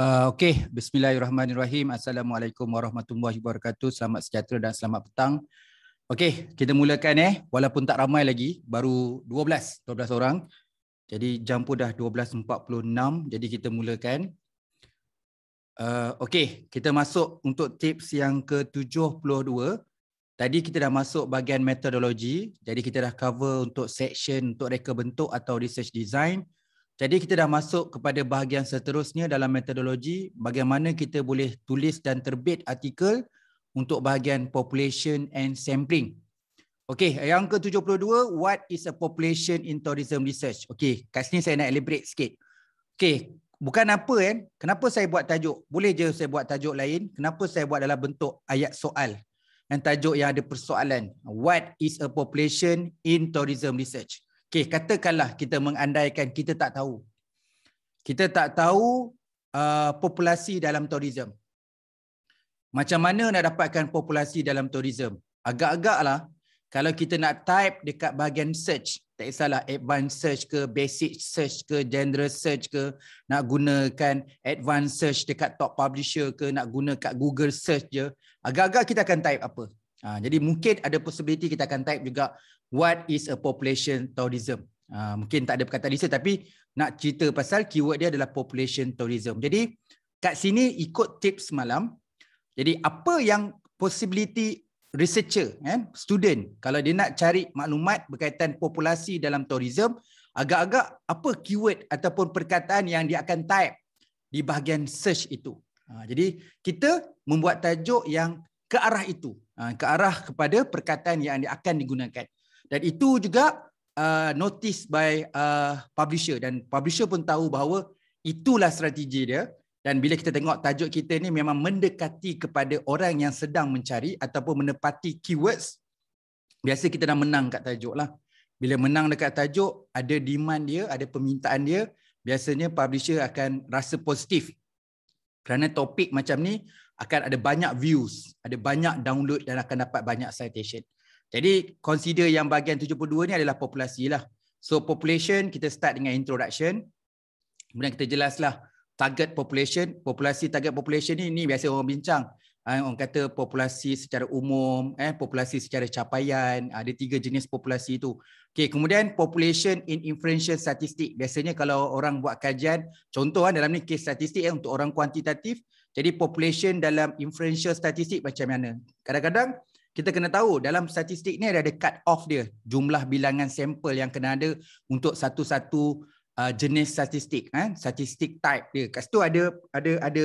Uh, Okey, bismillahirrahmanirrahim. Assalamualaikum warahmatullahi wabarakatuh. Selamat sejahtera dan selamat petang. Okey, kita mulakan eh. Walaupun tak ramai lagi, baru 12, 12 orang. Jadi jam pun dah 12.46, jadi kita mulakan. Uh, Okey, kita masuk untuk tips yang ke-72. Tadi kita dah masuk bahagian metodologi. Jadi kita dah cover untuk section untuk reka bentuk atau research design. Jadi kita dah masuk kepada bahagian seterusnya dalam metodologi bagaimana kita boleh tulis dan terbit artikel untuk bahagian population and sampling. Okey, yang ke-72, what is a population in tourism research? Okey, kat sini saya nak elaborate sikit. Okey, bukan apa kan, kenapa saya buat tajuk? Boleh je saya buat tajuk lain. Kenapa saya buat dalam bentuk ayat soal? Dan tajuk yang ada persoalan. What is a population in tourism research? Okey, katakanlah kita mengandaikan kita tak tahu. Kita tak tahu uh, populasi dalam tourism. Macam mana nak dapatkan populasi dalam tourism? Agak-agaklah kalau kita nak type dekat bahagian search, tak kisahlah advanced search ke, basic search ke, general search ke, nak gunakan advanced search dekat top publisher ke, nak guna kat Google search je, agak-agak kita akan type apa? Ha, jadi mungkin ada possibility kita akan type juga what is a population tourism. Uh, mungkin tak ada perkataan research tapi nak cerita pasal keyword dia adalah population tourism. Jadi kat sini ikut tips malam. Jadi apa yang possibility researcher, eh, student kalau dia nak cari maklumat berkaitan populasi dalam tourism, agak-agak apa keyword ataupun perkataan yang dia akan type di bahagian search itu. Uh, jadi kita membuat tajuk yang ke arah itu, uh, ke arah kepada perkataan yang akan digunakan dan itu juga uh, notice by uh, publisher. Dan publisher pun tahu bahawa itulah strategi dia. Dan bila kita tengok tajuk kita ni memang mendekati kepada orang yang sedang mencari ataupun menepati keywords. Biasa kita dah menang kat tajuk lah. Bila menang dekat tajuk ada demand dia ada permintaan dia biasanya publisher akan rasa positif. Kerana topik macam ni akan ada banyak views ada banyak download dan akan dapat banyak citation jadi consider yang bahagian 72 ni adalah populasi lah. So population kita start dengan introduction. Kemudian kita jelaslah target population. Populasi target population ni ni biasa orang bincang. Ha, orang kata populasi secara umum, eh, populasi secara capaian. Ada tiga jenis populasi itu. Okay, kemudian population in inferential statistic. Biasanya kalau orang buat kajian, contoh kan dalam ni case statistik eh, untuk orang kuantitatif. Jadi population dalam inferential statistik macam mana? Kadang-kadang kita kena tahu dalam statistik ni ada cut off dia. Jumlah bilangan sampel yang kena ada untuk satu-satu uh, jenis statistik eh statistik type dia. Kat situ ada ada ada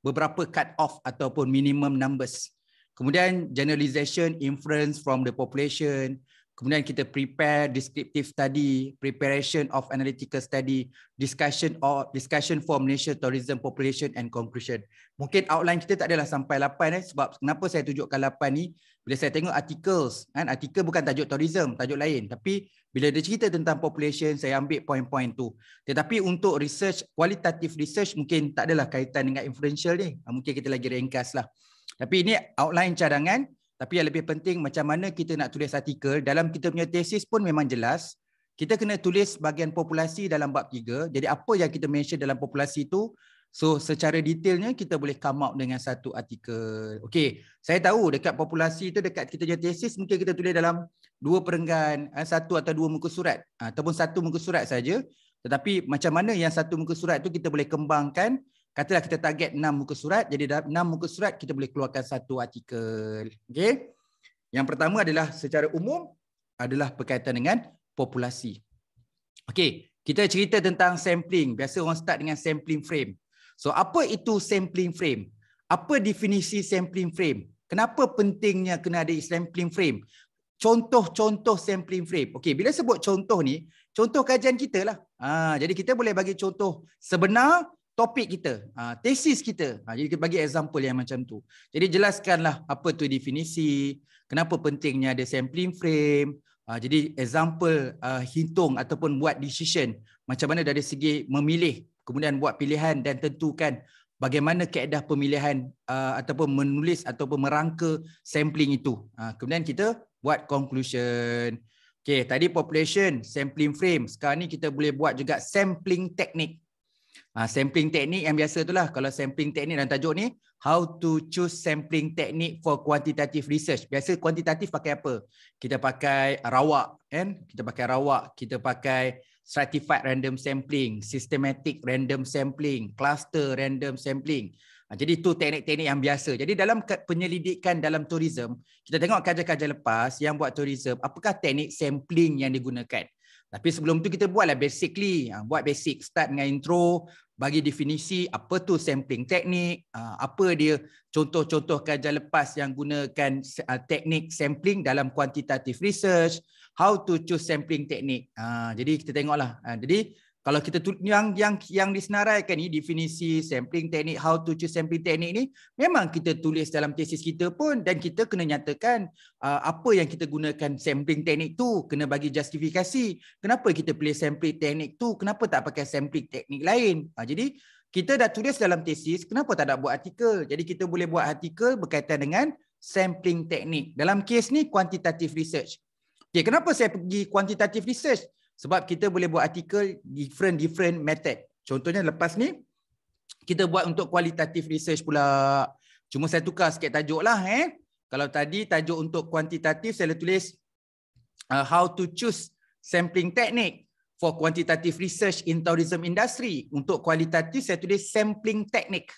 beberapa cut off ataupun minimum numbers. Kemudian generalization inference from the population Kemudian kita prepare descriptive study, preparation of analytical study, discussion or discussion formation tourism population and conclusion. Mungkin outline kita tak adalah sampai 8 eh sebab kenapa saya tunjukkan 8 ni bila saya tengok articles kan artikel bukan tajuk tourism, tajuk lain tapi bila dia cerita tentang population saya ambil poin-poin tu. Tetapi untuk research kualitatif research mungkin tak adalah kaitan dengan inferential ni. Mungkin kita lagi ringkas lah. Tapi ini outline cadangan tapi yang lebih penting macam mana kita nak tulis artikel dalam kita punya tesis pun memang jelas. Kita kena tulis bahagian populasi dalam bab tiga. Jadi apa yang kita mention dalam populasi itu, so secara detailnya kita boleh come out dengan satu artikel. Okey, saya tahu dekat populasi itu dekat kita punya tesis mungkin kita tulis dalam dua perenggan, eh, satu atau dua muka surat ataupun satu muka surat saja. Tetapi macam mana yang satu muka surat itu kita boleh kembangkan katalah kita target 6 muka surat jadi dalam 6 muka surat kita boleh keluarkan satu artikel okey? Yang pertama adalah secara umum adalah berkaitan dengan populasi. Okey kita cerita tentang sampling. Biasa orang start dengan sampling frame. So apa itu sampling frame? Apa definisi sampling frame? Kenapa pentingnya kena ada sampling frame? Contoh-contoh sampling frame. Okey bila sebut contoh ni contoh kajian kita lah. Ha, jadi kita boleh bagi contoh sebenar topik kita, uh, tesis kita. Uh, jadi kita bagi example yang macam tu. Jadi jelaskanlah apa tu definisi, kenapa pentingnya ada sampling frame. Uh, jadi example uh, hitung ataupun buat decision macam mana dari segi memilih, kemudian buat pilihan dan tentukan bagaimana keadaan pemilihan uh, ataupun menulis ataupun merangka sampling itu. Uh, kemudian kita buat conclusion. Okay, tadi population, sampling frame. Sekarang ni kita boleh buat juga sampling technique. Ha, sampling teknik yang biasa tu lah. Kalau sampling teknik dan tajuk ni, how to choose sampling technique for quantitative research. Biasa kuantitatif pakai apa? Kita pakai rawak, kan? Kita pakai rawak, kita pakai stratified random sampling, systematic random sampling, cluster random sampling. Ha, jadi itu teknik-teknik yang biasa. Jadi dalam penyelidikan dalam tourism, kita tengok kajian-kajian lepas yang buat tourism, apakah teknik sampling yang digunakan? Tapi sebelum tu kita buatlah basically, ha, buat basic, start dengan intro, bagi definisi apa tu sampling teknik, ha, apa dia contoh-contoh kajian lepas yang gunakan ha, teknik sampling dalam quantitative research, how to choose sampling teknik. Jadi kita tengoklah. Jadi kalau kita yang yang yang disenaraikan ni definisi sampling teknik how to choose sampling teknik ni memang kita tulis dalam tesis kita pun dan kita kena nyatakan uh, apa yang kita gunakan sampling teknik tu kena bagi justifikasi. Kenapa kita pilih sampling teknik tu? Kenapa tak pakai sampling teknik lain? Uh, jadi kita dah tulis dalam tesis kenapa tak nak buat artikel? Jadi kita boleh buat artikel berkaitan dengan sampling teknik. Dalam kes ni quantitative research. Okay, kenapa saya pergi quantitative research? Sebab kita boleh buat artikel different-different method. Contohnya lepas ni, kita buat untuk kualitatif research pula. Cuma saya tukar sikit tajuk lah. Eh. Kalau tadi tajuk untuk kuantitatif, saya tulis uh, how to choose sampling technique for quantitative research in tourism industry. Untuk kualitatif, saya tulis sampling technique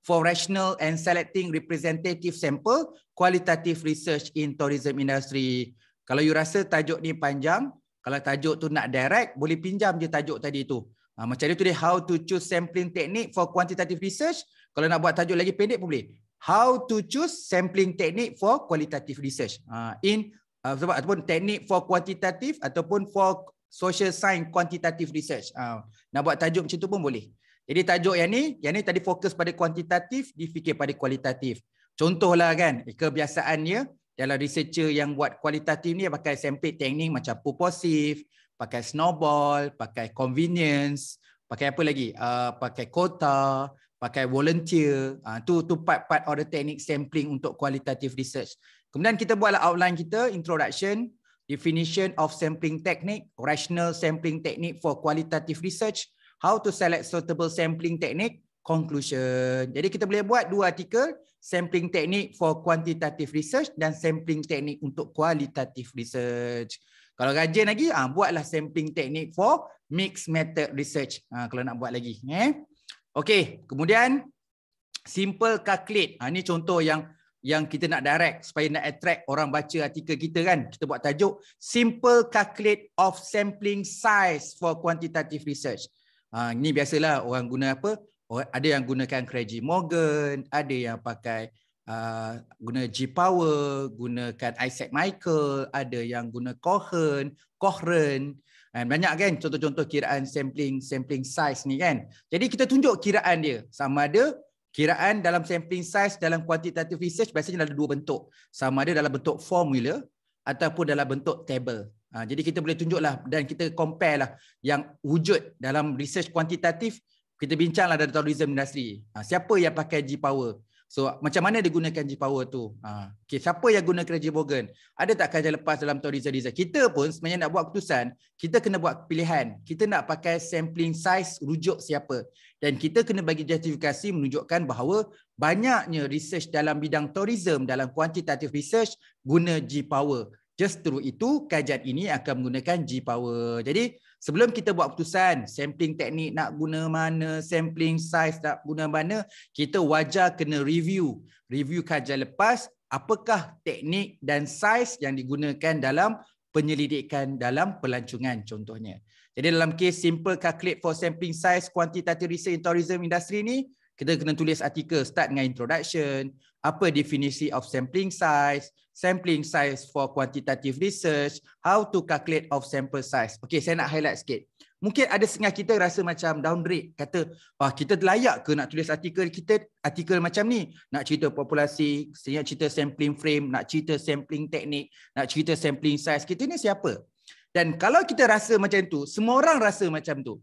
for rational and selecting representative sample qualitative research in tourism industry. Kalau you rasa tajuk ni panjang, kalau tajuk tu nak direct, boleh pinjam je tajuk tadi tu. Ha, macam dia tu dia, how to choose sampling technique for quantitative research. Kalau nak buat tajuk lagi pendek pun boleh. How to choose sampling technique for qualitative research. Ha, in uh, ataupun teknik for quantitative ataupun for social science quantitative research. Ha, nak buat tajuk macam tu pun boleh. Jadi tajuk yang ni, yang ni tadi fokus pada kuantitatif, difikir pada kualitatif. Contohlah kan, kebiasaannya dalam researcher yang buat kualitatif ni pakai sampling teknik macam purposive, pakai snowball, pakai convenience, pakai apa lagi? Uh, pakai quota, pakai volunteer. Uh, tu tu part-part of the sampling untuk qualitative research. Kemudian kita buatlah outline kita, introduction, definition of sampling technique, rational sampling technique for qualitative research, how to select suitable sampling technique, conclusion. Jadi kita boleh buat dua artikel, sampling teknik for quantitative research dan sampling teknik untuk qualitative research. Kalau rajin lagi, ah buatlah sampling teknik for mixed method research. Ha, kalau nak buat lagi. Eh? Okay, kemudian simple calculate. Ha, ini contoh yang yang kita nak direct supaya nak attract orang baca artikel kita kan. Kita buat tajuk simple calculate of sampling size for quantitative research. Ha, ini biasalah orang guna apa? Oh, ada yang gunakan Craigie Morgan, ada yang pakai uh, guna G Power, gunakan Isaac Michael, ada yang guna Cohen, Cochrane. Dan banyak kan contoh-contoh kiraan sampling sampling size ni kan. Jadi kita tunjuk kiraan dia. Sama ada kiraan dalam sampling size dalam quantitative research biasanya ada dua bentuk. Sama ada dalam bentuk formula ataupun dalam bentuk table. Ha, jadi kita boleh tunjuklah dan kita compare lah yang wujud dalam research kuantitatif kita bincanglah dari tourism industry. Ha, siapa yang pakai G-Power? So macam mana dia gunakan G-Power tu? Ha, okay, siapa yang guna G Morgan? Ada tak kajian lepas dalam tourism design? Kita pun sebenarnya nak buat keputusan, kita kena buat pilihan. Kita nak pakai sampling size rujuk siapa? Dan kita kena bagi justifikasi menunjukkan bahawa banyaknya research dalam bidang tourism, dalam quantitative research guna G-Power. Just through itu, kajian ini akan menggunakan G-Power. Jadi, sebelum kita buat keputusan, sampling teknik nak guna mana, sampling size nak guna mana, kita wajar kena review. Review kajian lepas, apakah teknik dan size yang digunakan dalam penyelidikan dalam pelancongan contohnya. Jadi dalam kes simple calculate for sampling size quantitative research in tourism industry ni, kita kena tulis artikel start dengan introduction, apa definisi of sampling size, sampling size for quantitative research, how to calculate of sample size. Okey, saya nak highlight sikit. Mungkin ada setengah kita rasa macam downgrade, kata, wah kita layak ke nak tulis artikel kita, artikel macam ni, nak cerita populasi, nak cerita sampling frame, nak cerita sampling teknik, nak cerita sampling size, kita ni siapa? Dan kalau kita rasa macam tu, semua orang rasa macam tu.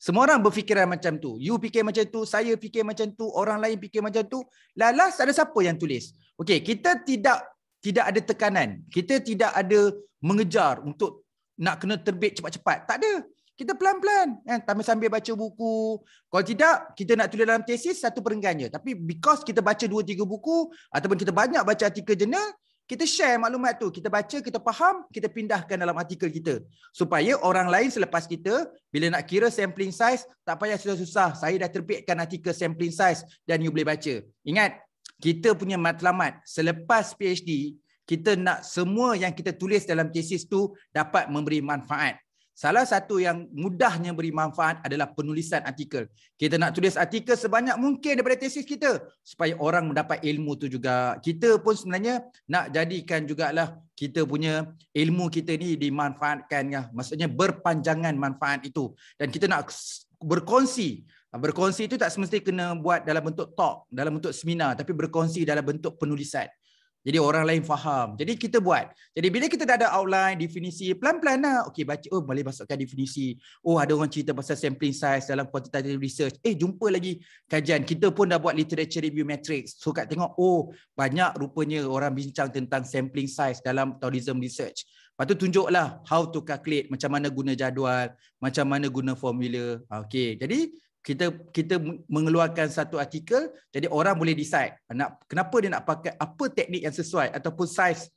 Semua orang berfikiran macam tu. You fikir macam tu, saya fikir macam tu, orang lain fikir macam tu. Lalas ada siapa yang tulis? Okey, kita tidak tidak ada tekanan. Kita tidak ada mengejar untuk nak kena terbit cepat-cepat. Tak ada. kita pelan-pelan kan sambil sambil baca buku. Kalau tidak, kita nak tulis dalam tesis satu perenggannya. Tapi because kita baca dua tiga buku ataupun kita banyak baca artikel jurnal, kita share maklumat tu. Kita baca, kita faham, kita pindahkan dalam artikel kita. Supaya orang lain selepas kita, bila nak kira sampling size, tak payah susah-susah. Saya dah terbitkan artikel sampling size dan you boleh baca. Ingat, kita punya matlamat selepas PhD, kita nak semua yang kita tulis dalam tesis tu dapat memberi manfaat. Salah satu yang mudahnya beri manfaat adalah penulisan artikel. Kita nak tulis artikel sebanyak mungkin daripada tesis kita supaya orang mendapat ilmu tu juga. Kita pun sebenarnya nak jadikan jugalah kita punya ilmu kita ni dimanfaatkan ya. Maksudnya berpanjangan manfaat itu dan kita nak berkongsi. Berkongsi itu tak semesti kena buat dalam bentuk talk, dalam bentuk seminar tapi berkongsi dalam bentuk penulisan. Jadi orang lain faham. Jadi kita buat. Jadi bila kita dah ada outline, definisi, pelan-pelan lah. Okey, baca. Oh, boleh masukkan definisi. Oh, ada orang cerita pasal sampling size dalam quantitative research. Eh, jumpa lagi kajian. Kita pun dah buat literature review matrix. So, kat tengok, oh, banyak rupanya orang bincang tentang sampling size dalam tourism research. Lepas tu tunjuklah how to calculate, macam mana guna jadual, macam mana guna formula. Okey, jadi kita kita mengeluarkan satu artikel jadi orang boleh decide nak kenapa dia nak pakai apa teknik yang sesuai ataupun size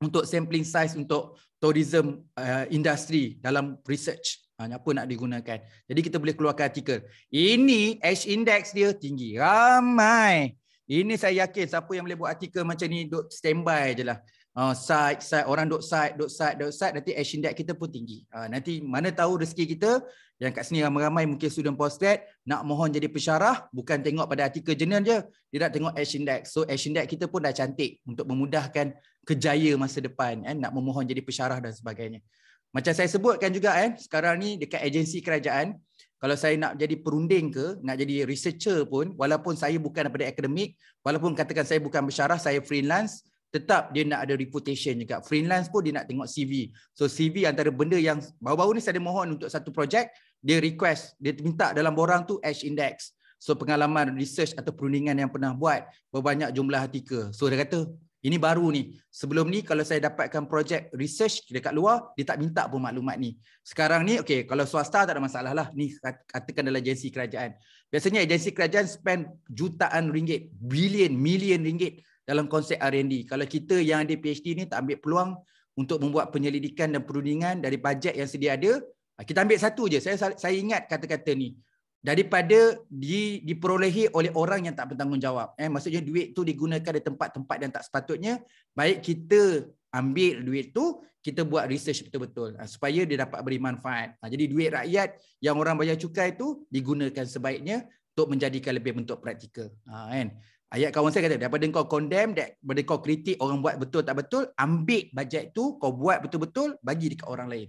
untuk sampling size untuk tourism uh, industry dalam research. Uh, apa nak digunakan? Jadi kita boleh keluarkan artikel. Ini H index dia tinggi ramai. Ini saya yakin siapa yang boleh buat artikel macam ni duk standby je lah uh, site site orang duk site duk site duk site nanti H index kita pun tinggi. Uh, nanti mana tahu rezeki kita yang kat sini ramai-ramai mungkin student postgrad nak mohon jadi pesyarah bukan tengok pada artikel jurnal je dia nak tengok H index so H index kita pun dah cantik untuk memudahkan kejaya masa depan kan nak memohon jadi pesyarah dan sebagainya. Macam saya sebutkan juga kan sekarang ni dekat agensi kerajaan kalau saya nak jadi perunding ke nak jadi researcher pun walaupun saya bukan daripada akademik walaupun katakan saya bukan pesyarah saya freelance tetap dia nak ada reputation juga. Freelance pun dia nak tengok CV. So CV antara benda yang baru-baru ni saya ada mohon untuk satu projek, dia request, dia minta dalam borang tu H index. So pengalaman research atau perundingan yang pernah buat berbanyak jumlah artikel. So dia kata, ini baru ni. Sebelum ni kalau saya dapatkan projek research dekat luar, dia tak minta pun maklumat ni. Sekarang ni, okay, kalau swasta tak ada masalah lah. Ni katakan dalam agensi kerajaan. Biasanya agensi kerajaan spend jutaan ringgit, bilion, million ringgit dalam konsep R&D. Kalau kita yang ada PhD ni tak ambil peluang untuk membuat penyelidikan dan perundingan dari bajet yang sedia ada, Ah, kita ambil satu je. Saya saya ingat kata-kata ni. Daripada di, diperolehi oleh orang yang tak bertanggungjawab. Eh, maksudnya duit tu digunakan di tempat-tempat yang tak sepatutnya. Baik kita ambil duit tu, kita buat research betul-betul. Ha, supaya dia dapat beri manfaat. Ha, jadi duit rakyat yang orang bayar cukai tu digunakan sebaiknya untuk menjadikan lebih bentuk praktikal. Ha, kan? Ayat kawan saya kata, daripada kau condemn, daripada kau kritik orang buat betul tak betul, ambil bajet tu, kau buat betul-betul, bagi dekat orang lain.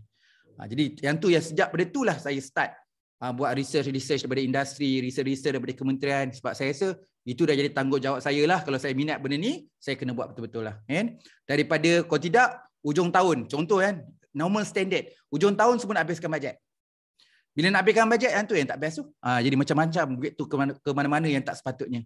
Ha, jadi yang tu yang sejak pada itulah saya start ha, buat research research daripada industri, research research daripada kementerian sebab saya rasa itu dah jadi tanggungjawab saya lah kalau saya minat benda ni, saya kena buat betul-betul lah. Kan? Daripada kalau tidak, ujung tahun, contoh kan, normal standard, ujung tahun semua nak habiskan bajet. Bila nak habiskan bajet, yang tu yang tak best tu. Ha, jadi macam-macam duit tu ke mana-mana yang tak sepatutnya.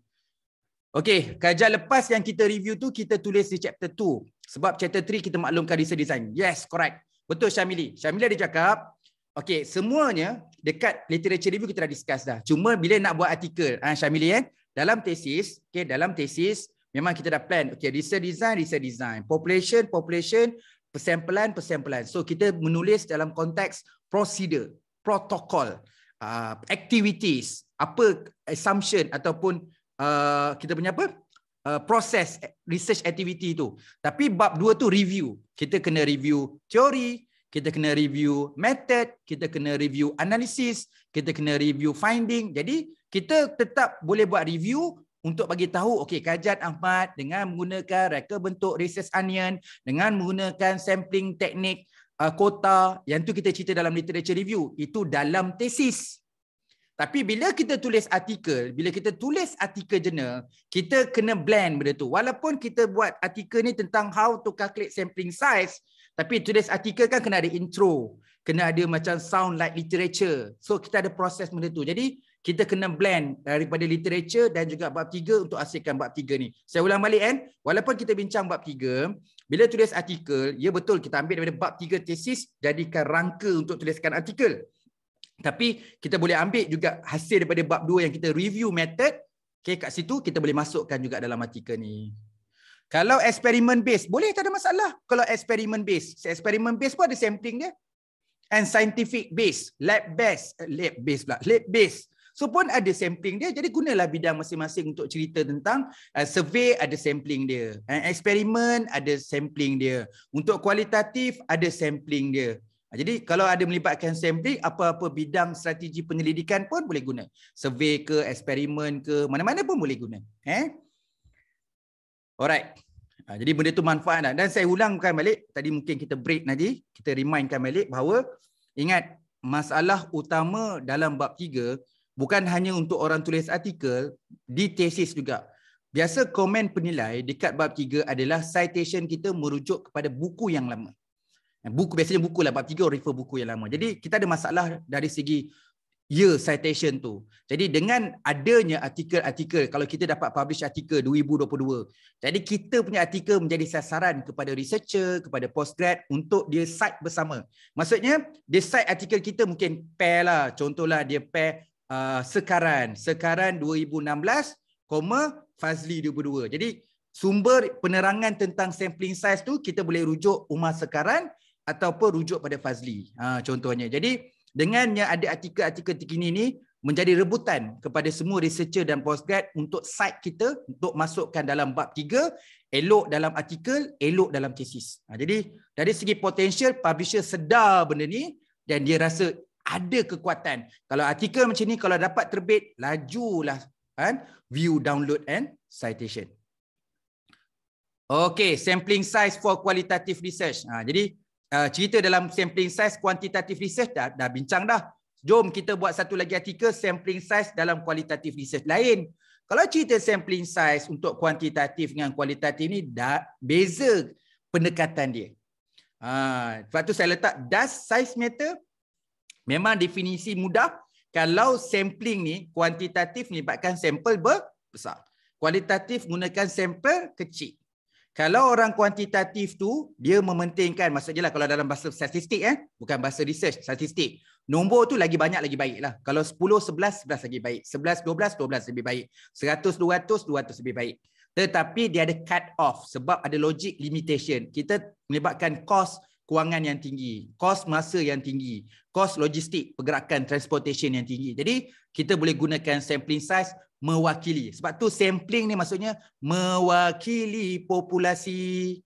Okey, kajian lepas yang kita review tu, kita tulis di chapter 2. Sebab chapter 3 kita maklumkan research design. Yes, correct. Betul Syamili. Syamili dia cakap, okey, semuanya dekat literature review kita dah discuss dah. Cuma bila nak buat artikel, ah ha, Syamili kan, dalam tesis, okey, dalam tesis memang kita dah plan, okey, research design, research design, population, population, persamplan, persamplan. So kita menulis dalam konteks procedure, protokol, uh, activities, apa assumption ataupun uh, kita punya apa? uh, proses research activity tu. Tapi bab dua tu review. Kita kena review teori, kita kena review method, kita kena review analisis, kita kena review finding. Jadi kita tetap boleh buat review untuk bagi tahu okey kajian Ahmad dengan menggunakan reka bentuk research onion dengan menggunakan sampling teknik uh, kota yang tu kita cerita dalam literature review itu dalam tesis tapi bila kita tulis artikel, bila kita tulis artikel jurnal, kita kena blend benda tu. Walaupun kita buat artikel ni tentang how to calculate sampling size, tapi tulis artikel kan kena ada intro, kena ada macam sound like literature. So kita ada proses benda tu. Jadi kita kena blend daripada literature dan juga bab tiga untuk hasilkan bab tiga ni. Saya ulang balik kan, walaupun kita bincang bab tiga, bila tulis artikel, ya betul kita ambil daripada bab tiga tesis, jadikan rangka untuk tuliskan artikel. Tapi kita boleh ambil juga hasil daripada bab dua yang kita review method. Okay, kat situ kita boleh masukkan juga dalam artikel ni. Kalau eksperimen base, boleh tak ada masalah. Kalau eksperimen base, eksperimen base pun ada sampling dia. And scientific base, lab base, eh, lab base pula, lab base. So pun ada sampling dia. Jadi gunalah bidang masing-masing untuk cerita tentang uh, survey ada sampling dia. Eksperimen ada sampling dia. Untuk kualitatif ada sampling dia. Uh, jadi kalau ada melibatkan sampling, apa-apa bidang strategi penyelidikan pun boleh guna. Survey ke, eksperimen ke, mana-mana pun boleh guna. Eh? Alright. Ha, jadi benda tu manfaat dah. Dan saya ulangkan balik, tadi mungkin kita break nanti, kita remindkan balik bahawa ingat masalah utama dalam bab tiga bukan hanya untuk orang tulis artikel, di tesis juga. Biasa komen penilai dekat bab tiga adalah citation kita merujuk kepada buku yang lama. Buku biasanya buku lah bab tiga refer buku yang lama. Jadi kita ada masalah dari segi year citation tu. Jadi dengan adanya artikel-artikel, kalau kita dapat publish artikel 2022, jadi kita punya artikel menjadi sasaran kepada researcher, kepada postgrad untuk dia cite bersama. Maksudnya, dia cite artikel kita mungkin pair lah. Contohlah dia pair uh, Sekaran. Sekaran 2016, Fazli 2022. Jadi sumber penerangan tentang sampling size tu kita boleh rujuk Umar Sekaran ataupun rujuk pada Fazli. Ha, contohnya. Jadi dengannya ada artikel-artikel terkini ni menjadi rebutan kepada semua researcher dan postgrad untuk site kita untuk masukkan dalam bab tiga, elok dalam artikel, elok dalam tesis. Ha, jadi dari segi potensial publisher sedar benda ni dan dia rasa ada kekuatan. Kalau artikel macam ni kalau dapat terbit, lajulah kan view, download and citation. Okay, sampling size for qualitative research. Ha, jadi uh, cerita dalam sampling size quantitative research dah, dah bincang dah. Jom kita buat satu lagi artikel sampling size dalam qualitative research lain. Kalau cerita sampling size untuk kuantitatif dengan kualitatif ni dah beza pendekatan dia. Ha, sebab tu saya letak does size matter? Memang definisi mudah. Kalau sampling ni kuantitatif melibatkan sampel besar. Kualitatif gunakan sampel kecil. Kalau orang kuantitatif tu dia mementingkan maksudnya lah kalau dalam bahasa statistik eh bukan bahasa research statistik. Nombor tu lagi banyak lagi baik lah. Kalau 10 11 11 lagi baik. 11 12 12 lebih baik. 100 200 200 lebih baik. Tetapi dia ada cut off sebab ada logic limitation. Kita melibatkan cost kewangan yang tinggi kos masa yang tinggi kos logistik pergerakan transportation yang tinggi. Jadi kita boleh gunakan sampling size mewakili. Sebab tu sampling ni maksudnya mewakili populasi.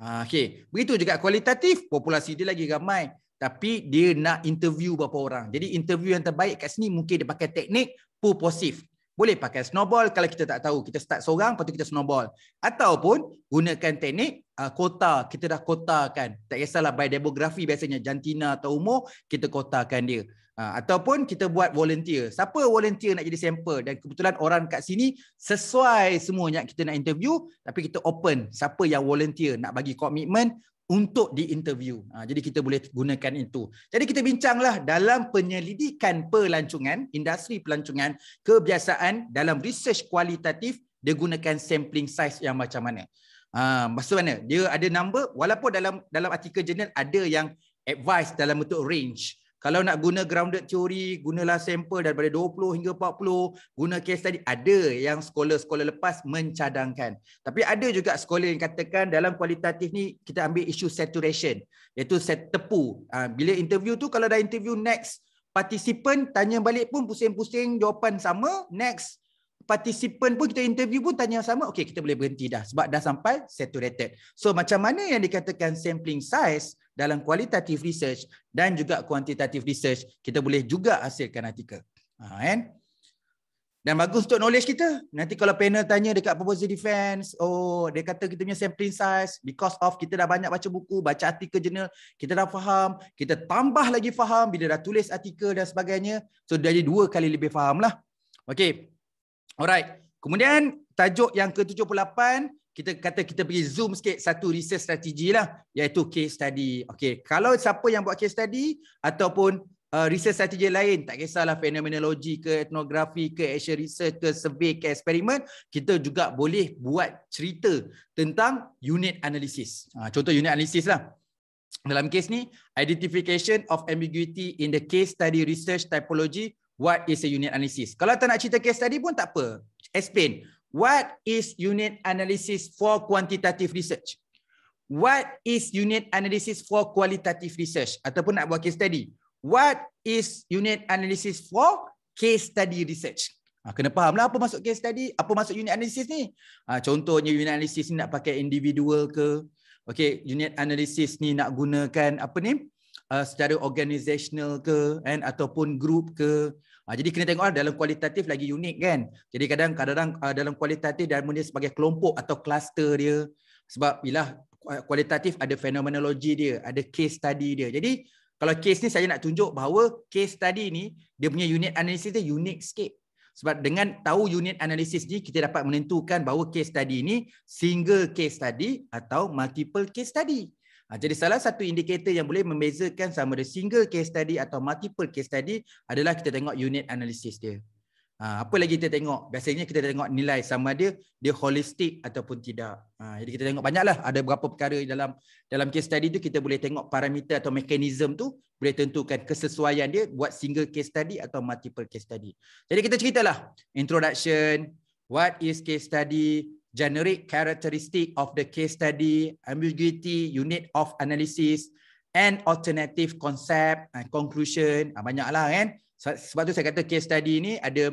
Ha, okay. Begitu juga kualitatif, populasi dia lagi ramai. Tapi dia nak interview berapa orang. Jadi interview yang terbaik kat sini mungkin dia pakai teknik purposive. Boleh pakai snowball kalau kita tak tahu. Kita start seorang, lepas tu kita snowball. Ataupun gunakan teknik uh, kota. Kita dah kotakan. Tak kisahlah by demografi biasanya jantina atau umur, kita kotakan dia. Ha, ataupun kita buat volunteer. Siapa volunteer nak jadi sampel dan kebetulan orang kat sini sesuai semuanya kita nak interview tapi kita open siapa yang volunteer nak bagi komitmen untuk di-interview. Ha, jadi kita boleh gunakan itu. Jadi kita bincanglah dalam penyelidikan pelancongan, industri pelancongan, kebiasaan dalam research kualitatif dia gunakan sampling size yang macam mana. Ha, maksud mana? Dia ada number walaupun dalam dalam artikel jurnal ada yang advice dalam bentuk range. Kalau nak guna grounded theory, gunalah sampel daripada 20 hingga 40, guna case study. Ada yang sekolah-sekolah lepas mencadangkan. Tapi ada juga sekolah yang katakan dalam kualitatif ni kita ambil isu saturation. Iaitu set tepu. Ah, bila interview tu, kalau dah interview next, participant tanya balik pun pusing-pusing jawapan sama. Next, participant pun kita interview pun tanya sama. Okey, kita boleh berhenti dah. Sebab dah sampai saturated. So macam mana yang dikatakan sampling size dalam kualitatif research dan juga kuantitatif research kita boleh juga hasilkan artikel. Ha kan? Dan bagus untuk knowledge kita. Nanti kalau panel tanya dekat proposal defense, oh dia kata kita punya sampling size because of kita dah banyak baca buku, baca artikel jurnal, kita dah faham, kita tambah lagi faham bila dah tulis artikel dan sebagainya. So jadi dua kali lebih faham lah. Okay. Alright. Kemudian tajuk yang ke-78 kita kata kita pergi zoom sikit satu research strategi lah iaitu case study. Okey, kalau siapa yang buat case study ataupun uh, research strategi lain, tak kisahlah fenomenologi ke etnografi ke action research ke survey ke eksperimen, kita juga boleh buat cerita tentang unit analysis. Ha, contoh unit analysis lah. dalam kes ni identification of ambiguity in the case study research typology what is a unit analysis kalau tak nak cerita case study pun tak apa explain what is unit analysis for quantitative research what is unit analysis for qualitative research ataupun nak buat case study what is unit analysis for case study research Ha, kena faham lah apa masuk case study, apa masuk unit analysis ni. Ha, contohnya unit analysis ni nak pakai individual ke, Okay, unit analysis ni nak gunakan apa ni? Uh, secara organizational ke kan ataupun group ke. Uh, jadi kena tengok lah dalam kualitatif lagi unik kan. Jadi kadang-kadang uh, dalam kualitatif dia dia sebagai kelompok atau kluster dia. Sebab bila kualitatif ada fenomenologi dia, ada case study dia. Jadi kalau case ni saya nak tunjuk bahawa case study ni dia punya unit analysis dia unik sikit. Sebab dengan tahu unit analisis ni kita dapat menentukan bahawa case study ini single case study atau multiple case study. Ha, jadi salah satu indikator yang boleh membezakan sama ada single case study atau multiple case study adalah kita tengok unit analisis dia. Ha, apa lagi kita tengok? Biasanya kita tengok nilai sama dia dia holistik ataupun tidak. Ha, jadi kita tengok banyaklah ada beberapa perkara dalam dalam case study tu kita boleh tengok parameter atau mekanisme tu boleh tentukan kesesuaian dia buat single case study atau multiple case study. Jadi kita ceritalah introduction, what is case study, generic characteristic of the case study, ambiguity, unit of analysis and alternative concept and conclusion. Ha, banyaklah kan. Sebab tu saya kata case study ni ada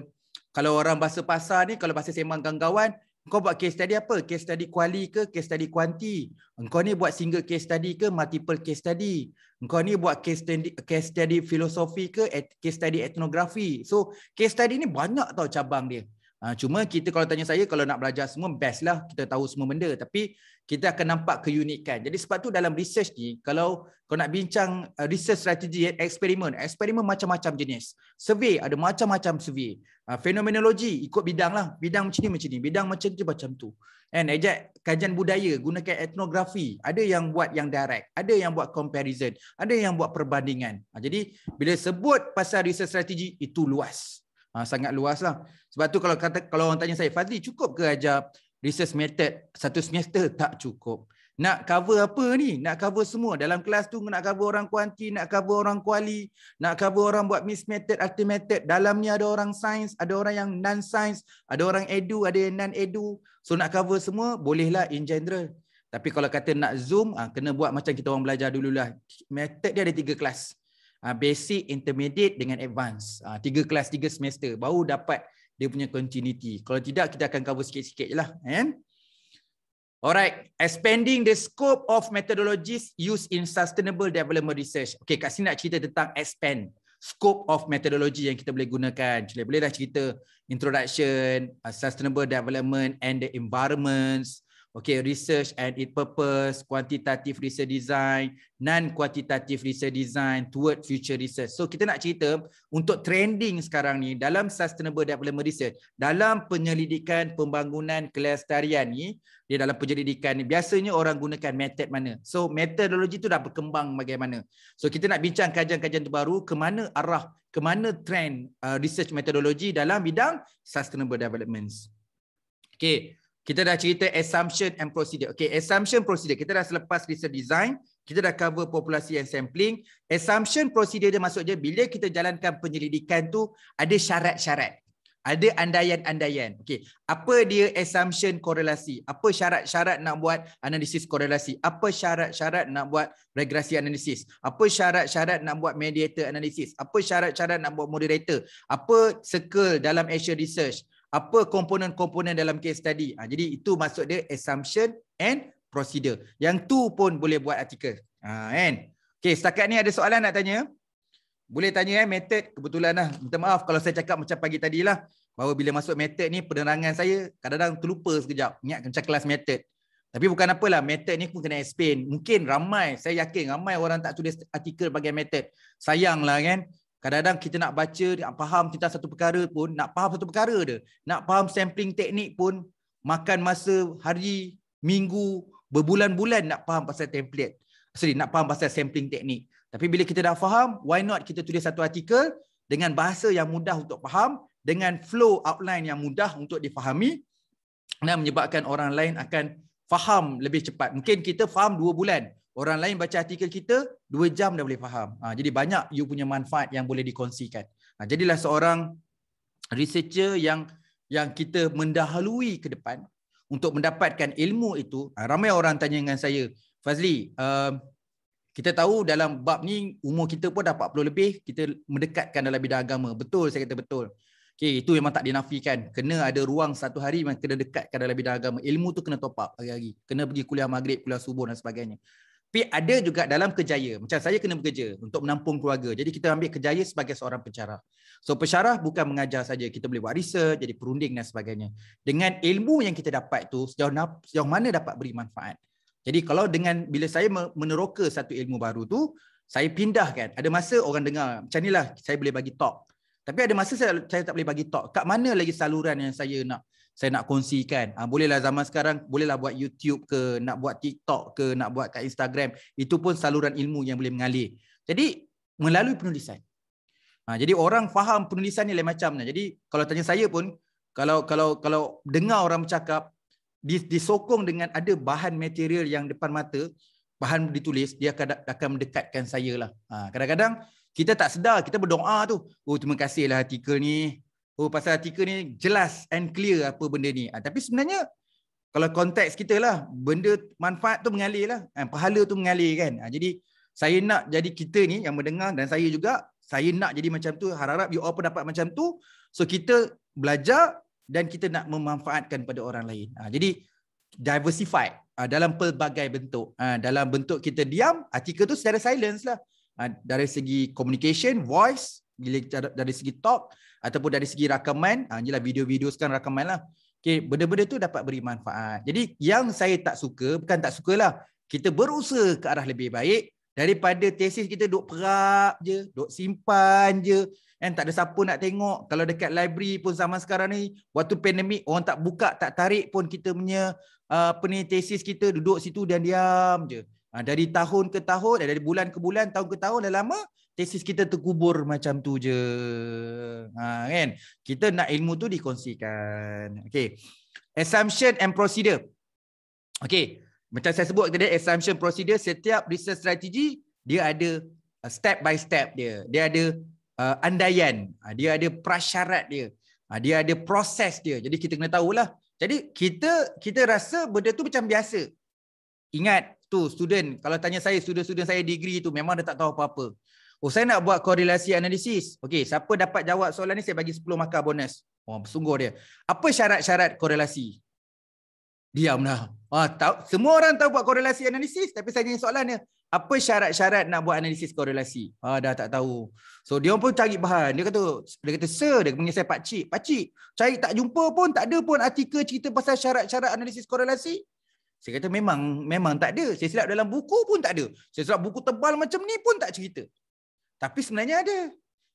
kalau orang bahasa pasar ni, kalau bahasa sembang kawan-kawan, kau buat case study apa? Case study kuali ke case study kuanti? Engkau ni buat single case study ke multiple case study? Engkau ni buat case study, case study filosofi ke case study etnografi? So, case study ni banyak tau cabang dia. Ha, cuma kita kalau tanya saya kalau nak belajar semua best lah kita tahu semua benda tapi kita akan nampak keunikan. Jadi sebab tu dalam research ni kalau kau nak bincang uh, research strategi eksperimen, eksperimen macam-macam jenis. Survey ada macam-macam survey. Uh, fenomenologi ikut bidang lah. Bidang macam ni macam ni, bidang macam tu macam tu. And ejak kajian budaya gunakan etnografi. Ada yang buat yang direct, ada yang buat comparison, ada yang buat perbandingan. Jadi bila sebut pasal research strategi itu luas. Ha, sangat luas lah. Sebab tu kalau kata kalau orang tanya saya, Fazli cukup ke ajar research method satu semester? Tak cukup. Nak cover apa ni? Nak cover semua. Dalam kelas tu nak cover orang kuanti, nak cover orang kuali, nak cover orang buat miss method, alter method. Dalamnya ada orang sains, ada orang yang non sains, ada orang edu, ada yang non edu. So nak cover semua, bolehlah in general. Tapi kalau kata nak zoom, ha, kena buat macam kita orang belajar dululah. Method dia ada tiga kelas. Ah, basic, intermediate dengan advance. Uh, tiga kelas, tiga semester. Baru dapat dia punya continuity. Kalau tidak, kita akan cover sikit-sikit je lah. Eh? Alright, expanding the scope of methodologies used in sustainable development research. Okay, kat sini nak cerita tentang expand scope of methodology yang kita boleh gunakan. Boleh, dah cerita introduction, uh, sustainable development and the environments, Okay, research and its purpose, quantitative research design, non-quantitative research design toward future research. So kita nak cerita untuk trending sekarang ni dalam sustainable development research, dalam penyelidikan pembangunan kelestarian ni, dia dalam penyelidikan ni biasanya orang gunakan method mana. So metodologi tu dah berkembang bagaimana. So kita nak bincang kajian-kajian terbaru ke mana arah, ke mana trend uh, research metodologi dalam bidang sustainable development. Okay. Kita dah cerita assumption and procedure. Okay, assumption procedure. Kita dah selepas research design, kita dah cover populasi and sampling. Assumption procedure dia maksud je bila kita jalankan penyelidikan tu ada syarat-syarat. Ada andaian-andaian. Okay, apa dia assumption korelasi? Apa syarat-syarat nak buat analisis korelasi? Apa syarat-syarat nak buat regresi analisis? Apa syarat-syarat nak buat mediator analisis? Apa syarat-syarat nak buat moderator? Apa circle dalam Asia Research? Apa komponen-komponen dalam case study. Ha, jadi itu maksud dia assumption and procedure. Yang tu pun boleh buat artikel. Ha, kan? Okay, setakat ni ada soalan nak tanya? Boleh tanya eh, method. Kebetulan lah. Minta maaf kalau saya cakap macam pagi tadi lah. Bahawa bila masuk method ni, penerangan saya kadang-kadang terlupa sekejap. Ingat macam kelas method. Tapi bukan apalah, method ni pun kena explain. Mungkin ramai, saya yakin ramai orang tak tulis artikel bagian method. Sayanglah kan. Kadang-kadang kita nak baca, nak faham tentang satu perkara pun, nak faham satu perkara dia. Nak faham sampling teknik pun, makan masa hari, minggu, berbulan-bulan nak faham pasal template. Sorry, nak faham pasal sampling teknik. Tapi bila kita dah faham, why not kita tulis satu artikel dengan bahasa yang mudah untuk faham, dengan flow outline yang mudah untuk difahami dan menyebabkan orang lain akan faham lebih cepat. Mungkin kita faham dua bulan. Orang lain baca artikel kita, dua jam dah boleh faham. Ha, jadi banyak you punya manfaat yang boleh dikongsikan. Ha, jadilah seorang researcher yang yang kita mendahului ke depan untuk mendapatkan ilmu itu. Ha, ramai orang tanya dengan saya, Fazli, uh, kita tahu dalam bab ni umur kita pun dah 40 lebih, kita mendekatkan dalam bidang agama. Betul, saya kata betul. Okay, itu memang tak dinafikan. Kena ada ruang satu hari memang kena dekatkan dalam bidang agama. Ilmu tu kena top up hari-hari. Kena pergi kuliah maghrib, kuliah subuh dan sebagainya. Tapi ada juga dalam kejaya. Macam saya kena bekerja untuk menampung keluarga. Jadi kita ambil kejaya sebagai seorang pencarah. So pencarah bukan mengajar saja. Kita boleh buat research, jadi perunding dan sebagainya. Dengan ilmu yang kita dapat tu, sejauh, sejauh mana dapat beri manfaat. Jadi kalau dengan bila saya meneroka satu ilmu baru tu, saya pindahkan. Ada masa orang dengar, macam inilah saya boleh bagi talk. Tapi ada masa saya, saya tak boleh bagi talk. Kat mana lagi saluran yang saya nak saya nak kongsikan. Ha, bolehlah zaman sekarang, bolehlah buat YouTube ke, nak buat TikTok ke, nak buat kat Instagram. Itu pun saluran ilmu yang boleh mengalir. Jadi, melalui penulisan. Ha, jadi, orang faham penulisan ni lain macam. Jadi, kalau tanya saya pun, kalau kalau kalau dengar orang bercakap, disokong dengan ada bahan material yang depan mata, bahan ditulis, dia akan, akan mendekatkan saya lah. Ha, kadang-kadang, kita tak sedar, kita berdoa tu. Oh terima kasihlah artikel ni. Oh pasal artikel ni jelas and clear apa benda ni. Ha, tapi sebenarnya kalau konteks kita lah, benda manfaat tu mengalir lah. Ha, pahala tu mengalir kan. Ha, jadi saya nak jadi kita ni yang mendengar dan saya juga, saya nak jadi macam tu. Harap-harap you all pun dapat macam tu. So kita belajar dan kita nak memanfaatkan pada orang lain. Ha, jadi diversified ha, dalam pelbagai bentuk. Ha, dalam bentuk kita diam, artikel tu secara silence lah. Ah, dari segi communication, voice, dari segi talk ataupun dari segi rakaman, ha, inilah video-video sekarang rakaman lah. Okay, benda-benda tu dapat beri manfaat. Jadi yang saya tak suka, bukan tak sukalah, kita berusaha ke arah lebih baik daripada tesis kita duk perap je, duk simpan je, kan tak ada siapa nak tengok. Kalau dekat library pun zaman sekarang ni, waktu pandemik orang tak buka, tak tarik pun kita punya uh, apa ni tesis kita duduk situ dan diam je. Ha, dari tahun ke tahun, dari bulan ke bulan, tahun ke tahun dah lama, tesis kita terkubur macam tu je. Ha, kan? Kita nak ilmu tu dikongsikan. Okay. Assumption and procedure. Okay. Macam saya sebut tadi, assumption procedure, setiap research strategy, dia ada uh, step by step dia. Dia ada uh, andaian. Uh, dia ada prasyarat dia. Uh, dia ada proses dia. Jadi kita kena tahulah. Jadi kita kita rasa benda tu macam biasa. Ingat, tu student kalau tanya saya student-student saya degree tu memang dia tak tahu apa-apa. Oh saya nak buat korelasi analisis. Okey, siapa dapat jawab soalan ni saya bagi 10 markah bonus. Oh sungguh dia. Apa syarat-syarat korelasi? Diam dah. Ah tahu semua orang tahu buat korelasi analisis tapi saya tanya soalan dia. Apa syarat-syarat nak buat analisis korelasi? Ah dah tak tahu. So dia pun cari bahan. Dia kata dia kata sir dia panggil saya pak cik. Pak cik, cari tak jumpa pun tak ada pun artikel cerita pasal syarat-syarat analisis korelasi. Saya kata memang memang tak ada. Saya silap dalam buku pun tak ada. Saya silap buku tebal macam ni pun tak cerita. Tapi sebenarnya ada.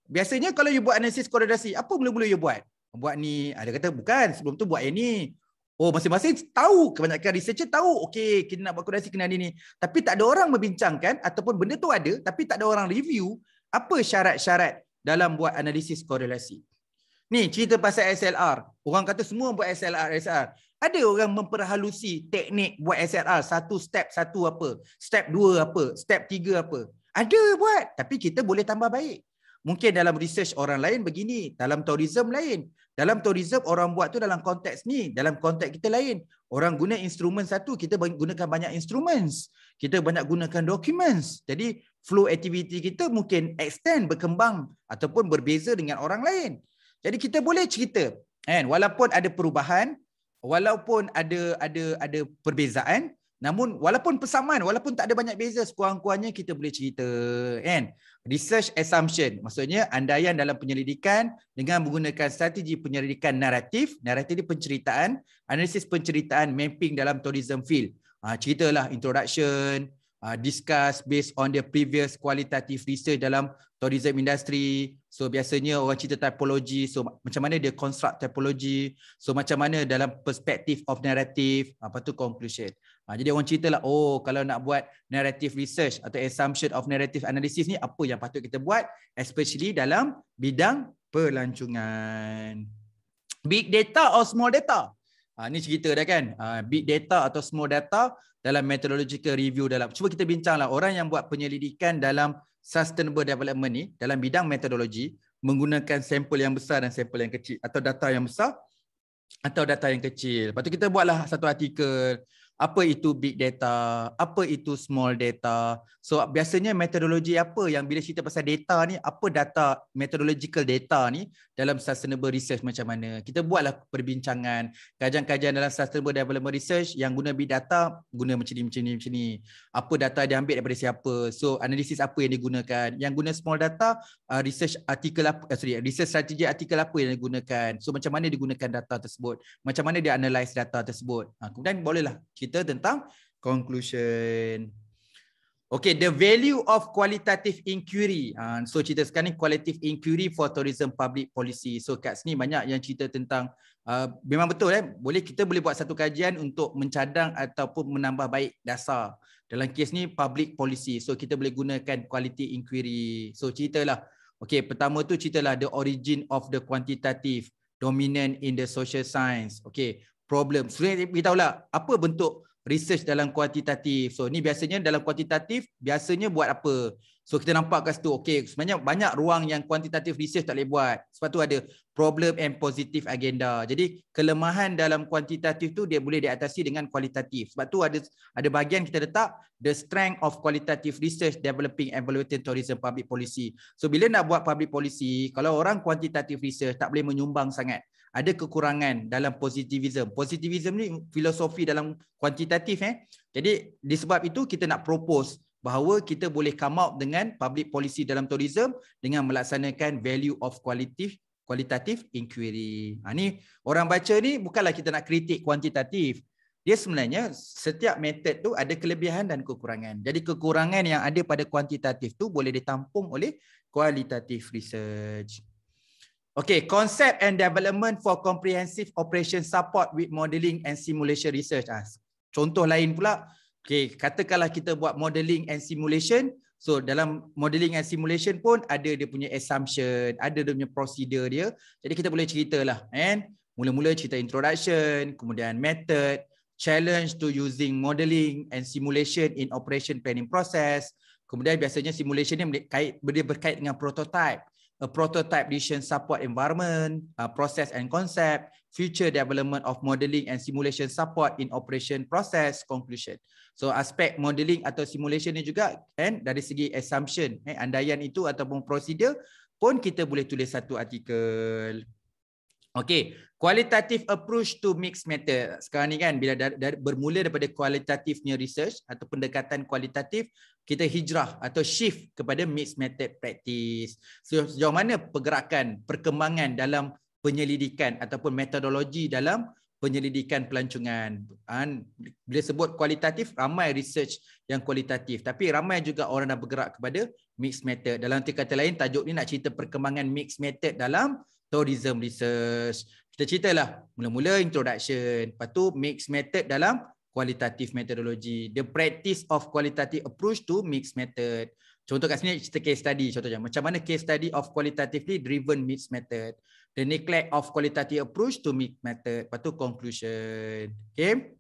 Biasanya kalau you buat analisis korelasi, apa mula-mula you buat? Buat ni, ada kata bukan, sebelum tu buat yang ni. Oh, masing-masing tahu, kebanyakan researcher tahu, okey, kita nak buat korelasi kena ni. Tapi tak ada orang membincangkan ataupun benda tu ada, tapi tak ada orang review apa syarat-syarat dalam buat analisis korelasi. Ni cerita pasal SLR. Orang kata semua buat SLR, SLR. Ada orang memperhalusi teknik buat SLR. Satu step, satu apa. Step dua apa. Step tiga apa. Ada buat. Tapi kita boleh tambah baik. Mungkin dalam research orang lain begini. Dalam tourism lain. Dalam tourism orang buat tu dalam konteks ni. Dalam konteks kita lain. Orang guna instrumen satu. Kita gunakan banyak instruments. Kita banyak gunakan documents. Jadi flow activity kita mungkin extend, berkembang. Ataupun berbeza dengan orang lain. Jadi kita boleh cerita. And walaupun ada perubahan, walaupun ada ada ada perbezaan namun walaupun persamaan walaupun tak ada banyak beza sekurang-kurangnya kita boleh cerita kan research assumption maksudnya andaian dalam penyelidikan dengan menggunakan strategi penyelidikan naratif naratif ni penceritaan analisis penceritaan mapping dalam tourism field ha, ceritalah introduction uh, discuss based on the previous qualitative research dalam tourism industry. So biasanya orang cerita typology, so macam mana dia construct typology, so macam mana dalam perspective of narrative, apa tu conclusion. Uh, jadi orang cerita lah, oh kalau nak buat narrative research atau assumption of narrative analysis ni, apa yang patut kita buat, especially dalam bidang pelancongan. Big data or small data? Ha, ni cerita dah kan. Ha, big data atau small data dalam methodological review dalam. Cuba kita bincanglah orang yang buat penyelidikan dalam sustainable development ni dalam bidang metodologi menggunakan sampel yang besar dan sampel yang kecil atau data yang besar atau data yang kecil. Lepas tu kita buatlah satu artikel apa itu big data, apa itu small data. So biasanya metodologi apa yang bila cerita pasal data ni, apa data, methodological data ni dalam sustainable research macam mana. Kita buatlah perbincangan, kajian-kajian dalam sustainable development research yang guna big data, guna macam ni, macam ni, macam ni. Apa data diambil daripada siapa. So analisis apa yang digunakan. Yang guna small data, uh, research artikel apa, uh, sorry, research strategi artikel apa yang digunakan. So macam mana digunakan data tersebut. Macam mana dia analyse data tersebut. Uh, kemudian bolehlah kita kita tentang conclusion. Okay, the value of qualitative inquiry. Uh, so cerita sekarang ni qualitative inquiry for tourism public policy. So kat sini banyak yang cerita tentang uh, memang betul eh boleh kita boleh buat satu kajian untuk mencadang ataupun menambah baik dasar. Dalam kes ni public policy. So kita boleh gunakan quality inquiry. So ceritalah. Okay, pertama tu ceritalah the origin of the quantitative dominant in the social science. Okay, problem. Sebenarnya beritahu lah apa bentuk research dalam kuantitatif. So ni biasanya dalam kuantitatif biasanya buat apa? So kita nampak kat situ okey sebenarnya banyak ruang yang kuantitatif research tak boleh buat. Sebab tu ada problem and positive agenda. Jadi kelemahan dalam kuantitatif tu dia boleh diatasi dengan kualitatif. Sebab tu ada ada bahagian kita letak the strength of qualitative research developing evaluating tourism public policy. So bila nak buat public policy, kalau orang kuantitatif research tak boleh menyumbang sangat ada kekurangan dalam positivism. Positivism ni filosofi dalam kuantitatif eh. Jadi disebab itu kita nak propose bahawa kita boleh come out dengan public policy dalam tourism dengan melaksanakan value of qualitative qualitative inquiry. Ha ni orang baca ni bukanlah kita nak kritik kuantitatif. Dia sebenarnya setiap method tu ada kelebihan dan kekurangan. Jadi kekurangan yang ada pada kuantitatif tu boleh ditampung oleh qualitative research. Okay, concept and development for comprehensive operation support with modeling and simulation research. Ah, contoh lain pula, okay, katakanlah kita buat modeling and simulation. So dalam modeling and simulation pun ada dia punya assumption, ada dia punya procedure dia. Jadi kita boleh ceritalah? Mula-mula cerita introduction, kemudian method, challenge to using modeling and simulation in operation planning process. Kemudian biasanya simulation ni berkait, berkait dengan prototype a prototype decision support environment, uh, process and concept, future development of modeling and simulation support in operation process, conclusion. So aspek modeling atau simulation ni juga kan dari segi assumption, eh, andaian itu ataupun prosedur pun kita boleh tulis satu artikel. Okay, qualitative approach to mixed method. Sekarang ni kan bila dari, dari, bermula daripada kualitatifnya research atau pendekatan kualitatif, kita hijrah atau shift kepada mixed method practice. So, sejauh mana pergerakan, perkembangan dalam penyelidikan ataupun metodologi dalam penyelidikan pelancongan. Bila sebut kualitatif, ramai research yang kualitatif. Tapi ramai juga orang dah bergerak kepada mixed method. Dalam kata lain, tajuk ni nak cerita perkembangan mixed method dalam tourism research. Kita ceritalah mula-mula introduction, lepas tu mixed method dalam qualitative methodology. The practice of qualitative approach to mixed method. Contoh kat sini cerita case study contohnya. Macam mana case study of qualitatively driven mixed method. The neglect of qualitative approach to mixed method. Lepas tu conclusion. Okay.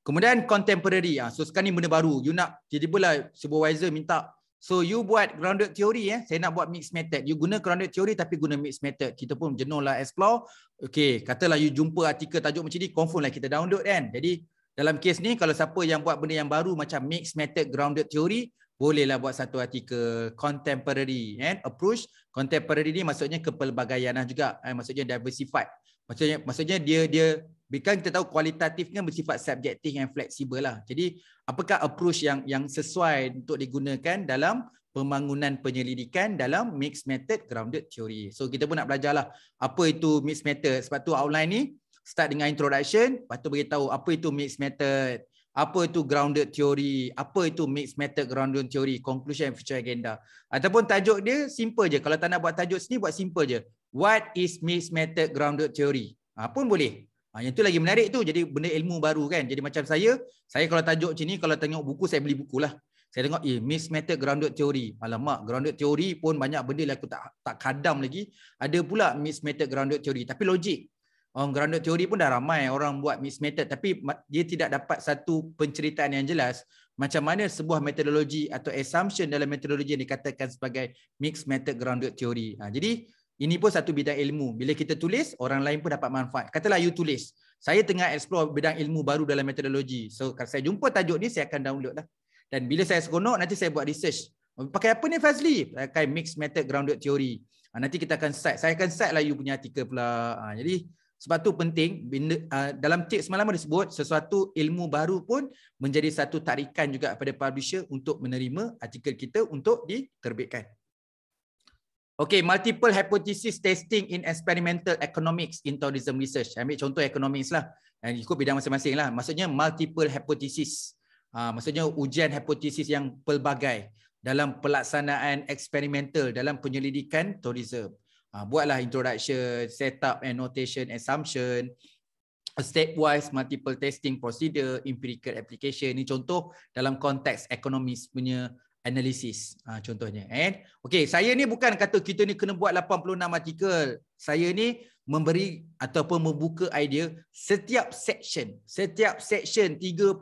Kemudian contemporary. Ah, so sekarang ni benda baru. You nak, jadi pula supervisor minta So you buat grounded theory eh. Saya nak buat mixed method. You guna grounded theory tapi guna mixed method. Kita pun jenuh lah explore. Okay, katalah you jumpa artikel tajuk macam ni, confirm lah kita download kan. Jadi dalam kes ni kalau siapa yang buat benda yang baru macam mixed method grounded theory, bolehlah buat satu artikel contemporary eh? approach. Contemporary ni maksudnya kepelbagaian lah juga. Eh? Maksudnya diversified. Maksudnya maksudnya dia dia Bukan kita tahu kualitatifnya bersifat subjektif yang fleksibel lah. Jadi apakah approach yang yang sesuai untuk digunakan dalam pembangunan penyelidikan dalam mixed method grounded theory. So kita pun nak belajar lah apa itu mixed method. Sebab tu outline ni start dengan introduction, lepas tu beritahu apa itu mixed method, apa itu grounded theory, apa itu mixed method grounded theory, conclusion and future agenda. Ataupun tajuk dia simple je. Kalau tak nak buat tajuk sini, buat simple je. What is mixed method grounded theory? Ha, pun boleh. Ha, yang tu lagi menarik tu jadi benda ilmu baru kan. Jadi macam saya, saya kalau tajuk macam ni, kalau tengok buku, saya beli buku lah. Saya tengok, eh, mixed method grounded theory. Alamak, grounded theory pun banyak benda lah aku tak, tak kadam lagi. Ada pula mixed method grounded theory. Tapi logik. Orang grounded theory pun dah ramai orang buat mixed method tapi dia tidak dapat satu penceritaan yang jelas macam mana sebuah metodologi atau assumption dalam metodologi yang dikatakan sebagai mixed method grounded theory. Ha, jadi ini pun satu bidang ilmu. Bila kita tulis, orang lain pun dapat manfaat. Katalah you tulis. Saya tengah explore bidang ilmu baru dalam metodologi. So kalau saya jumpa tajuk ni, saya akan download lah. Dan bila saya seronok, nanti saya buat research. Pakai apa ni Fazli? Pakai mixed method grounded theory. Ha, nanti kita akan cite. Saya akan cite lah you punya artikel pula. Ha, jadi sebab tu penting uh, dalam tips semalam disebut sesuatu ilmu baru pun menjadi satu tarikan juga kepada publisher untuk menerima artikel kita untuk diterbitkan. Okay, multiple hypothesis testing in experimental economics in tourism research. Ambil contoh economics lah. Dan ikut bidang masing-masing lah. Maksudnya multiple hypothesis. Uh, maksudnya ujian hipotesis yang pelbagai dalam pelaksanaan eksperimental dalam penyelidikan tourism. Uh, buatlah introduction, setup and notation assumption, stepwise multiple testing procedure, empirical application. Ini contoh dalam konteks ekonomis punya analisis uh, contohnya. And okay, saya ni bukan kata kita ni kena buat 86 artikel. Saya ni memberi ataupun membuka idea setiap section, setiap section 3.2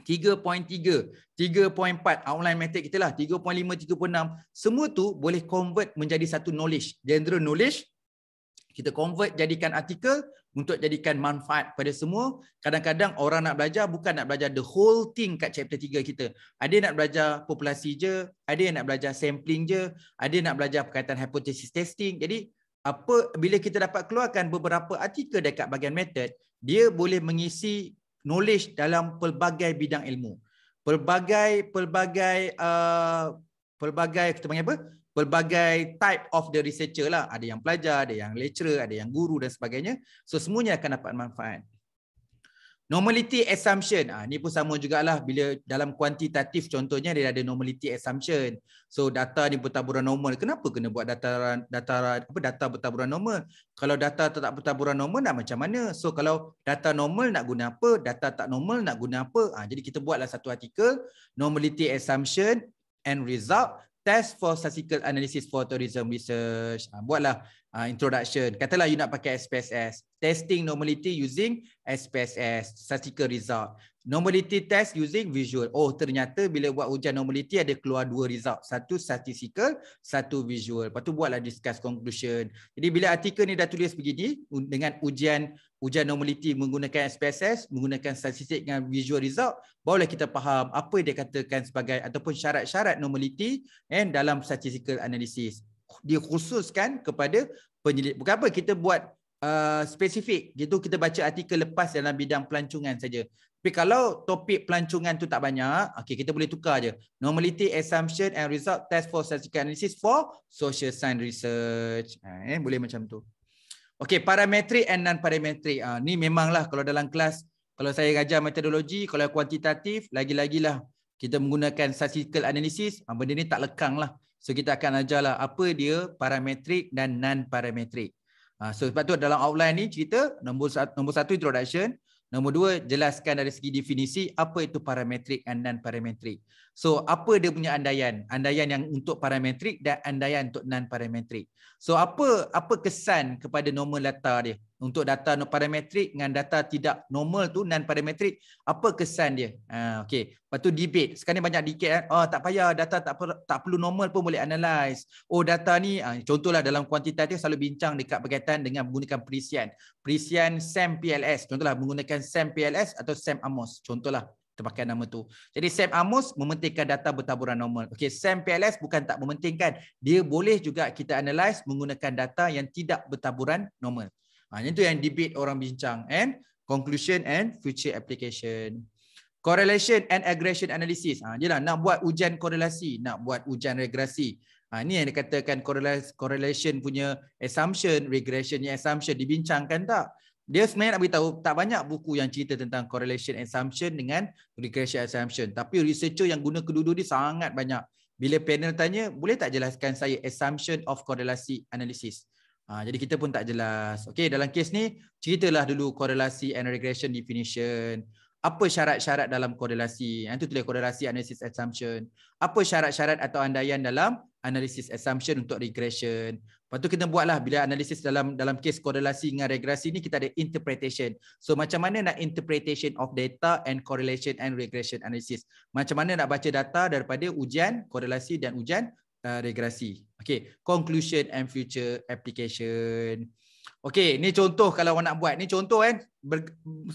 3.3, 3.4 outline method kita lah, 3.5, 3.6. Semua tu boleh convert menjadi satu knowledge, general knowledge. Kita convert jadikan artikel untuk jadikan manfaat pada semua. Kadang-kadang orang nak belajar bukan nak belajar the whole thing kat chapter 3 kita. Ada nak belajar populasi je, ada yang nak belajar sampling je, ada nak belajar perkaitan hypothesis testing. Jadi apa bila kita dapat keluarkan beberapa artikel dekat bahagian method, dia boleh mengisi knowledge dalam pelbagai bidang ilmu. Pelbagai pelbagai uh, pelbagai kita panggil apa? Pelbagai type of the researcher lah. Ada yang pelajar, ada yang lecturer, ada yang guru dan sebagainya. So semuanya akan dapat manfaat. Normality assumption. Ah ni pun sama jugalah bila dalam kuantitatif contohnya dia ada normality assumption. So data ni bertaburan normal. Kenapa kena buat data data apa data bertaburan normal? Kalau data tak bertaburan normal nak macam mana? So kalau data normal nak guna apa? Data tak normal nak guna apa? Ah jadi kita buatlah satu artikel normality assumption and result test for statistical analysis for tourism research. Ah buatlah uh, introduction. Katalah you nak pakai SPSS. Testing normality using SPSS. Statistical result. Normality test using visual. Oh ternyata bila buat ujian normality ada keluar dua result. Satu statistical, satu visual. Lepas tu buatlah discuss conclusion. Jadi bila artikel ni dah tulis begini dengan ujian ujian normality menggunakan SPSS, menggunakan statistik dengan visual result, barulah kita faham apa dia katakan sebagai ataupun syarat-syarat normality and dalam statistical analysis dikhususkan kepada penyelidik. Bukan apa kita buat uh, spesifik. Gitu kita baca artikel lepas dalam bidang pelancongan saja. Tapi kalau topik pelancongan tu tak banyak, okay, kita boleh tukar je. Normality, assumption and result test for statistical analysis for social science research. Ha, eh, boleh macam tu. Okay, parametric and non-parametric. Ha, ni memanglah kalau dalam kelas, kalau saya ajar metodologi, kalau kuantitatif, lagi-lagi lah kita menggunakan statistical analysis, ha, benda ni tak lekang lah. So kita akan ajarlah apa dia parametrik dan non parametrik. Ha, so sebab tu dalam outline ni cerita nombor satu, nombor satu introduction, nombor dua jelaskan dari segi definisi apa itu parametrik dan non parametrik. So apa dia punya andaian? Andaian yang untuk parametrik dan andaian untuk non parametrik. So apa apa kesan kepada normal data dia? Untuk data parametrik dengan data tidak normal tu non parametrik apa kesan dia ha okey lepas tu debate sekarang ni banyak dikit kan oh tak payah data tak per, tak perlu normal pun boleh analyze oh data ni ha, contohlah dalam kuantitatif selalu bincang dekat berkaitan dengan menggunakan perisian perisian SAM PLS contohlah menggunakan SAM PLS atau SAM AMOS contohlah pakai nama tu. Jadi SAM AMOS mementingkan data bertaburan normal. Okey, SAM PLS bukan tak mementingkan. Dia boleh juga kita analyze menggunakan data yang tidak bertaburan normal. Ha, itu yang debate orang bincang. And conclusion and future application. Correlation and aggression analysis. Ha, jelah, nak buat ujian korelasi, nak buat ujian regresi. Ha, ini yang dikatakan correlation punya assumption, regression assumption dibincangkan tak? Dia sebenarnya nak beritahu tak banyak buku yang cerita tentang correlation assumption dengan regression assumption. Tapi researcher yang guna kedua-dua ni sangat banyak. Bila panel tanya, boleh tak jelaskan saya assumption of correlation analysis? Ha, jadi kita pun tak jelas. Okey, dalam kes ni ceritalah dulu korelasi and regression definition. Apa syarat-syarat dalam korelasi? Yang tu tulis korelasi analysis assumption. Apa syarat-syarat atau andaian dalam analysis assumption untuk regression? Lepas tu kita buatlah bila analisis dalam dalam kes korelasi dengan regresi ni kita ada interpretation. So macam mana nak interpretation of data and correlation and regression analysis. Macam mana nak baca data daripada ujian korelasi dan ujian uh, regresi. Okay, conclusion and future application. Okay, ni contoh kalau awak nak buat. Ni contoh kan.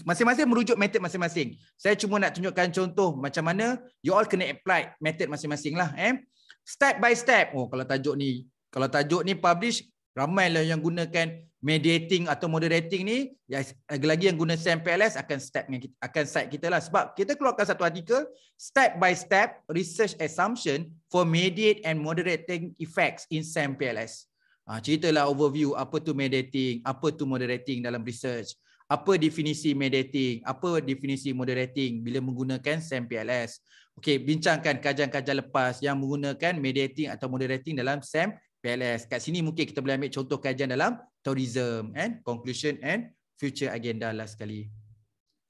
Masing-masing merujuk method masing-masing. Saya cuma nak tunjukkan contoh macam mana you all kena apply method masing-masing lah. Eh? Step by step. Oh, kalau tajuk ni kalau tajuk ni publish, ramailah yang gunakan mediating atau moderating ni, ya lagi-lagi yang guna SAMPLS akan step dengan kita, akan site kita lah. Sebab kita keluarkan satu artikel, step by step research assumption for mediate and moderating effects in SAMPLS. Ha, ceritalah overview apa tu mediating, apa tu moderating dalam research. Apa definisi mediating, apa definisi moderating bila menggunakan SAMPLS. Okey, bincangkan kajian-kajian lepas yang menggunakan mediating atau moderating dalam SAM PLS. Kat sini mungkin kita boleh ambil contoh kajian dalam tourism and conclusion and future agenda last sekali.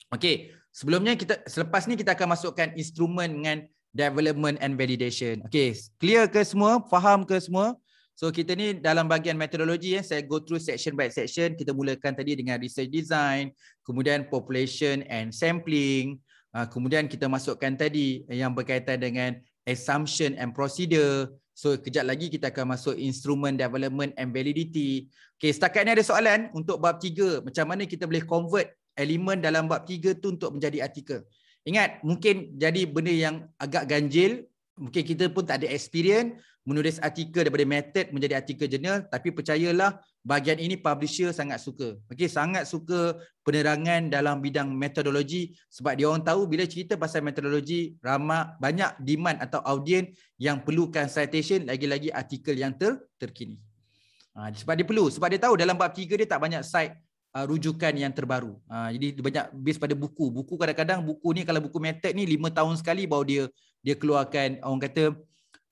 Okey, sebelumnya kita selepas ni kita akan masukkan instrumen dengan development and validation. Okey, clear ke semua? Faham ke semua? So kita ni dalam bahagian metodologi ya, saya go through section by section. Kita mulakan tadi dengan research design, kemudian population and sampling, ah, kemudian kita masukkan tadi yang berkaitan dengan assumption and procedure, So kejap lagi kita akan masuk instrument development and validity. Okay, setakat ni ada soalan untuk bab tiga. Macam mana kita boleh convert elemen dalam bab tiga tu untuk menjadi artikel. Ingat, mungkin jadi benda yang agak ganjil. Mungkin kita pun tak ada experience menulis artikel daripada method menjadi artikel jurnal. Tapi percayalah bahagian ini publisher sangat suka. Okay, sangat suka penerangan dalam bidang metodologi sebab dia orang tahu bila cerita pasal metodologi ramai banyak demand atau audien yang perlukan citation lagi-lagi artikel yang ter terkini. Ha, sebab dia perlu, sebab dia tahu dalam bab tiga dia tak banyak site uh, rujukan yang terbaru. Ha, jadi banyak base pada buku. Buku kadang-kadang buku ni kalau buku method ni lima tahun sekali baru dia dia keluarkan orang kata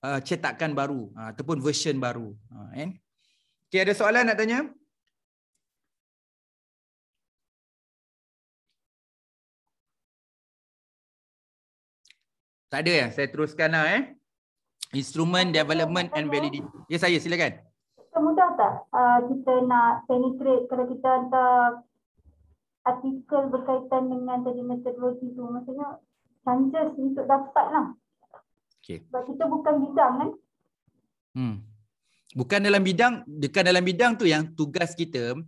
uh, cetakan baru uh, ataupun version baru. Ha, kan? Okay, ada soalan nak tanya? Tak ada ya? Saya teruskan lah eh. Instrument Development and Validity. Ya saya, silakan. Mudah tak uh, kita nak penetrate kalau kita hantar artikel berkaitan dengan tadi metodologi tu. Maksudnya chances untuk dapat lah. Okay. Sebab kita bukan bidang kan. Hmm bukan dalam bidang dekat dalam bidang tu yang tugas kita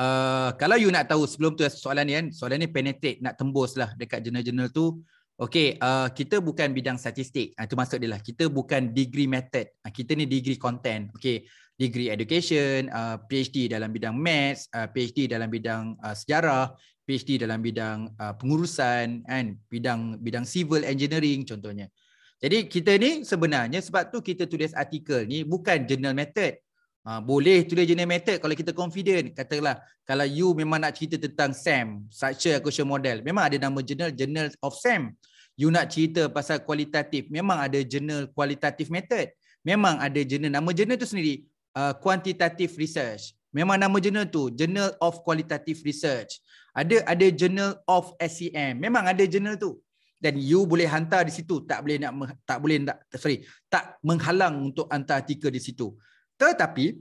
uh, kalau you nak tahu sebelum tu soalan ni kan soalan ni penetrate nak tembus lah dekat jurnal-jurnal tu Okay, uh, kita bukan bidang statistik. Itu uh, maksud dia lah. Kita bukan degree method. Uh, kita ni degree content. Okay, degree education, uh, PhD dalam bidang maths, uh, PhD dalam bidang uh, sejarah, PhD dalam bidang uh, pengurusan, and bidang bidang civil engineering contohnya. Jadi kita ni sebenarnya sebab tu kita tulis artikel ni bukan journal method. Ha, boleh tulis journal method kalau kita confident. Katalah kalau you memang nak cerita tentang SAM, Structure Acquisition Model, memang ada nama journal, Journal of SAM. You nak cerita pasal kualitatif, memang ada journal kualitatif method. Memang ada journal, nama journal tu sendiri, uh, Quantitative Research. Memang nama journal tu, Journal of Qualitative Research. Ada ada Journal of SEM. Memang ada journal tu dan you boleh hantar di situ tak boleh nak tak boleh nak sorry tak menghalang untuk hantar artikel di situ tetapi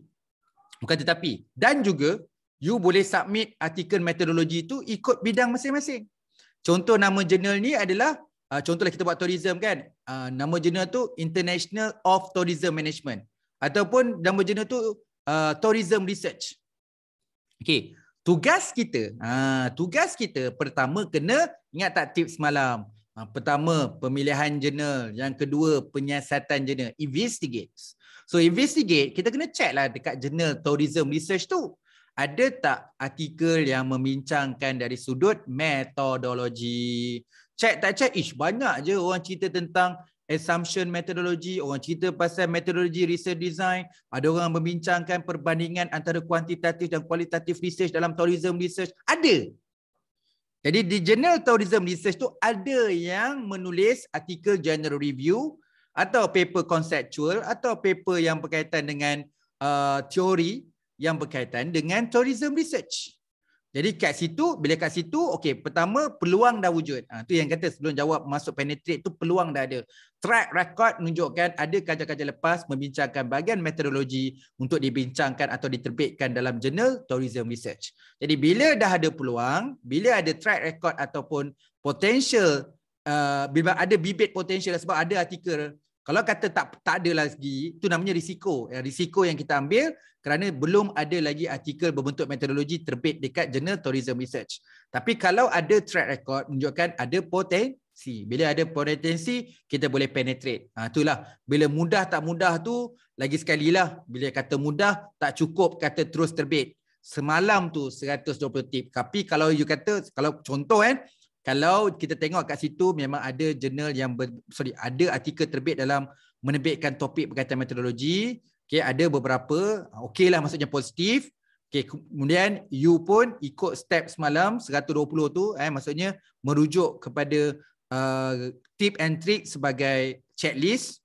bukan tetapi dan juga you boleh submit artikel metodologi itu ikut bidang masing-masing contoh nama jurnal ni adalah uh, contohlah kita buat tourism kan uh, nama jurnal tu International of Tourism Management ataupun nama jurnal tu uh, Tourism Research okey tugas kita uh, tugas kita pertama kena ingat tak tips malam Ha, pertama, pemilihan jurnal. Yang kedua, penyiasatan jurnal. Investigate. So, investigate, kita kena check lah dekat jurnal tourism research tu. Ada tak artikel yang membincangkan dari sudut metodologi? Check tak check? Ish, banyak je orang cerita tentang assumption metodologi, orang cerita pasal metodologi research design, ada orang membincangkan perbandingan antara kuantitatif dan kualitatif research dalam tourism research. Ada. Jadi di Journal Tourism Research tu ada yang menulis artikel general review atau paper conceptual atau paper yang berkaitan dengan uh, teori yang berkaitan dengan tourism research. Jadi kat situ, bila kat situ, okey, pertama peluang dah wujud. Ha, tu yang kata sebelum jawab masuk penetrate tu peluang dah ada. Track record menunjukkan ada kajian-kajian lepas membincangkan bahagian metodologi untuk dibincangkan atau diterbitkan dalam jurnal Tourism Research. Jadi bila dah ada peluang, bila ada track record ataupun potential, uh, bila ada bibit potential sebab ada artikel kalau kata tak tak ada lagi, itu namanya risiko. Ya, risiko yang kita ambil kerana belum ada lagi artikel berbentuk metodologi terbit dekat Journal Tourism Research. Tapi kalau ada track record menunjukkan ada potensi. Bila ada potensi, kita boleh penetrate. Ha, itulah. Bila mudah tak mudah tu, lagi sekali lah. Bila kata mudah, tak cukup kata terus terbit. Semalam tu 120 tip. Tapi kalau you kata, kalau contoh kan, eh, kalau kita tengok kat situ memang ada jurnal yang ber, sorry ada artikel terbit dalam menerbitkan topik berkaitan metodologi. Okey ada beberapa. Okeylah maksudnya positif. Okey kemudian you pun ikut step semalam 120 tu eh maksudnya merujuk kepada uh, tip and trick sebagai checklist.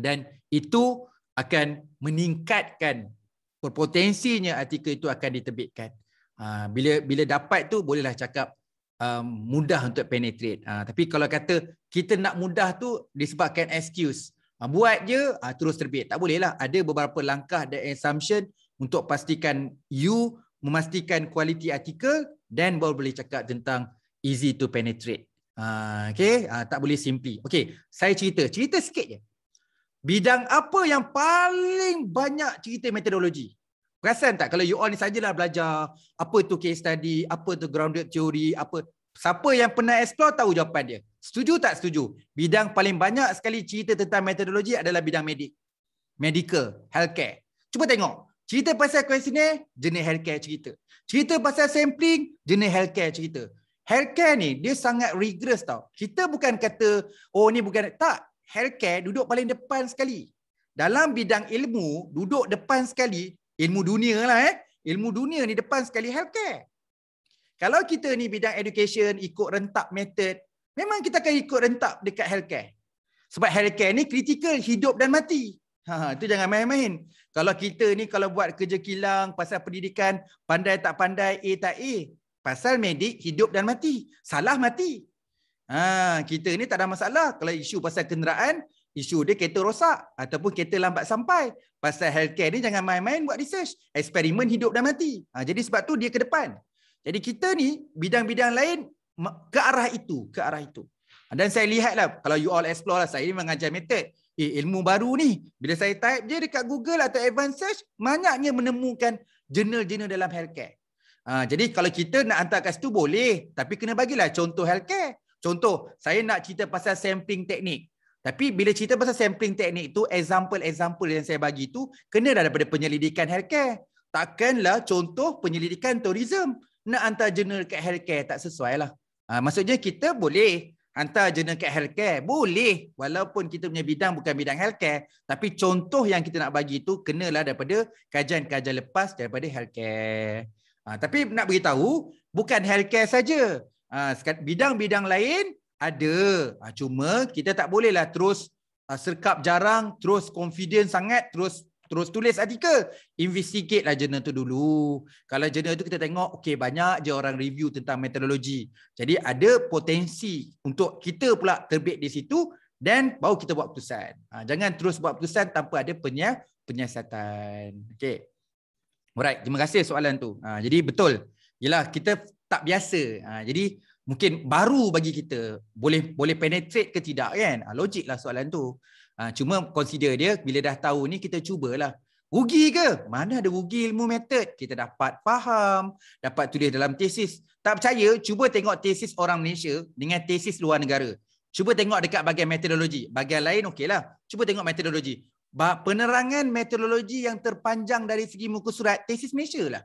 Dan itu akan meningkatkan berpotensinya artikel itu akan diterbitkan. Uh, bila bila dapat tu bolehlah cakap um, mudah untuk penetrate. Uh, tapi kalau kata kita nak mudah tu disebabkan excuse. Uh, buat je uh, terus terbit. Tak boleh lah. Ada beberapa langkah dan assumption untuk pastikan you memastikan kualiti artikel dan baru boleh cakap tentang easy to penetrate. Uh, okay, uh, tak boleh simply. Okay, saya cerita. Cerita sikit je. Bidang apa yang paling banyak cerita metodologi? Perasan tak kalau you all ni sajalah belajar apa tu case study, apa tu grounded theory, apa siapa yang pernah explore tahu jawapan dia. Setuju tak setuju? Bidang paling banyak sekali cerita tentang metodologi adalah bidang medik. Medical, healthcare. Cuba tengok. Cerita pasal questionnaire, jenis healthcare cerita. Cerita pasal sampling, jenis healthcare cerita. Healthcare ni dia sangat rigorous tau. Kita bukan kata oh ni bukan tak. Healthcare duduk paling depan sekali. Dalam bidang ilmu, duduk depan sekali ilmu dunia lah eh. Ilmu dunia ni depan sekali healthcare. Kalau kita ni bidang education ikut rentak method, memang kita akan ikut rentak dekat healthcare. Sebab healthcare ni kritikal hidup dan mati. Ha, itu jangan main-main. Kalau kita ni kalau buat kerja kilang pasal pendidikan, pandai tak pandai, A tak A. Pasal medik hidup dan mati. Salah mati. Ha, kita ni tak ada masalah. Kalau isu pasal kenderaan, isu dia kereta rosak ataupun kereta lambat sampai. Pasal healthcare ni jangan main-main buat research. Eksperimen hidup dan mati. Ha, jadi sebab tu dia ke depan. Jadi kita ni bidang-bidang lain ke arah itu. ke arah itu. Ha, dan saya lihatlah kalau you all explore lah. Saya ni mengajar metod. Eh, ilmu baru ni. Bila saya type je dekat Google atau advanced search. Banyaknya menemukan jurnal-jurnal dalam healthcare. Ha, jadi kalau kita nak hantar kat situ boleh. Tapi kena bagilah contoh healthcare. Contoh, saya nak cerita pasal sampling teknik. Tapi bila cerita pasal sampling teknik tu, example-example yang saya bagi tu, kena daripada penyelidikan healthcare. Takkanlah contoh penyelidikan tourism nak hantar jurnal kat healthcare, tak sesuai lah. Ha, maksudnya kita boleh hantar jurnal kat healthcare. Boleh. Walaupun kita punya bidang bukan bidang healthcare. Tapi contoh yang kita nak bagi tu, kenalah daripada kajian-kajian lepas daripada healthcare. Ha, tapi nak beritahu, bukan healthcare saja. Ha, bidang-bidang lain ada. Ha, cuma kita tak bolehlah terus uh, serkap jarang, terus confident sangat, terus terus tulis artikel. Investigate lah jurnal tu dulu. Kalau jurnal tu kita tengok, okey banyak je orang review tentang metodologi. Jadi ada potensi untuk kita pula terbit di situ dan baru kita buat keputusan. Ha, jangan terus buat keputusan tanpa ada penyia, penyiasatan. Okey. Alright, terima kasih soalan tu. Jadi betul. Yalah kita tak biasa. Jadi mungkin baru bagi kita. Boleh boleh penetrate ke tidak kan? Ha, logik lah soalan tu. Ha, cuma consider dia bila dah tahu ni kita cubalah. Rugi ke? Mana ada rugi ilmu method? Kita dapat faham dapat tulis dalam tesis. Tak percaya cuba tengok tesis orang Malaysia dengan tesis luar negara. Cuba tengok dekat bahagian metodologi. Bahagian lain okeylah cuba tengok metodologi. Penerangan metodologi yang terpanjang dari segi muka surat tesis Malaysia lah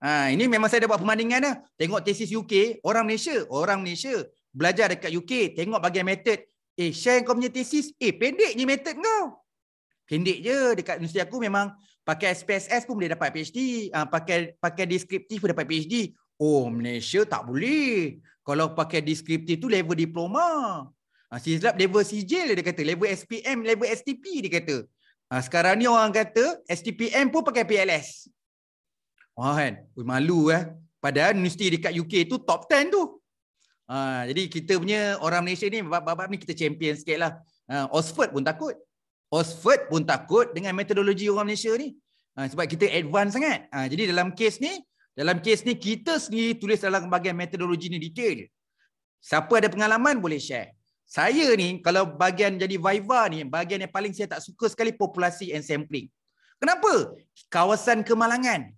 Ha, ini memang saya dah buat perbandingan lah. Tengok tesis UK, orang Malaysia, orang Malaysia belajar dekat UK, tengok bagian method. Eh, share kau punya tesis. Eh, pendek je method kau. Pendek je. Dekat universiti aku memang pakai SPSS pun boleh dapat PhD. Ha, pakai pakai deskriptif pun dapat PhD. Oh, Malaysia tak boleh. Kalau pakai deskriptif tu level diploma. Ha, silap level CJ dia kata. Level SPM, level STP dia kata. Ha, sekarang ni orang kata STPM pun pakai PLS. Wah kan, Ui, malu eh. Padahal universiti dekat UK tu top 10 tu. Ha, jadi kita punya orang Malaysia ni bab-bab ni kita champion sikit lah. Ha, Oxford pun takut. Oxford pun takut dengan metodologi orang Malaysia ni. Ha, sebab kita advance sangat. Ha, jadi dalam kes ni, dalam kes ni kita sendiri tulis dalam bahagian metodologi ni detail. Siapa ada pengalaman boleh share. Saya ni kalau bahagian jadi Viva ni, bahagian yang paling saya tak suka sekali populasi and sampling. Kenapa? Kawasan kemalangan.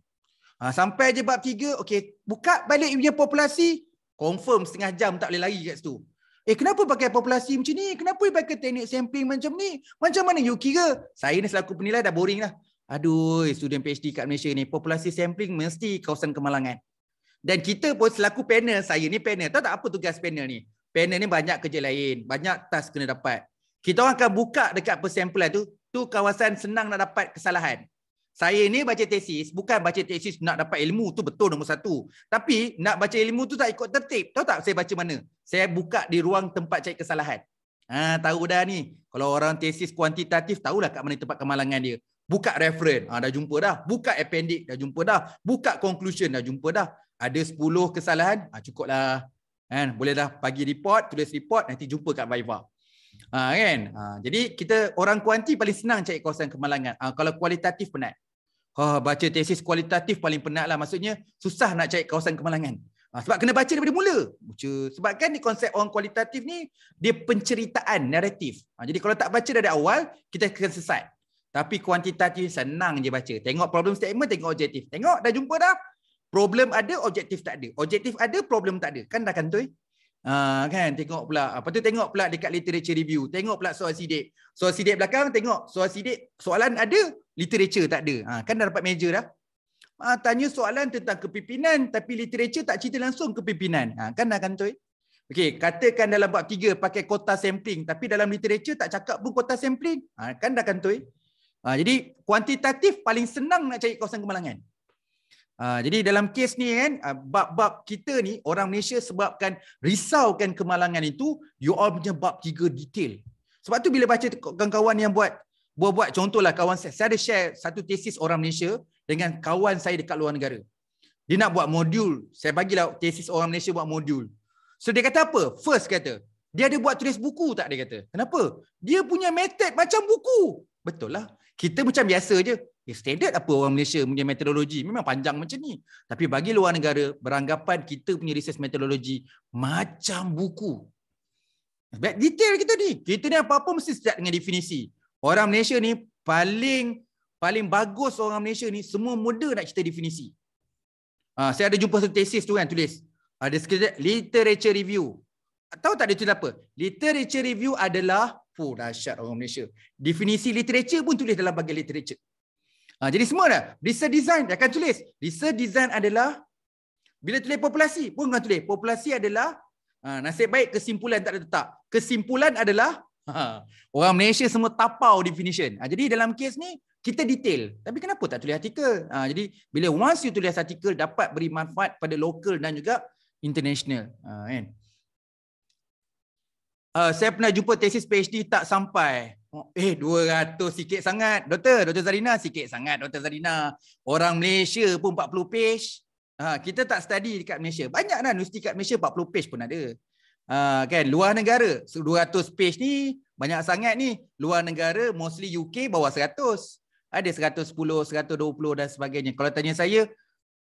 Ha, sampai je bab tiga, okey, buka balik punya populasi, confirm setengah jam tak boleh lari kat situ. Eh kenapa pakai populasi macam ni? Kenapa pakai teknik sampling macam ni? Macam mana you kira? Saya ni selaku penilai dah boring lah. Aduh, student PhD kat Malaysia ni, populasi sampling mesti kawasan kemalangan. Dan kita pun selaku panel, saya ni panel. Tahu tak apa tugas panel ni? Panel ni banyak kerja lain, banyak task kena dapat. Kita orang akan buka dekat persamplan tu, tu kawasan senang nak dapat kesalahan. Saya ni baca tesis, bukan baca tesis nak dapat ilmu, tu betul nombor satu. Tapi nak baca ilmu tu tak ikut tertib. Tahu tak saya baca mana? Saya buka di ruang tempat cari kesalahan. Ha, tahu dah ni. Kalau orang tesis kuantitatif, tahulah kat mana tempat kemalangan dia. Buka reference, ha, dah jumpa dah. Buka appendix, dah jumpa dah. Buka conclusion, dah jumpa dah. Ada 10 kesalahan, ha, cukup lah. Kan? Boleh dah bagi report, tulis report, nanti jumpa kat Viva. Ha, kan? Ha, jadi kita orang kuanti paling senang cari kawasan kemalangan. Ha, kalau kualitatif penat. Ha, baca tesis kualitatif paling penat lah. Maksudnya susah nak cari kawasan kemalangan. Ha, sebab kena baca daripada mula. Sebab kan ni konsep orang kualitatif ni, dia penceritaan, naratif. Ha, jadi kalau tak baca dari awal, kita akan sesat. Tapi kuantitatif senang je baca. Tengok problem statement, tengok objektif. Tengok dah jumpa dah. Problem ada, objektif tak ada. Objektif ada, problem tak ada. Kan dah kantoi? Ha, kan tengok pula. Apa tu tengok pula dekat literature review. Tengok pula soal sidik. Soal sidik belakang tengok soal sidik soalan ada, literature tak ada. Ha, kan dah dapat meja dah. Ha, tanya soalan tentang kepimpinan tapi literature tak cerita langsung kepimpinan. Ha, kan dah kan tu? Okey, katakan dalam bab tiga pakai kota sampling tapi dalam literature tak cakap pun kota sampling. Ha, kan dah kan tu? Ha, jadi kuantitatif paling senang nak cari kawasan kemalangan. Ha, jadi dalam kes ni kan bab-bab kita ni orang Malaysia sebabkan risaukan kemalangan itu you all punya bab tiga detail. Sebab tu bila baca kawan-kawan yang buat buat-buat contohlah kawan saya, saya ada share satu tesis orang Malaysia dengan kawan saya dekat luar negara. Dia nak buat modul, saya bagilah tesis orang Malaysia buat modul. So dia kata apa? First kata, dia ada buat tulis buku tak dia kata. Kenapa? Dia punya method macam buku. Betul lah. Kita macam biasa je. Ya, standard apa orang Malaysia punya metodologi. Memang panjang macam ni. Tapi bagi luar negara, beranggapan kita punya research metodologi macam buku. Detail kita ni. Kita ni apa-apa mesti start dengan definisi. Orang Malaysia ni paling paling bagus orang Malaysia ni semua muda nak cerita definisi. Ha, saya ada jumpa satu tesis tu kan tulis. Ada sekejap literature review. Tahu tak dia tulis apa? Literature review adalah oh dahsyat orang Malaysia. Definisi literature pun tulis dalam bahagian literature. Ha, jadi semua dah. Research design dia akan tulis. Research design adalah bila tulis populasi pun akan tulis. Populasi adalah ha, nasib baik kesimpulan tak ada tetap. Kesimpulan adalah Ha, orang Malaysia semua tapau definition. Ha, jadi dalam kes ni kita detail. Tapi kenapa tak tulis artikel? Ha, jadi bila once you tulis artikel dapat beri manfaat pada lokal dan juga international. Kan? Uh, saya pernah jumpa tesis PhD tak sampai. Eh 200 sikit sangat. Doktor, Doktor Zarina sikit sangat Doktor Zarina. Orang Malaysia pun 40 page. Ha, kita tak study dekat Malaysia. Banyak lah universiti kat Malaysia 40 page pun ada. Uh, kan? Luar negara. 200 page ni banyak sangat ni. Luar negara mostly UK bawah 100 ada 110 120 dan sebagainya. Kalau tanya saya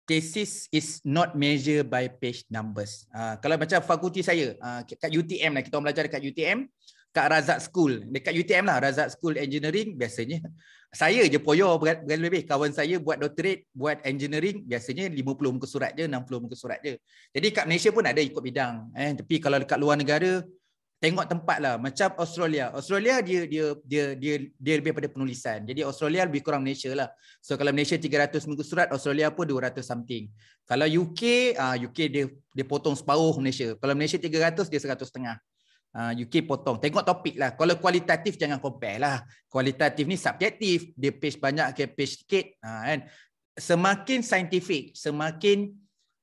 thesis is not measured by page numbers. Uh, kalau macam fakulti saya uh, kat UTM lah. Kita belajar dekat UTM kat Razak School. Dekat UTM lah Razak School Engineering biasanya. Saya je poyo berat, lebih. Kawan saya buat doctorate buat engineering biasanya 50 muka surat je 60 muka surat je. Jadi kat Malaysia pun ada ikut bidang eh. Tapi kalau dekat luar negara tengok tempat lah. Macam Australia. Australia dia dia dia dia dia lebih pada penulisan. Jadi Australia lebih kurang Malaysia lah. So kalau Malaysia 300 muka surat Australia pun 200 something. Kalau UK ah, UK dia dia potong separuh Malaysia. Kalau Malaysia 300 dia 100 setengah UK potong. Tengok topik lah. Kalau kualitatif jangan compare lah. Kualitatif ni subjektif. Dia page banyak ke page sikit. Uh, kan? Semakin scientific, semakin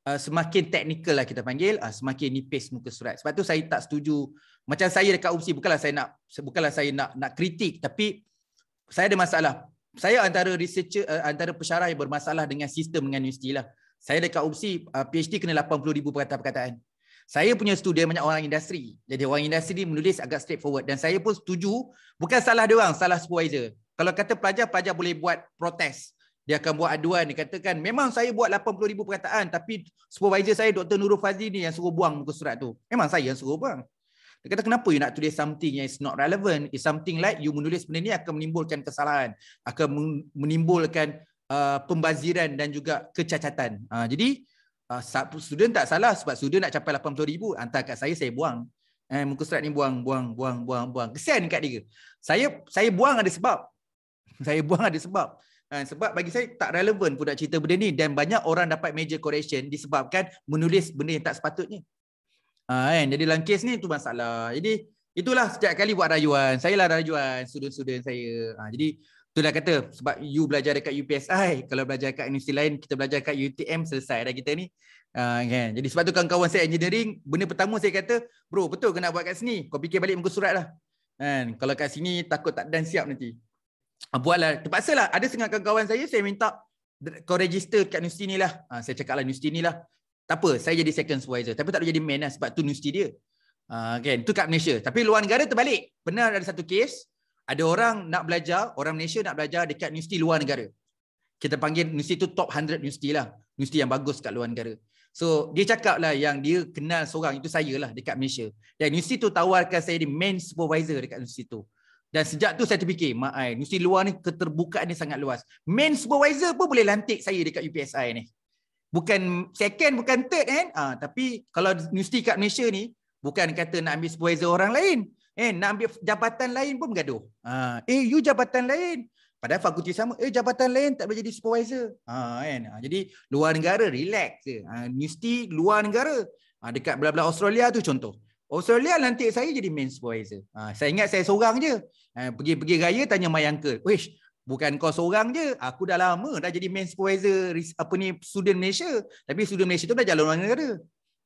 uh, semakin teknikal lah kita panggil, uh, semakin nipis muka surat. Sebab tu saya tak setuju. Macam saya dekat UPSI, bukanlah saya nak bukanlah saya nak nak kritik. Tapi saya ada masalah. Saya antara researcher, uh, antara pesyarah yang bermasalah dengan sistem dengan universiti lah. Saya dekat UPSI uh, PhD kena 80,000 perkataan-perkataan. Saya punya student banyak orang industri. Jadi orang industri menulis agak straightforward dan saya pun setuju bukan salah dia orang, salah supervisor. Kalau kata pelajar, pelajar boleh buat protes. Dia akan buat aduan, dia katakan memang saya buat 80,000 perkataan tapi supervisor saya Dr. Nurul Fazli ni yang suruh buang muka surat tu. Memang saya yang suruh buang. Dia kata kenapa you nak tulis something yang is not relevant? It's something like you menulis benda ni akan menimbulkan kesalahan, akan menimbulkan uh, pembaziran dan juga kecacatan. Uh, jadi student tak salah sebab student nak capai 80,000 hantar kat saya saya buang. Eh muka surat ni buang buang buang buang buang. Kesian kat dia. Saya saya buang ada sebab. Saya buang ada sebab. Uh, sebab bagi saya tak relevan pun nak cerita benda ni dan banyak orang dapat major correction disebabkan menulis benda yang tak sepatutnya. Ha, kan? Jadi dalam kes ni tu masalah. Jadi itulah setiap kali buat rayuan. Saya lah rayuan student-student saya. Ha, jadi itulah kata sebab you belajar dekat UPSI. Kalau belajar dekat universiti lain, kita belajar dekat UTM selesai dah kita ni. Ha, kan? Jadi sebab tu kawan-kawan saya engineering, benda pertama saya kata, bro betul ke nak buat kat sini? Kau fikir balik muka surat lah. Kan? Kalau kat sini takut tak dan siap nanti. Ha, buatlah. Terpaksa lah. Ada setengah kawan-kawan saya, saya minta kau register kat universiti ni lah. Ha, saya cakap lah universiti ni lah. Tak apa, saya jadi second supervisor. Tapi tak boleh jadi main lah sebab tu universiti dia. Uh, kan? Itu kat Malaysia. Tapi luar negara terbalik. Benar ada satu kes, ada orang nak belajar, orang Malaysia nak belajar dekat universiti luar negara. Kita panggil universiti tu top 100 universiti lah. Universiti yang bagus kat luar negara. So dia cakap lah yang dia kenal seorang, itu saya lah dekat Malaysia. Dan universiti tu tawarkan saya di main supervisor dekat universiti tu. Dan sejak tu saya terfikir, mak ai, universiti luar ni keterbukaan ni sangat luas. Main supervisor pun boleh lantik saya dekat UPSI ni bukan second bukan third kan ah tapi kalau universiti kat Malaysia ni bukan kata nak ambil supervisor orang lain eh nak ambil jabatan lain pun bergaduh ah eh you jabatan lain padahal fakulti sama eh jabatan lain tak boleh jadi supervisor ah kan ah, jadi luar negara relax je ah universiti luar negara ah dekat belah-belah Australia tu contoh Australia nanti saya jadi main supervisor. Ha, saya ingat saya seorang je. Ha, pergi-pergi raya tanya my uncle. Wish, Bukan kau seorang je. Aku dah lama dah jadi main supervisor apa ni student Malaysia. Tapi student Malaysia tu dah jalan luar negara.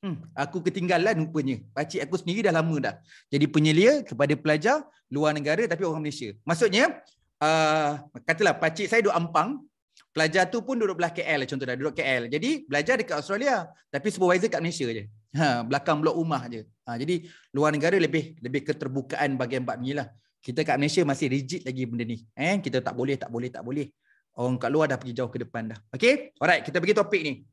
Hmm, aku ketinggalan rupanya. Pakcik aku sendiri dah lama dah. Jadi penyelia kepada pelajar luar negara tapi orang Malaysia. Maksudnya, uh, katalah pakcik saya duduk Ampang. Pelajar tu pun duduk belah KL contoh dah. Duduk KL. Jadi belajar dekat Australia. Tapi supervisor kat Malaysia je. Ha, belakang blok rumah je. Ha, jadi luar negara lebih lebih keterbukaan bagian bab ni lah. Kita kat Malaysia masih rigid lagi benda ni. Eh, kita tak boleh, tak boleh, tak boleh. Orang kat luar dah pergi jauh ke depan dah. Okay, alright, kita pergi topik ni.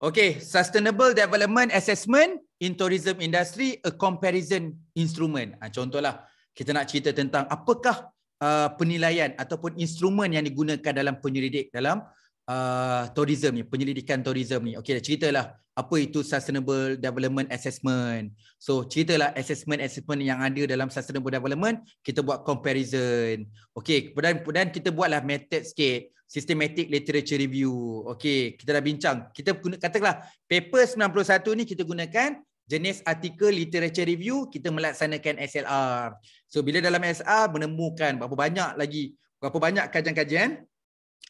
Okay, Sustainable Development Assessment in Tourism Industry, a comparison instrument. Ha, contohlah, kita nak cerita tentang apakah uh, penilaian ataupun instrumen yang digunakan dalam penyelidik dalam uh, tourism ni, penyelidikan tourism ni. Okey, ceritalah apa itu sustainable development assessment. So, ceritalah assessment-assessment yang ada dalam sustainable development, kita buat comparison. Kemudian kemudian kita buatlah method sikit, systematic literature review. Okey, kita dah bincang. Kita guna katakanlah paper 91 ni kita gunakan jenis artikel literature review, kita melaksanakan SLR. So, bila dalam SLR menemukan berapa banyak lagi, berapa banyak kajian-kajian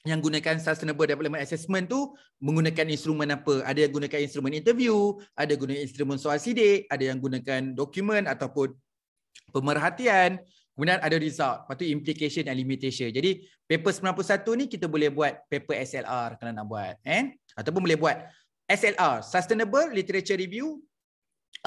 yang gunakan sustainable development assessment tu menggunakan instrumen apa ada yang gunakan instrumen interview ada guna instrumen soal sidik ada yang gunakan dokumen ataupun pemerhatian kemudian ada result lepas tu implication and limitation jadi paper 91 ni kita boleh buat paper SLR kalau nak buat eh ataupun boleh buat SLR sustainable literature review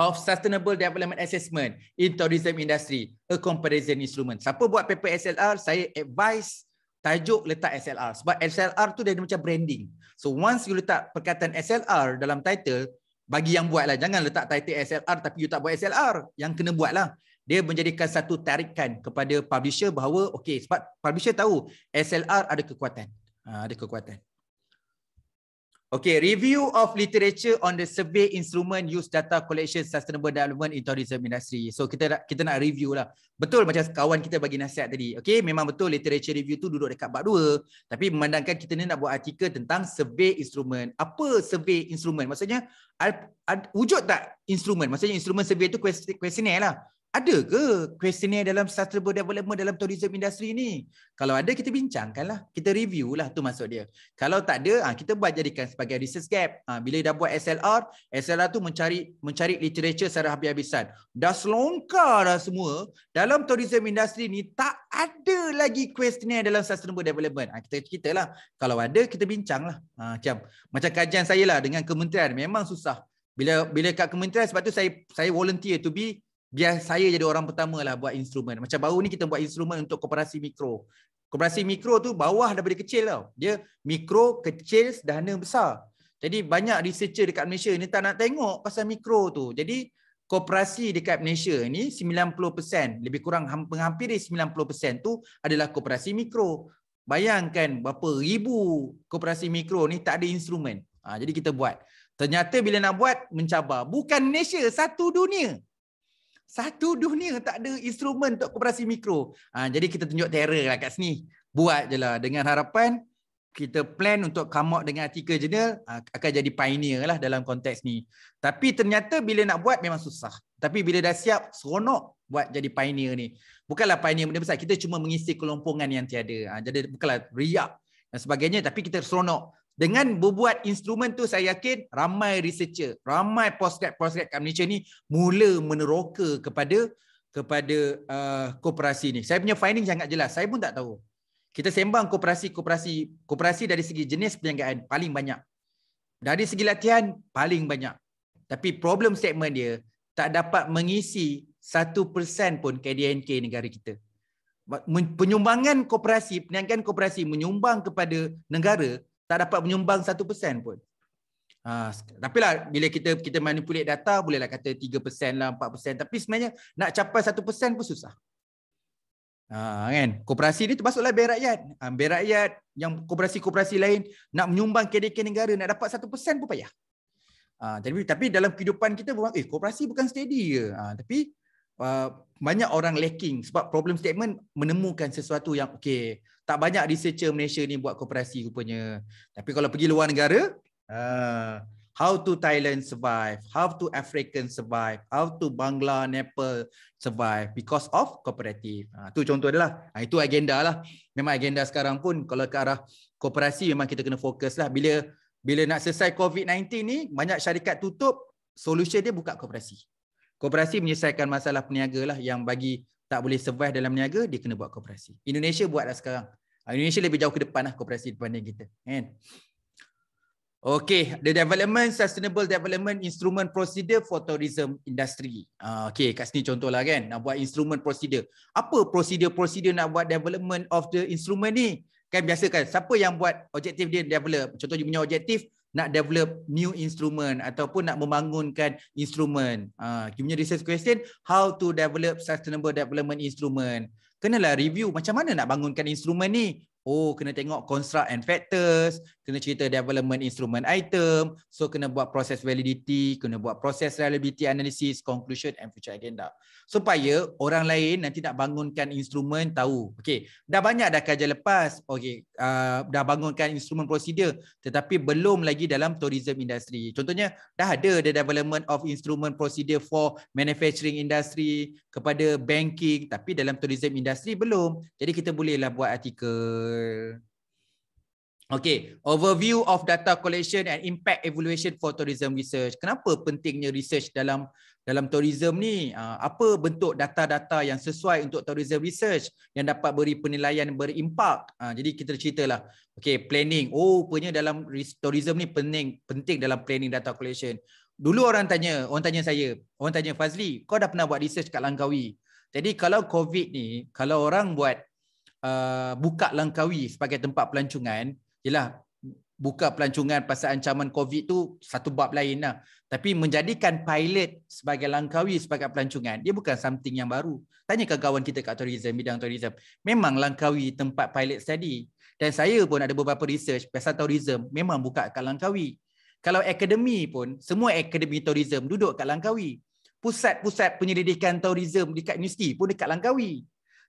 of sustainable development assessment in tourism industry a comparison instrument siapa buat paper SLR saya advise tajuk letak SLR sebab SLR tu dia macam branding. So once you letak perkataan SLR dalam title, bagi yang buat lah. Jangan letak title SLR tapi you tak buat SLR. Yang kena buat lah. Dia menjadikan satu tarikan kepada publisher bahawa okay sebab publisher tahu SLR ada kekuatan. Ha, ada kekuatan. Okay, review of literature on the survey instrument use data collection sustainable development in tourism industry. So kita nak kita nak review lah. Betul macam kawan kita bagi nasihat tadi. Okay, memang betul literature review tu duduk dekat bab dua. Tapi memandangkan kita ni nak buat artikel tentang survey instrument. Apa survey instrument? Maksudnya ad, ad, wujud tak instrument? Maksudnya instrument survey tu questionnaire lah. Ada ke questionnaire dalam sustainable development dalam tourism industry ni? Kalau ada kita bincangkanlah, kita review lah tu maksud dia. Kalau tak ada, ha, kita buat jadikan sebagai research gap. Ha, bila dah buat SLR, SLR tu mencari mencari literature secara habis-habisan. Dah selongkar dah semua, dalam tourism industry ni tak ada lagi questionnaire dalam sustainable development. Ha, kita kita lah. Kalau ada, kita bincang lah. Ha, macam, macam kajian saya lah dengan kementerian, memang susah. Bila bila kat kementerian sebab tu saya saya volunteer to be biar saya jadi orang pertama lah buat instrumen. Macam baru ni kita buat instrumen untuk koperasi mikro. Koperasi mikro tu bawah daripada kecil tau. Dia mikro, kecil, sederhana, besar. Jadi banyak researcher dekat Malaysia ni tak nak tengok pasal mikro tu. Jadi koperasi dekat Malaysia ni 90%, lebih kurang hampir 90% tu adalah koperasi mikro. Bayangkan berapa ribu koperasi mikro ni tak ada instrumen. Ha, jadi kita buat. Ternyata bila nak buat, mencabar. Bukan Malaysia, satu dunia. Satu dunia tak ada instrumen untuk koperasi mikro. Ha, jadi kita tunjuk terror lah kat sini. Buat je lah dengan harapan kita plan untuk come out dengan artikel jurnal ha, akan jadi pioneer lah dalam konteks ni. Tapi ternyata bila nak buat memang susah. Tapi bila dah siap, seronok buat jadi pioneer ni. Bukanlah pioneer benda besar. Kita cuma mengisi kelompongan yang tiada. Ha, jadi bukanlah riak dan sebagainya. Tapi kita seronok dengan berbuat instrumen tu saya yakin ramai researcher, ramai postgrad-postgrad kat Malaysia ni mula meneroka kepada kepada uh, koperasi ni. Saya punya finding sangat jelas. Saya pun tak tahu. Kita sembang koperasi-koperasi koperasi dari segi jenis perniagaan paling banyak. Dari segi latihan paling banyak. Tapi problem statement dia tak dapat mengisi satu persen pun KDNK negara kita. Penyumbangan koperasi, perniagaan koperasi menyumbang kepada negara tak dapat menyumbang satu persen pun. Ha, tapi lah bila kita kita manipulate data bolehlah kata 3% lah 4% tapi sebenarnya nak capai 1% pun susah. Ha, kan? Koperasi ni termasuklah bank rakyat. Ha, bank rakyat yang koperasi-koperasi lain nak menyumbang KDK negara nak dapat 1% pun payah. Ha, tapi, tapi dalam kehidupan kita eh koperasi bukan steady ke? Ha, tapi uh, banyak orang lacking sebab problem statement menemukan sesuatu yang okey tak banyak researcher Malaysia ni buat koperasi rupanya. Tapi kalau pergi luar negara, uh, how to Thailand survive, how to African survive, how to Bangla, Nepal survive because of cooperative. Uh, tu contoh adalah. Uh, itu agenda lah. Memang agenda sekarang pun kalau ke arah koperasi memang kita kena fokus lah. Bila bila nak selesai COVID-19 ni, banyak syarikat tutup, solusi dia buka koperasi. Koperasi menyelesaikan masalah peniaga lah yang bagi tak boleh survive dalam niaga, dia kena buat koperasi. Indonesia buatlah sekarang. Ah, Indonesia lebih jauh ke depan lah koperasi dibanding kita. Kan? Okay, the development, sustainable development instrument procedure for tourism industry. Uh, okay, kat sini contoh lah kan, nak buat instrument procedure. Apa procedure-procedure nak buat development of the instrument ni? Kan biasa kan, siapa yang buat objektif dia develop? Contoh dia punya objektif, nak develop new instrument ataupun nak membangunkan instrument. Ah, uh, punya research question, how to develop sustainable development instrument. Kenalah review macam mana nak bangunkan instrument ni. Oh, kena tengok construct and factors, kena cerita development instrument item, so kena buat proses validity, kena buat proses reliability analysis, conclusion and future agenda. Supaya orang lain nanti nak bangunkan instrumen tahu. Okey, dah banyak dah kajian lepas. Okey, uh, dah bangunkan instrumen prosedur tetapi belum lagi dalam tourism industry. Contohnya dah ada the development of instrument procedure for manufacturing industry kepada banking tapi dalam tourism industry belum. Jadi kita bolehlah buat artikel Okay, overview of data collection and impact evaluation for tourism research. Kenapa pentingnya research dalam dalam tourism ni? Ah, apa bentuk data-data yang sesuai untuk tourism research yang dapat beri penilaian berimpak? Ah, jadi kita ceritalah. Okay, planning. Oh, punya dalam tourism ni penting penting dalam planning data collection. Dulu orang tanya, orang tanya saya, orang tanya Fazli, kau dah pernah buat research kat Langkawi? Jadi kalau COVID ni, kalau orang buat uh, buka Langkawi sebagai tempat pelancongan, yalah buka pelancongan pasal ancaman COVID tu satu bab lain lah. Tapi menjadikan pilot sebagai Langkawi sebagai pelancongan, dia bukan something yang baru. Tanya ke kawan kita kat tourism, bidang tourism. Memang Langkawi tempat pilot study. Dan saya pun ada beberapa research pasal tourism, memang buka kat Langkawi. Kalau akademi pun, semua akademi tourism duduk kat Langkawi. Pusat-pusat penyelidikan tourism dekat universiti pun dekat Langkawi.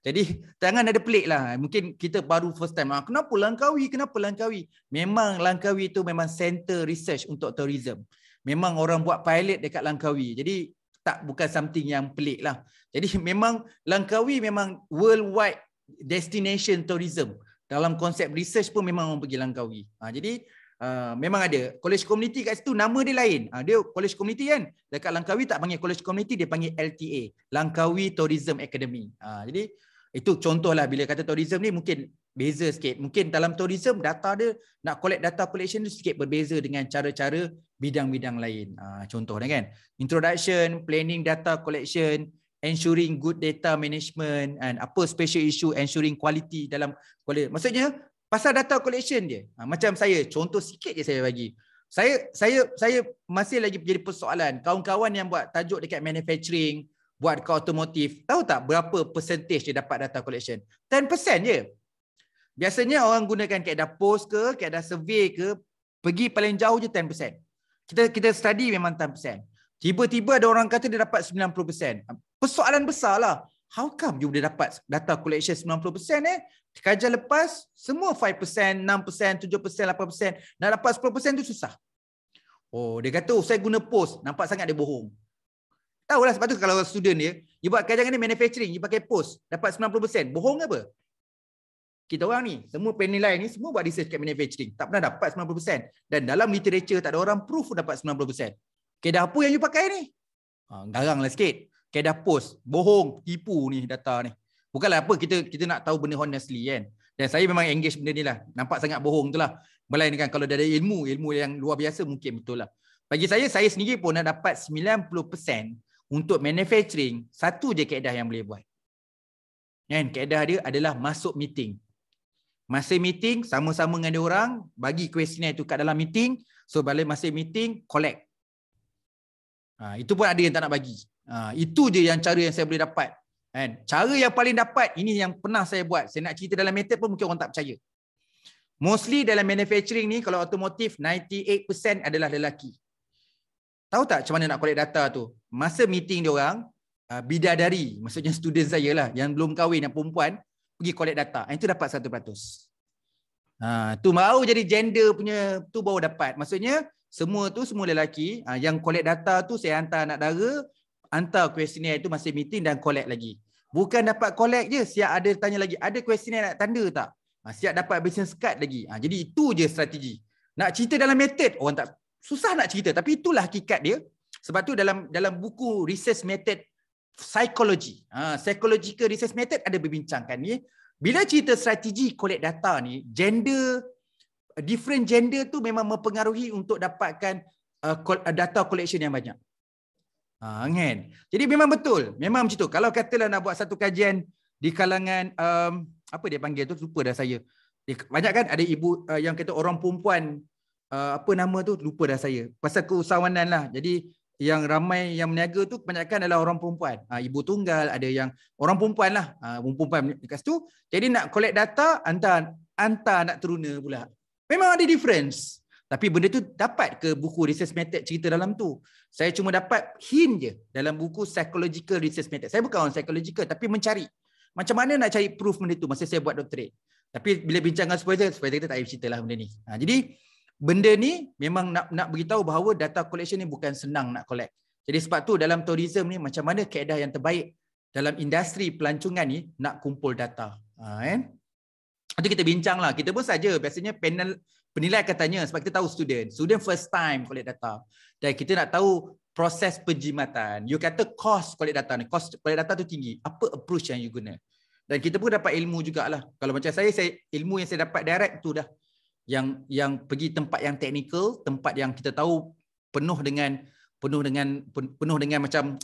Jadi jangan ada pelik lah. Mungkin kita baru first time. Ah, kenapa Langkawi? Kenapa Langkawi? Memang Langkawi itu memang center research untuk tourism. Memang orang buat pilot dekat Langkawi. Jadi tak bukan something yang pelik lah. Jadi memang Langkawi memang worldwide destination tourism. Dalam konsep research pun memang orang pergi Langkawi. Ha, jadi uh, memang ada. College community kat situ nama dia lain. Ha, dia college community kan. Dekat Langkawi tak panggil college community, dia panggil LTA. Langkawi Tourism Academy. Ha, jadi itu contohlah bila kata tourism ni mungkin beza sikit. Mungkin dalam tourism data dia nak collect data collection tu sikit berbeza dengan cara-cara bidang-bidang lain. Ha, contoh kan. Introduction, planning data collection, ensuring good data management and apa special issue ensuring quality dalam quality. Maksudnya pasal data collection dia. Ha, macam saya contoh sikit je saya bagi. Saya saya saya masih lagi jadi persoalan kawan-kawan yang buat tajuk dekat manufacturing, buat ke otomotif, tahu tak berapa percentage dia dapat data collection? 10% je. Biasanya orang gunakan kaedah post ke, kaedah survey ke, pergi paling jauh je 10%. Kita kita study memang 10%. Tiba-tiba ada orang kata dia dapat 90%. Persoalan besar lah. How come you boleh dapat data collection 90% eh? Kajian lepas, semua 5%, 6%, 7%, 8%. Nak dapat 10% tu susah. Oh, dia kata, oh, saya guna post. Nampak sangat dia bohong. Tahu lah sebab tu kalau student dia, dia buat kajian ni manufacturing, dia pakai post, dapat 90%. Bohong apa? Kita orang ni, semua penilai ni, semua buat research kat manufacturing. Tak pernah dapat 90%. Dan dalam literature, tak ada orang proof dapat 90%. Kedah apa yang you pakai ni? Ha, garang lah sikit. Kedah post, bohong, tipu ni data ni. Bukanlah apa, kita kita nak tahu benda honestly kan. Dan saya memang engage benda ni lah. Nampak sangat bohong tu lah. Melainkan kalau ada ilmu, ilmu yang luar biasa mungkin betul lah. Bagi saya, saya sendiri pun nak dapat 90% untuk manufacturing, satu je kaedah yang boleh buat. Kan? Kaedah dia adalah masuk meeting. Masa meeting, sama-sama dengan dia orang, bagi kuesioner itu kat dalam meeting. So, balik masa meeting, collect. Ha, itu pun ada yang tak nak bagi. Ha, itu je yang cara yang saya boleh dapat. Kan? Cara yang paling dapat, ini yang pernah saya buat. Saya nak cerita dalam method pun mungkin orang tak percaya. Mostly dalam manufacturing ni, kalau otomotif, 98% adalah lelaki. Tahu tak macam mana nak collect data tu? Masa meeting dia orang, uh, bidadari, maksudnya student saya lah, yang belum kahwin, yang perempuan, pergi collect data. Itu dapat 1%. Ha, tu baru jadi gender punya, tu baru dapat. Maksudnya, semua tu semua lelaki, ha, yang collect data tu saya hantar anak dara, hantar questionnaire tu masih meeting dan collect lagi. Bukan dapat collect je, siap ada tanya lagi, ada questionnaire nak tanda tak? Ha, siap dapat business card lagi. Ha, jadi itu je strategi. Nak cerita dalam method, orang tak susah nak cerita tapi itulah hakikat dia. Sebab tu dalam dalam buku research method psychology ha, psychological research method ada berbincangkan ni bila cerita strategi collect data ni gender different gender tu memang mempengaruhi untuk dapatkan uh, data collection yang banyak. Ha, kan? Jadi memang betul memang macam tu. Kalau katalah nak buat satu kajian di kalangan um, apa dia panggil tu? Lupa dah saya. Banyak kan? Ada ibu uh, yang kata orang perempuan uh, apa nama tu lupa dah saya. Pasal keusahawanan lah. Jadi yang ramai yang meniaga tu kebanyakan adalah orang perempuan. Uh, ibu tunggal ada yang orang perempuan lah. Uh, perempuan dekat situ. Jadi nak collect data hantar hantar anak teruna pula. Memang ada difference. Tapi benda tu dapat ke buku research method cerita dalam tu? Saya cuma dapat hint je dalam buku psychological research method. Saya bukan orang psychological tapi mencari. Macam mana nak cari proof benda tu? Masa saya buat doctorate tapi bila bincang dengan supervisor supervisor kita tak payah cerita lah benda ni. Ha, jadi benda ni memang nak nak beritahu bahawa data collection ni bukan senang nak collect. Jadi sebab tu dalam tourism ni macam mana kaedah yang terbaik dalam industri pelancongan ni nak kumpul data. Ha, kan? Nanti kita bincang lah. Kita pun saja biasanya panel penilai akan tanya sebab kita tahu student. Student first time collect data. Dan kita nak tahu proses penjimatan. You kata cost collect data ni. Cost collect data tu tinggi. Apa approach yang you guna? Dan kita pun dapat ilmu jugalah. Kalau macam saya, saya ilmu yang saya dapat direct tu dah yang yang pergi tempat yang teknikal, tempat yang kita tahu penuh dengan penuh dengan penuh dengan macam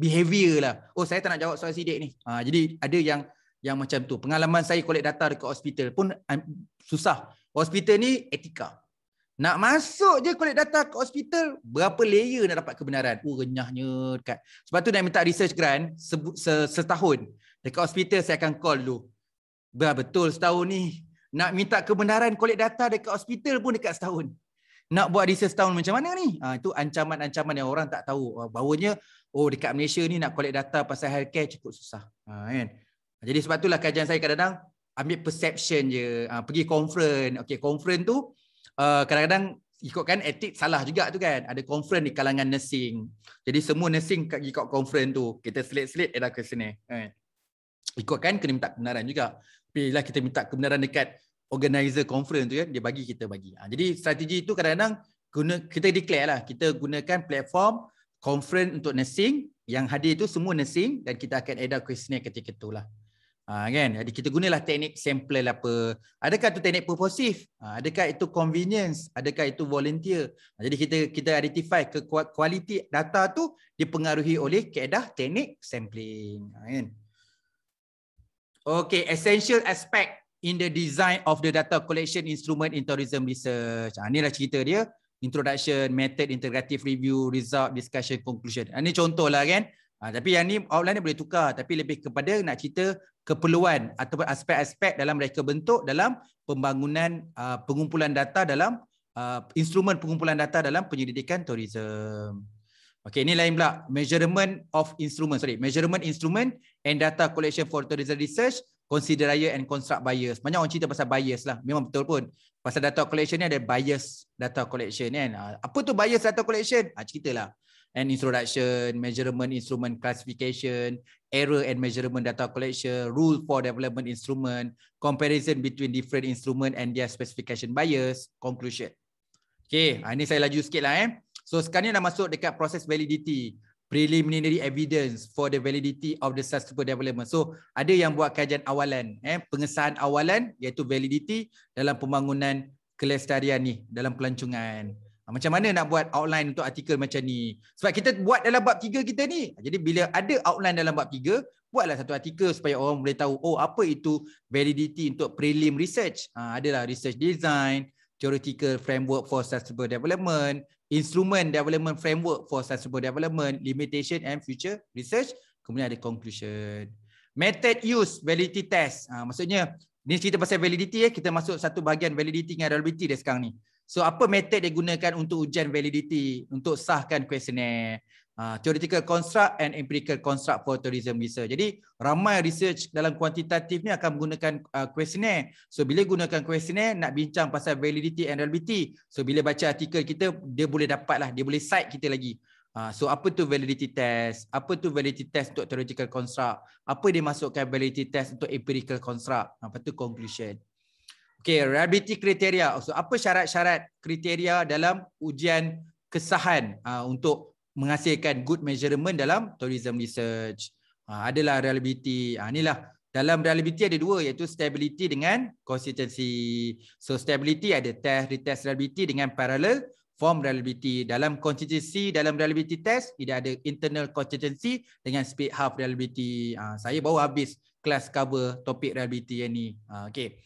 behavior lah. Oh saya tak nak jawab soal sidik ni. Ha, jadi ada yang yang macam tu. Pengalaman saya collect data dekat hospital pun um, susah. Hospital ni etika. Nak masuk je collect data ke hospital, berapa layer nak dapat kebenaran? Oh renyahnya dekat. Sebab tu nak minta research grant setahun. Dekat hospital saya akan call dulu. Betul setahun ni nak minta kebenaran collect data dekat hospital pun dekat setahun. Nak buat research setahun macam mana ni? Ha, itu ancaman-ancaman yang orang tak tahu. Ah, bahawanya, oh dekat Malaysia ni nak collect data pasal healthcare cukup susah. Ha, kan? Jadi sebab itulah kajian saya kadang-kadang ambil perception je. Ha, pergi conference. Okay, conference tu uh, kadang-kadang ikutkan etik salah juga tu kan. Ada conference di kalangan nursing. Jadi semua nursing ikut conference tu. Kita selit-selit ada questionnaire. Kan? Ikutkan kena minta kebenaran juga. Bila kita minta kebenaran dekat organizer conference tu kan, dia bagi kita bagi. Ha, jadi strategi itu kadang-kadang guna kita declare lah. Kita gunakan platform conference untuk nursing yang hadir itu semua nursing dan kita akan ada questionnaire ketika itulah. Ha, kan? Jadi kita gunalah teknik sample apa. Adakah itu teknik purposive? Ha, adakah itu convenience? Adakah itu volunteer? Ha, jadi kita kita identify ke kualiti data tu dipengaruhi oleh kaedah teknik sampling. Ha, kan? Okay, essential aspect in the design of the data collection instrument in tourism research. Ha, inilah cerita dia. Introduction, method, integrative review, result, discussion, conclusion. Ha, ini contohlah kan. Ha, tapi yang ni outline ni boleh tukar tapi lebih kepada nak cerita keperluan ataupun aspek-aspek dalam mereka bentuk dalam pembangunan uh, pengumpulan data dalam uh, instrumen pengumpulan data dalam penyelidikan tourism. Okey, ini lain pula measurement of instrument, sorry, measurement instrument and data collection for tourism research, consider and construct bias. Banyak orang cerita pasal bias lah, memang betul pun. Pasal data collection ni ada bias data collection kan. Uh, apa tu bias data collection? Ah, ceritalah and introduction, measurement instrument classification, error and measurement data collection, rule for development instrument, comparison between different instrument and their specification bias, conclusion. Okay, ah, ini saya laju sikit lah eh. So sekarang ni dah masuk dekat proses validity, preliminary evidence for the validity of the sustainable development. So ada yang buat kajian awalan, eh, pengesahan awalan iaitu validity dalam pembangunan kelestarian ni, dalam pelancongan. Ha, macam mana nak buat outline untuk artikel macam ni? Sebab kita buat dalam bab tiga kita ni. Jadi bila ada outline dalam bab tiga, buatlah satu artikel supaya orang boleh tahu, oh apa itu validity untuk prelim research. Ha, adalah research design, theoretical framework for sustainable development, instrument development framework for sustainable development, limitation and future research. Kemudian ada conclusion. Method use validity test. Ha, maksudnya, ni cerita pasal validity eh. Kita masuk satu bahagian validity dengan reliability dia sekarang ni. So apa metod dia gunakan untuk ujian validity untuk sahkan questionnaire uh, theoretical construct and empirical construct for tourism research. Jadi ramai research dalam kuantitatif ni akan menggunakan uh, questionnaire. So bila gunakan questionnaire nak bincang pasal validity and reliability. So bila baca artikel kita dia boleh dapatlah dia boleh cite kita lagi. Uh, so apa tu validity test? Apa tu validity test untuk theoretical construct? Apa dia masukkan validity test untuk empirical construct? Apa tu conclusion? Okay, reliability kriteria. So, apa syarat-syarat kriteria dalam ujian kesahan uh, untuk menghasilkan good measurement dalam tourism research? Uh, adalah reliability. Uh, inilah dalam reliability ada dua iaitu stability dengan consistency. So stability ada test retest reliability dengan parallel form reliability. Dalam consistency dalam reliability test tidak ada internal consistency dengan speed half reliability. Uh, saya baru habis kelas cover topik reliability yang ni. Uh, okay.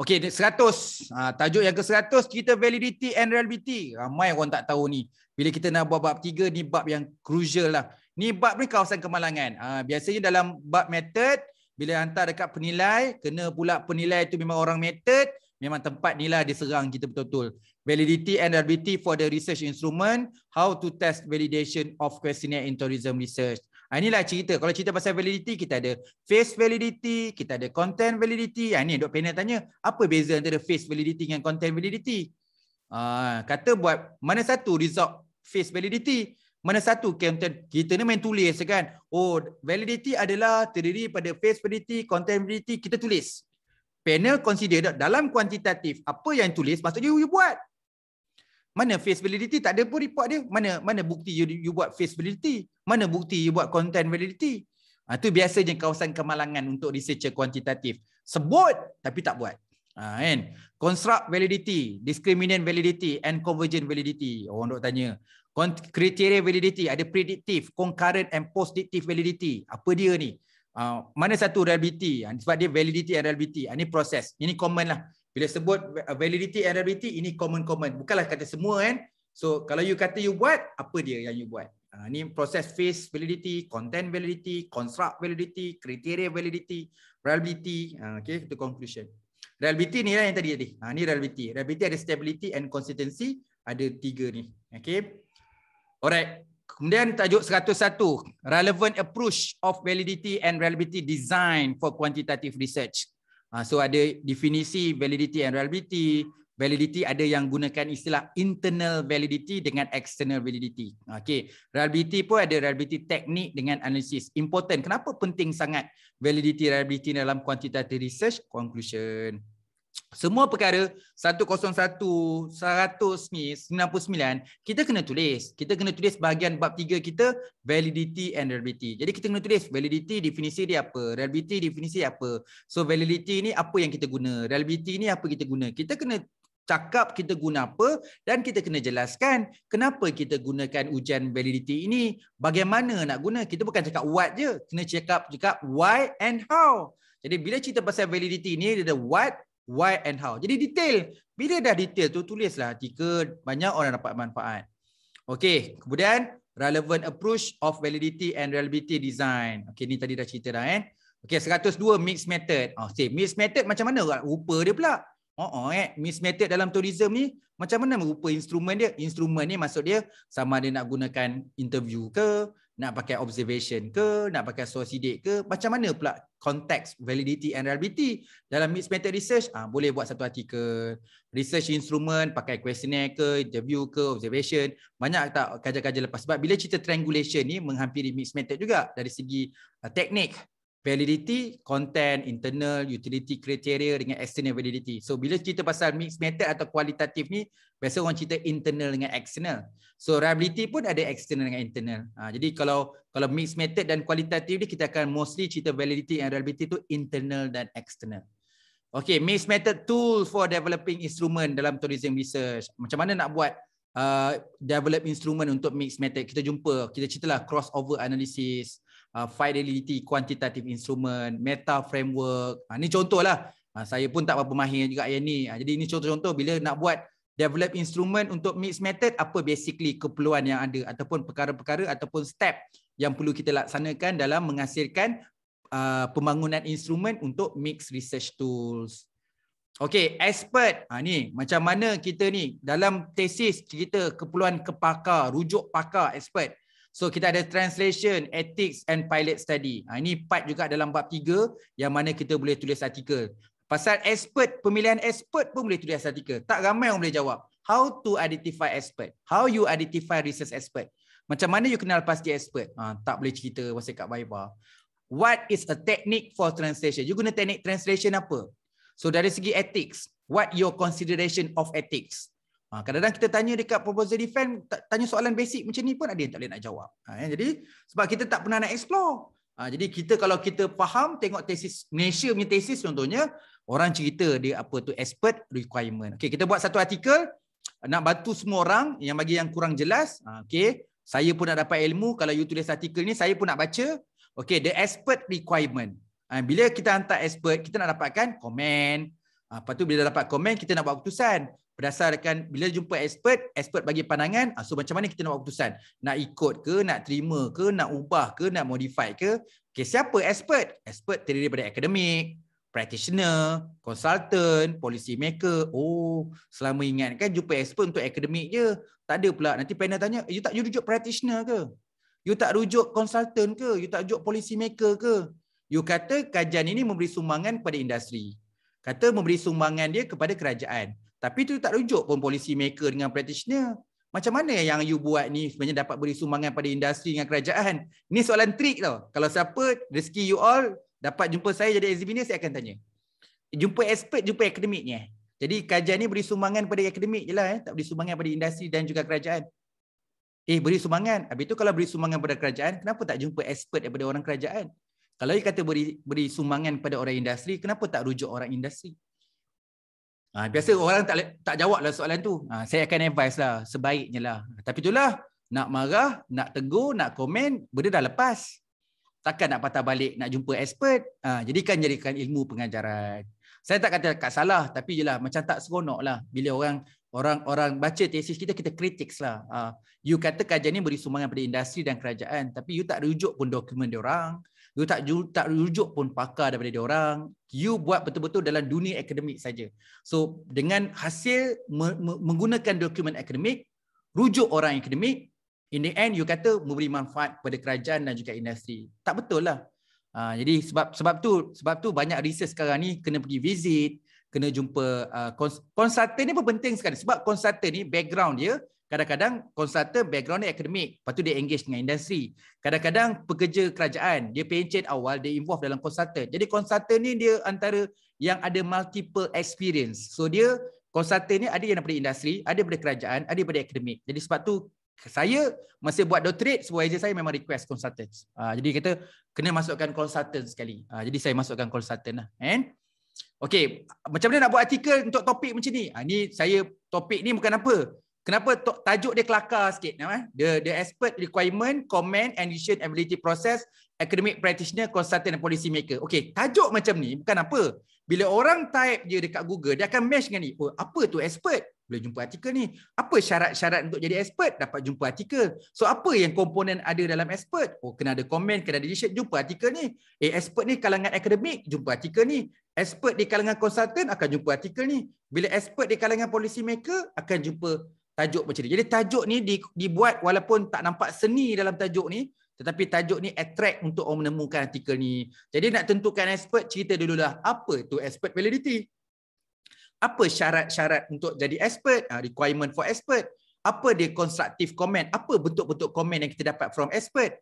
Okey, 100. Ha, tajuk yang ke-100 kita validity and reliability. Ramai orang tak tahu ni. Bila kita nak buat bab 3 ni bab yang crucial lah. Ni bab ni kawasan kemalangan. Ha, biasanya dalam bab method bila hantar dekat penilai, kena pula penilai tu memang orang method, memang tempat ni lah diserang kita betul-betul. Validity and reliability for the research instrument, how to test validation of questionnaire in tourism research. Ha, inilah cerita. Kalau cerita pasal validity, kita ada face validity, kita ada content validity. Ha, ini Dr. Panel tanya, apa beza antara face validity dengan content validity? Ha, kata buat mana satu result face validity, mana satu content. Kita ni main tulis kan. Oh, validity adalah terdiri pada face validity, content validity, kita tulis. Panel consider dalam kuantitatif, apa yang tulis, maksudnya you, you buat. Mana face validity tak ada pun report dia. Mana mana bukti you, you buat face validity? Mana bukti you buat content validity? Ha, itu biasanya kawasan kemalangan untuk researcher kuantitatif. Sebut tapi tak buat. Ha, kan? Construct validity, discriminant validity and convergent validity. Orang dok tanya. Kriteria validity ada predictive, concurrent and postdictive validity. Apa dia ni? Uh, mana satu reliability? Ha, sebab dia validity and reliability. Ha, ini proses. Ini common lah. Bila sebut validity and reliability, ini common-common. Bukanlah kata semua kan. So kalau you kata you buat, apa dia yang you buat? Uh, ini proses face validity, content validity, construct validity, criteria validity, reliability. Uh, okay, itu conclusion. Reliability ni lah yang tadi tadi. Ha, ni reliability. Reliability ada stability and consistency. Ada tiga ni. Okay. Alright. Kemudian tajuk 101. Relevant approach of validity and reliability design for quantitative research. Uh, so ada definisi validity and reliability, validity ada yang gunakan istilah internal validity dengan external validity. Okey, reliability pun ada reliability teknik dengan analisis. Important. Kenapa penting sangat validity reliability dalam quantitative research conclusion? Semua perkara 101, 100 ni, 99, kita kena tulis. Kita kena tulis bahagian bab tiga kita, validity and reliability. Jadi kita kena tulis validity definisi dia apa, reliability definisi apa. So validity ni apa yang kita guna, reliability ni apa kita guna. Kita kena cakap kita guna apa dan kita kena jelaskan kenapa kita gunakan ujian validity ini, bagaimana nak guna. Kita bukan cakap what je, kena cakap cakap why and how. Jadi bila cerita pasal validity ni, dia ada what, why and how. Jadi detail. Bila dah detail tu tulislah artikel banyak orang dapat manfaat. Okey, kemudian relevant approach of validity and reliability design. Okey, ni tadi dah cerita dah eh. Okey, 102 mixed method. Oh, say mixed method macam mana rupa dia pula? Oh, oh eh, method dalam tourism ni macam mana rupa instrumen dia? Instrumen ni maksud dia sama ada nak gunakan interview ke, nak pakai observation ke, nak pakai source sidik ke, macam mana pula konteks validity and reliability dalam method research, ah boleh buat satu artikel. Research instrument pakai questionnaire ke, interview ke, observation, banyak tak kajian-kajian lepas sebab bila cerita triangulation ni menghampiri method juga dari segi uh, teknik validity, content, internal, utility criteria dengan external validity. So bila cerita pasal mixed method atau kualitatif ni, biasa orang cerita internal dengan external. So reliability pun ada external dengan internal. Ha, jadi kalau kalau mixed method dan kualitatif ni kita akan mostly cerita validity and reliability tu internal dan external. Okay, mixed method tool for developing instrument dalam tourism research. Macam mana nak buat uh, develop instrument untuk mixed method? Kita jumpa, kita ceritalah crossover analysis, uh, fidelity quantitative instrument, meta framework. Ha, ini contohlah. Ha, saya pun tak berapa mahir juga yang ni. Ha, jadi ini contoh-contoh bila nak buat develop instrument untuk mix method, apa basically keperluan yang ada ataupun perkara-perkara ataupun step yang perlu kita laksanakan dalam menghasilkan uh, pembangunan instrumen untuk mix research tools. Okay, expert. Ha, ni macam mana kita ni dalam tesis kita keperluan kepakar, rujuk pakar, expert. So kita ada translation, ethics and pilot study. Ha, ini part juga dalam bab tiga yang mana kita boleh tulis artikel. Pasal expert, pemilihan expert pun boleh tulis artikel. Tak ramai orang boleh jawab. How to identify expert? How you identify research expert? Macam mana you kenal pasti expert? Ha, tak boleh cerita pasal kat Viber. What is a technique for translation? You guna teknik translation apa? So dari segi ethics, what your consideration of ethics? Ha, kadang-kadang kita tanya dekat proposal defense, tanya soalan basic macam ni pun ada yang tak boleh nak jawab. Ha, ya, jadi sebab kita tak pernah nak explore. Ha, jadi kita kalau kita faham tengok tesis Malaysia punya tesis contohnya, orang cerita dia apa tu expert requirement. Okay, kita buat satu artikel nak bantu semua orang yang bagi yang kurang jelas. Ha, okay, saya pun nak dapat ilmu. Kalau you tulis artikel ni, saya pun nak baca. Okay, the expert requirement. Ha, bila kita hantar expert, kita nak dapatkan komen. Ha, lepas tu bila dapat komen, kita nak buat keputusan berdasarkan bila jumpa expert, expert bagi pandangan, ah, so macam mana kita nak buat keputusan? Nak ikut ke, nak terima ke, nak ubah ke, nak modify ke? Okay, siapa expert? Expert terdiri daripada akademik, practitioner, consultant, policy maker. Oh, selama ingat kan jumpa expert untuk akademik je. Tak ada pula. Nanti panel tanya, you tak you rujuk practitioner ke? You tak rujuk consultant ke? You tak rujuk policy maker ke? You kata kajian ini memberi sumbangan kepada industri. Kata memberi sumbangan dia kepada kerajaan. Tapi tu tak rujuk pun policy maker dengan practitioner. Macam mana yang you buat ni sebenarnya dapat beri sumbangan pada industri dengan kerajaan? Ini soalan trik tau. Kalau siapa rezeki you all dapat jumpa saya jadi examiner, saya akan tanya. Jumpa expert, jumpa akademiknya. Jadi kajian ni beri sumbangan pada akademik je lah. Eh. Tak beri sumbangan pada industri dan juga kerajaan. Eh beri sumbangan. Habis tu kalau beri sumbangan pada kerajaan, kenapa tak jumpa expert daripada orang kerajaan? Kalau you kata beri, beri sumbangan pada orang industri, kenapa tak rujuk orang industri? Ha, biasa orang tak tak jawablah soalan tu. Ha, saya akan advise lah sebaiknya lah. Tapi itulah nak marah, nak tegur, nak komen, benda dah lepas. Takkan nak patah balik nak jumpa expert. Ha, jadikan jadikan ilmu pengajaran. Saya tak kata kat salah tapi jelah macam tak seronok lah bila orang orang orang baca tesis kita kita kritik lah. Ha, you kata kajian ni beri sumbangan pada industri dan kerajaan tapi you tak rujuk pun dokumen dia orang. You tak tak rujuk pun pakar daripada dia orang. You buat betul-betul dalam dunia akademik saja. So dengan hasil me- me- menggunakan dokumen akademik, rujuk orang akademik, in the end you kata memberi manfaat kepada kerajaan dan juga industri. Tak betul lah. Ha, jadi sebab sebab tu sebab tu banyak research sekarang ni kena pergi visit, kena jumpa uh, konsultan ni pun penting sekali sebab konsultan ni background dia kadang-kadang konsultan background dia akademik lepas tu dia engage dengan industri kadang-kadang pekerja kerajaan dia pencet awal dia involve dalam konsultan jadi konsultan ni dia antara yang ada multiple experience so dia konsultan ni ada yang daripada industri ada daripada kerajaan ada daripada akademik jadi sebab tu saya masih buat doctorate supervisor saya memang request consultant. Uh, jadi kita kena masukkan consultant sekali. Uh, jadi saya masukkan consultant lah. And Okay, macam mana nak buat artikel untuk topik macam ni? Ha, ni saya topik ni bukan apa. Kenapa tajuk dia kelakar sikit? Eh? The, the expert requirement, comment and decision ability process, academic practitioner, consultant and policy maker. Okay, tajuk macam ni bukan apa. Bila orang type je dekat Google, dia akan match dengan ni. Oh, apa tu expert? Boleh jumpa artikel ni. Apa syarat-syarat untuk jadi expert? Dapat jumpa artikel. So, apa yang komponen ada dalam expert? Oh, kena ada komen, kena ada decision, jumpa artikel ni. Eh, expert ni kalangan akademik, jumpa artikel ni. Expert di kalangan konsultan akan jumpa artikel ni. Bila expert di kalangan policy maker, akan jumpa tajuk macam ni. Jadi, tajuk ni dibuat walaupun tak nampak seni dalam tajuk ni, tetapi tajuk ni attract untuk orang menemukan artikel ni. Jadi nak tentukan expert, cerita dululah apa tu expert validity. Apa syarat-syarat untuk jadi expert? Uh, requirement for expert. Apa dia constructive comment? Apa bentuk-bentuk komen yang kita dapat from expert?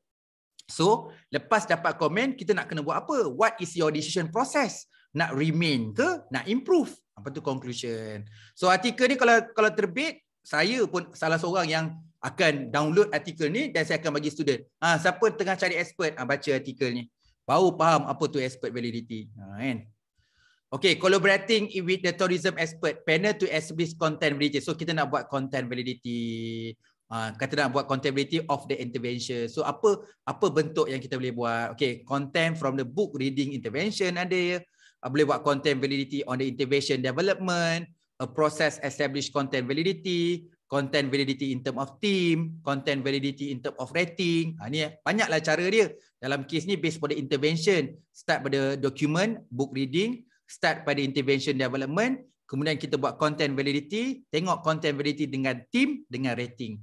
So, lepas dapat komen, kita nak kena buat apa? What is your decision process? Nak remain ke? Nak improve? Apa tu conclusion? So, artikel ni kalau kalau terbit, saya pun salah seorang yang akan download artikel ni dan saya akan bagi student. Ha, siapa tengah cari expert, ha, baca artikel ni. Baru faham apa tu expert validity. Ha, kan? Okay, collaborating with the tourism expert panel to establish content validity. So kita nak buat content validity. Ha, kata nak buat content validity of the intervention. So apa apa bentuk yang kita boleh buat? Okay, content from the book reading intervention ada. Ha, boleh buat content validity on the intervention development. A process establish content validity content validity in term of team, content validity in term of rating. Ha, ni banyaklah cara dia. Dalam kes ni based pada intervention. Start pada document, book reading. Start pada intervention development. Kemudian kita buat content validity. Tengok content validity dengan team, dengan rating.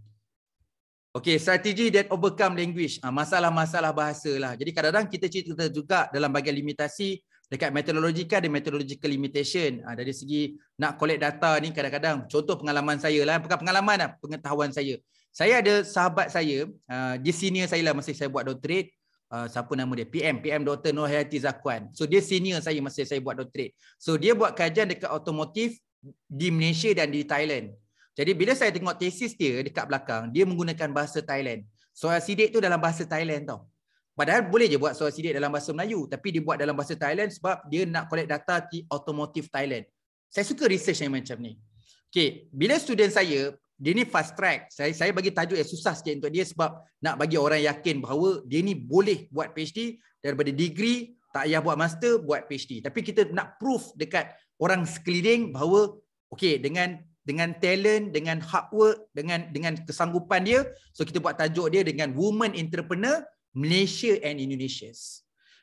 Okay, strategi that overcome language. Ha, masalah-masalah bahasa lah. Jadi kadang-kadang kita cerita juga dalam bagian limitasi dekat metodological ada methodological limitation. Ha, dari segi nak collect data ni kadang-kadang contoh pengalaman saya lah. Bukan pengalaman lah pengetahuan saya. Saya ada sahabat saya uh, dia senior saya lah masa saya buat doctorate. Uh, siapa nama dia? PM PM Dr Nur Hayati Zakwan. So dia senior saya masa saya buat doctorate. So dia buat kajian dekat otomotif di Malaysia dan di Thailand. Jadi bila saya tengok tesis dia dekat belakang dia menggunakan bahasa Thailand. Soal sidik tu dalam bahasa Thailand tau Padahal boleh je buat soal sidik dalam bahasa Melayu tapi dia buat dalam bahasa Thailand sebab dia nak collect data di automotive Thailand. Saya suka research yang macam ni. Okay, bila student saya, dia ni fast track. Saya saya bagi tajuk yang susah sikit untuk dia sebab nak bagi orang yakin bahawa dia ni boleh buat PhD daripada degree, tak payah buat master, buat PhD. Tapi kita nak proof dekat orang sekeliling bahawa okay, dengan dengan talent, dengan hard work, dengan dengan kesanggupan dia, so kita buat tajuk dia dengan woman entrepreneur Malaysia and Indonesia.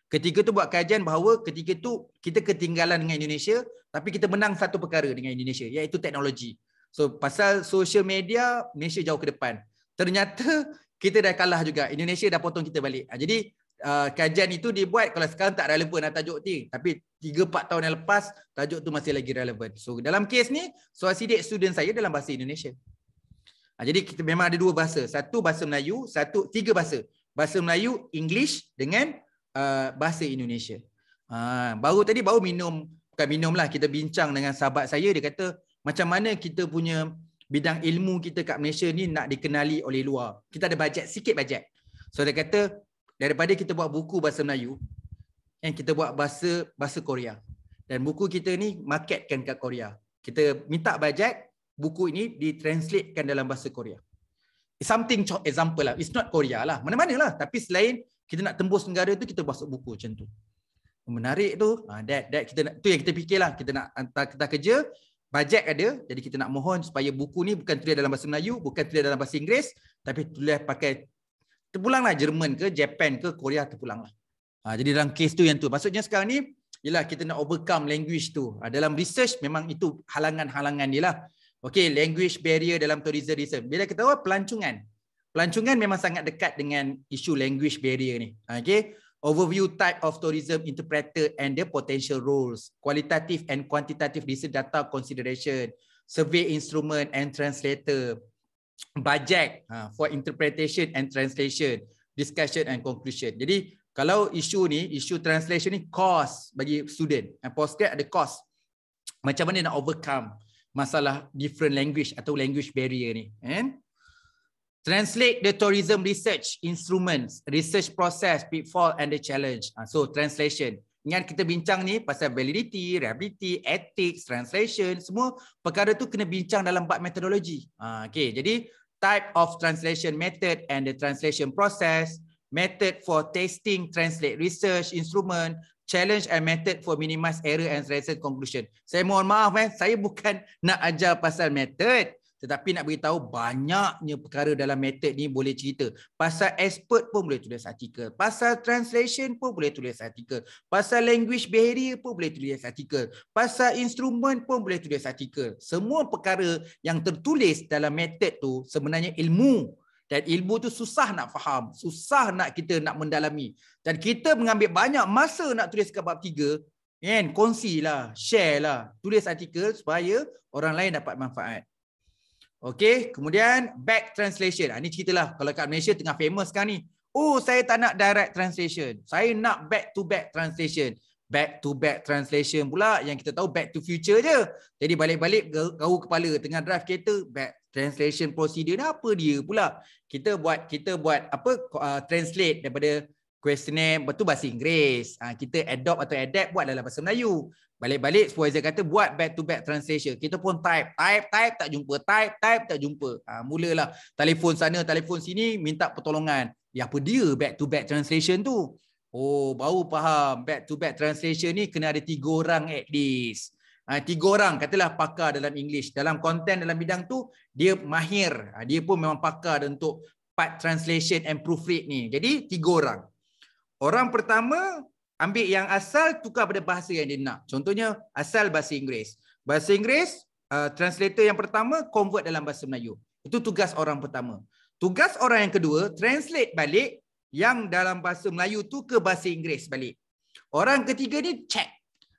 Ketika tu buat kajian bahawa ketika tu kita ketinggalan dengan Indonesia tapi kita menang satu perkara dengan Indonesia iaitu teknologi. So pasal social media Malaysia jauh ke depan. Ternyata kita dah kalah juga. Indonesia dah potong kita balik. Ha, jadi uh, kajian itu dibuat kalau sekarang tak relevan lah tajuk ni. Tapi 3-4 tahun yang lepas tajuk tu masih lagi relevan. So dalam kes ni soal sidik student saya dalam bahasa Indonesia. Ha, jadi kita memang ada dua bahasa. Satu bahasa Melayu, satu tiga bahasa bahasa Melayu, English dengan uh, bahasa Indonesia. Uh, baru tadi baru minum, bukan minum lah, kita bincang dengan sahabat saya, dia kata macam mana kita punya bidang ilmu kita kat Malaysia ni nak dikenali oleh luar. Kita ada bajet, sikit bajet. So dia kata daripada kita buat buku bahasa Melayu, yang kita buat bahasa bahasa Korea. Dan buku kita ni marketkan kat Korea. Kita minta bajet, buku ini ditranslatekan dalam bahasa Korea something example lah. It's not Korea lah. Mana-mana lah. Tapi selain kita nak tembus negara tu, kita masuk buku macam tu. Menarik tu. Uh, that, that kita nak, tu yang kita fikir lah. Kita nak hantar kita kerja. Bajet ada. Jadi kita nak mohon supaya buku ni bukan tulis dalam bahasa Melayu. Bukan tulis dalam bahasa Inggeris. Tapi tulis pakai terpulang lah. Jerman ke, Japan ke, Korea terpulang lah. Uh, jadi dalam case tu yang tu. Maksudnya sekarang ni, Yelah kita nak overcome language tu. Uh, dalam research memang itu halangan-halangan dia lah. Okay, language barrier dalam tourism. Bila kita tahu pelancongan. Pelancongan memang sangat dekat dengan isu language barrier ni. Okay, overview type of tourism interpreter and the potential roles, qualitative and quantitative research data consideration, survey instrument and translator, budget uh, for interpretation and translation, discussion and conclusion. Jadi kalau isu ni, isu translation ni cost bagi student. Postgrad ada cost. Macam mana nak overcome masalah different language atau language barrier ni. And Translate the tourism research instruments, research process, pitfall and the challenge. Uh, so translation. Ingat kita bincang ni pasal validity, reliability, ethics, translation, semua perkara tu kena bincang dalam bab metodologi. Uh, okay, jadi type of translation method and the translation process, method for testing, translate research, instrument, challenge and method for minimize error and translation conclusion. Saya mohon maaf eh, saya bukan nak ajar pasal method. Tetapi nak beritahu banyaknya perkara dalam metod ni boleh cerita. Pasal expert pun boleh tulis artikel. Pasal translation pun boleh tulis artikel. Pasal language barrier pun boleh tulis artikel. Pasal instrument pun boleh tulis artikel. Semua perkara yang tertulis dalam metod tu sebenarnya ilmu. Dan ilmu tu susah nak faham. Susah nak kita nak mendalami. Dan kita mengambil banyak masa nak tulis ke bab tiga. Kan? Kongsilah, share lah. Tulis artikel supaya orang lain dapat manfaat. Okey, kemudian back translation. Ha, ini ceritalah kalau kat Malaysia tengah famous kan ni. Oh, saya tak nak direct translation. Saya nak back to back translation. Back to back translation pula yang kita tahu back to future je. Jadi balik-balik kau kepala tengah drive kereta back translation procedure ni apa dia pula? Kita buat kita buat apa uh, translate daripada questionnaire betul bahasa Inggeris. Ha, kita adopt atau adapt buat dalam bahasa Melayu. Balik-balik supervisor kata buat back to back translation. Kita pun type, type, type tak jumpa, type, type tak jumpa. Ha, mulalah telefon sana, telefon sini minta pertolongan. Ya apa dia back to back translation tu? Oh, baru faham back to back translation ni kena ada tiga orang at least. Ha, tiga orang katalah pakar dalam English. Dalam konten dalam bidang tu dia mahir. Ha, dia pun memang pakar untuk part translation and proofread ni. Jadi tiga orang. Orang pertama ambil yang asal tukar pada bahasa yang dia nak. Contohnya asal bahasa Inggeris. Bahasa Inggeris, uh, translator yang pertama convert dalam bahasa Melayu. Itu tugas orang pertama. Tugas orang yang kedua, translate balik yang dalam bahasa Melayu tu ke bahasa Inggeris balik. Orang ketiga ni check.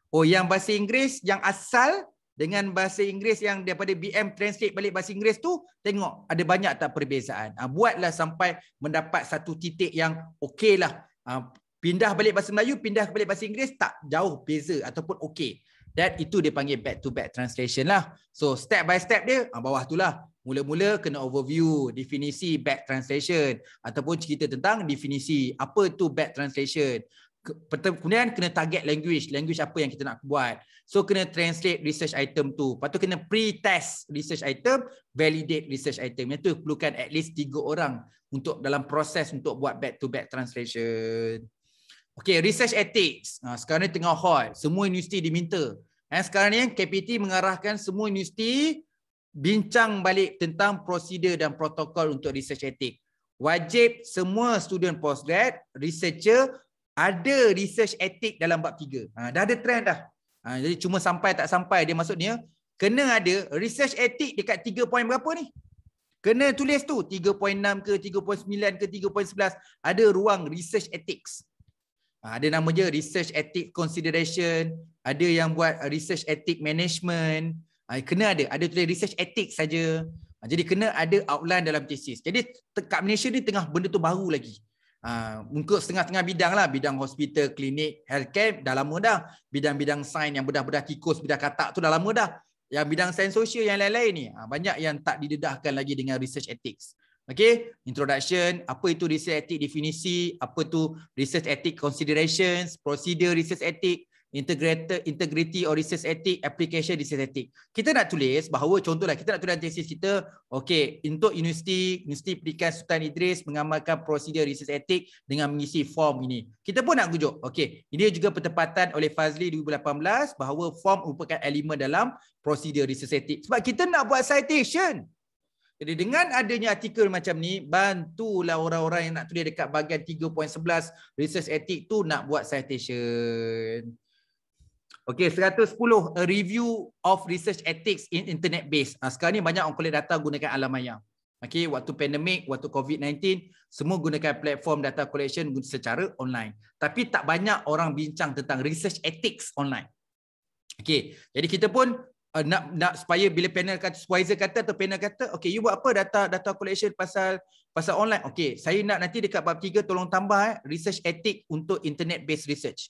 Oh yang bahasa Inggeris yang asal dengan bahasa Inggeris yang daripada BM translate balik bahasa Inggeris tu tengok ada banyak tak perbezaan. Ha, buatlah sampai mendapat satu titik yang okey lah. Ha, pindah balik bahasa Melayu, pindah balik bahasa Inggeris tak jauh beza ataupun okey. Dan itu dia panggil back to back translation lah. So step by step dia ah, bawah tu lah. Mula-mula kena overview definisi back translation ataupun cerita tentang definisi apa tu back translation. Kemudian kena target language, language apa yang kita nak buat. So kena translate research item tu. Lepas tu kena pre-test research item, validate research item. Yang tu perlukan at least tiga orang untuk dalam proses untuk buat back to back translation. Okay, research ethics. Ha, sekarang ni tengah hot. Semua universiti diminta. Eh, sekarang ni KPT mengarahkan semua universiti bincang balik tentang prosedur dan protokol untuk research ethics. Wajib semua student postgrad, researcher ada research ethics dalam bab tiga. Ha, dah ada trend dah. Ha, jadi cuma sampai tak sampai dia maksudnya kena ada research ethics dekat tiga poin berapa ni? Kena tulis tu 3.6 ke 3.9 ke 3.11 ada ruang research ethics. Ha, ada nama je research ethic consideration, ada yang buat research ethic management. Ha, kena ada, ada tulis research ethic saja. Ha, jadi kena ada outline dalam tesis. Jadi kat Malaysia ni tengah benda tu baru lagi. Ha, untuk setengah-setengah bidang lah, bidang hospital, klinik, healthcare dah lama dah. Bidang-bidang sains yang bedah-bedah tikus, bedah katak tu dah lama dah. Yang bidang sains sosial yang lain-lain ni, ha, banyak yang tak didedahkan lagi dengan research ethics. Okay, introduction, apa itu research ethic definisi, apa tu research ethic considerations, procedure research ethic, integrated integrity or research ethic, application research ethic. Kita nak tulis bahawa contohlah kita nak tulis tesis kita, okay, untuk universiti, Universiti Pendidikan Sultan Idris mengamalkan prosedur research ethic dengan mengisi form ini. Kita pun nak gujuk, okay, ini juga pertempatan oleh Fazli 2018 bahawa form merupakan elemen dalam prosedur research ethic. Sebab kita nak buat citation. Jadi dengan adanya artikel macam ni, bantulah orang-orang yang nak tulis dekat bahagian 3.11 research ethic tu nak buat citation. Okey, 110 a review of research ethics in internet base. Ha, sekarang ni banyak orang collect data gunakan alam maya. Okay, waktu pandemik, waktu COVID-19, semua gunakan platform data collection secara online. Tapi tak banyak orang bincang tentang research ethics online. Okay, jadi kita pun uh, nak nak supaya bila panel kata supervisor kata atau panel kata, okay, you buat apa data data collection pasal pasal online? Okay, saya nak nanti dekat bab 3 tolong tambah eh, research ethic untuk internet based research.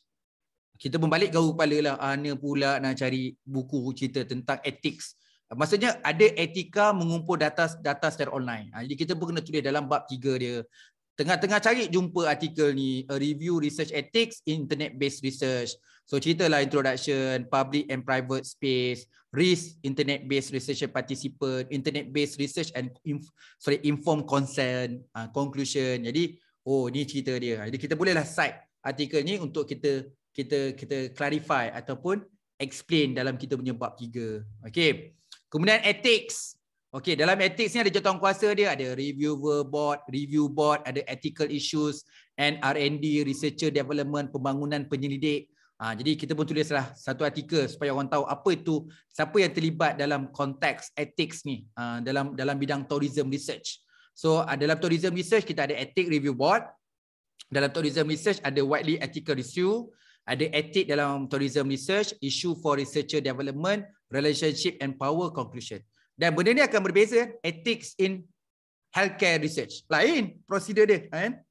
Kita pun balik gaul kepala lah, Ana pula nak cari buku cerita tentang ethics Maksudnya ada etika mengumpul data data secara online. Ha, jadi kita pun kena tulis dalam bab tiga dia. Tengah-tengah cari jumpa artikel ni, a review research ethics internet based research. So ceritalah introduction, public and private space, risk internet based research participant, internet based research and inf, sorry informed consent, uh, conclusion. Jadi oh ni cerita dia. Jadi kita bolehlah cite artikel ni untuk kita kita kita clarify ataupun explain dalam kita punya bab tiga. Okay. Kemudian ethics. Okey, dalam ethics ni ada jawatankuasa dia, ada reviewer board, review board, ada ethical issues and R&D, researcher development, pembangunan penyelidik. Ha, jadi kita pun tulislah satu artikel supaya orang tahu apa itu, siapa yang terlibat dalam konteks ethics ni ha, dalam dalam bidang tourism research. So uh, dalam tourism research kita ada ethic review board. Dalam tourism research ada widely ethical issue, ada etik dalam tourism research, issue for researcher development, relationship and power conclusion. Dan benda ni akan berbeza ethics in healthcare research. Lain prosedur dia kan.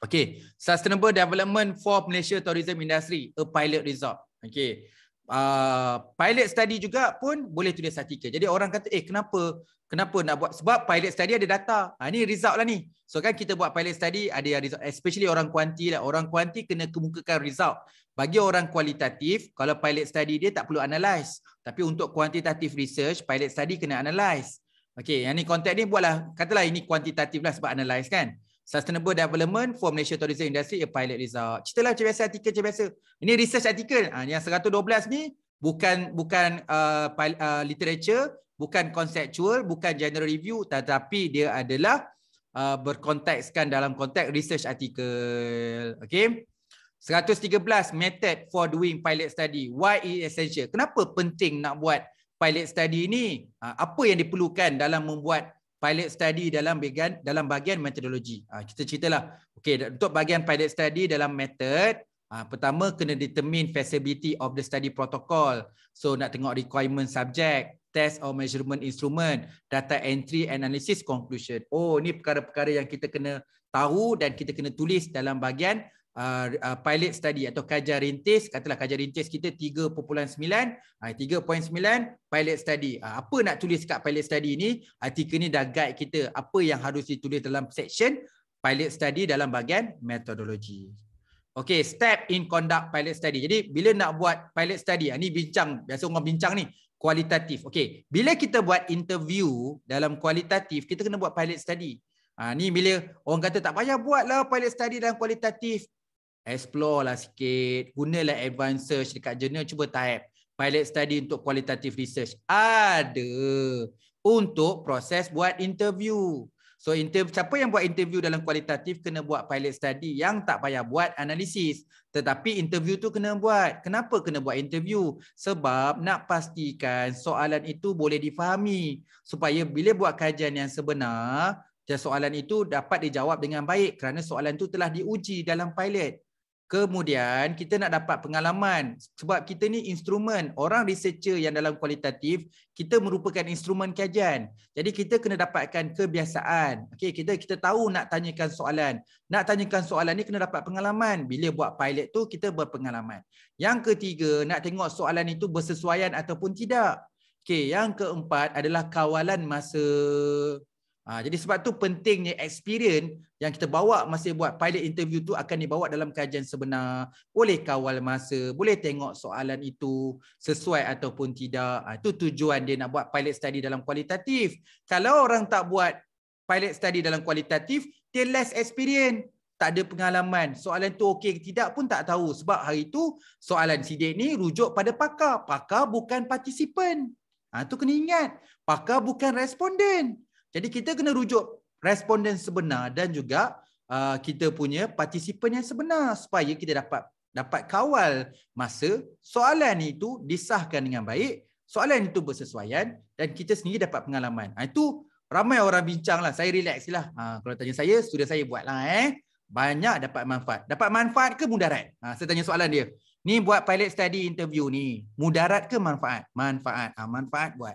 Okay, sustainable development for Malaysia tourism industry, a pilot result. Okay. Uh, pilot study juga pun boleh tulis artikel. Jadi orang kata, eh kenapa Kenapa nak buat? Sebab pilot study ada data. Ha, ni result lah ni. So kan kita buat pilot study ada yang result. Especially orang kuanti lah. Orang kuanti kena kemukakan result. Bagi orang kualitatif, kalau pilot study dia tak perlu analyze. Tapi untuk kuantitatif research, pilot study kena analyze. Okay, yang ni konteks ni buatlah. Katalah ini kuantitatif lah sebab analyze kan. Sustainable Development for Malaysia Tourism Industry a pilot result. Ceritalah macam biasa, artikel macam biasa. Ini research artikel. Ha, yang 112 ni bukan bukan uh, uh, literature bukan konseptual, bukan general review tetapi dia adalah uh, berkontekskan dalam konteks research article. Okay. 113 method for doing pilot study. Why is essential? Kenapa penting nak buat pilot study ini? Uh, apa yang diperlukan dalam membuat pilot study dalam bagian dalam bahagian metodologi? Uh, kita ceritalah. Okay, untuk bahagian pilot study dalam method, uh, pertama kena determine feasibility of the study protocol. So nak tengok requirement subject, test or measurement instrument, data entry, analysis, conclusion. Oh, ni perkara-perkara yang kita kena tahu dan kita kena tulis dalam bahagian uh, uh, pilot study atau kajian rintis. Katalah kajian rintis kita 3.9, uh, 3.9 pilot study. Apa nak tulis kat pilot study ni? Artikel ni dah guide kita apa yang harus ditulis dalam section pilot study dalam bahagian metodologi. Okay, step in conduct pilot study. Jadi bila nak buat pilot study, ini bincang, biasa orang bincang ni kualitatif. Okey, bila kita buat interview dalam kualitatif, kita kena buat pilot study. Ha, ni bila orang kata tak payah buatlah pilot study dalam kualitatif. Explore lah sikit. Gunalah advanced search dekat jurnal. Cuba type pilot study untuk kualitatif research. Ada untuk proses buat interview. So interview, siapa yang buat interview dalam kualitatif kena buat pilot study yang tak payah buat analisis. Tetapi interview tu kena buat. Kenapa kena buat interview? Sebab nak pastikan soalan itu boleh difahami. Supaya bila buat kajian yang sebenar, soalan itu dapat dijawab dengan baik kerana soalan itu telah diuji dalam pilot. Kemudian kita nak dapat pengalaman sebab kita ni instrumen orang researcher yang dalam kualitatif kita merupakan instrumen kajian. Jadi kita kena dapatkan kebiasaan. Okey kita kita tahu nak tanyakan soalan. Nak tanyakan soalan ni kena dapat pengalaman. Bila buat pilot tu kita berpengalaman. Yang ketiga nak tengok soalan itu bersesuaian ataupun tidak. Okey yang keempat adalah kawalan masa Ha, jadi sebab tu pentingnya experience yang kita bawa masa buat pilot interview tu akan dibawa dalam kajian sebenar. Boleh kawal masa, boleh tengok soalan itu sesuai ataupun tidak. Ha, itu tujuan dia nak buat pilot study dalam kualitatif. Kalau orang tak buat pilot study dalam kualitatif, dia less experience. Tak ada pengalaman. Soalan tu okey ke tidak pun tak tahu. Sebab hari itu soalan sidik ni rujuk pada pakar. Pakar bukan partisipan. Ha, tu kena ingat. Pakar bukan responden. Jadi kita kena rujuk responden sebenar dan juga uh, kita punya partisipan yang sebenar supaya kita dapat dapat kawal masa soalan itu disahkan dengan baik, soalan itu bersesuaian dan kita sendiri dapat pengalaman. Ha, itu ramai orang bincang lah. Saya relax lah. Ha, kalau tanya saya, student saya buat lah eh. Banyak dapat manfaat. Dapat manfaat ke mudarat? Ha, saya tanya soalan dia. Ni buat pilot study interview ni. Mudarat ke manfaat? Manfaat. Ha, manfaat buat.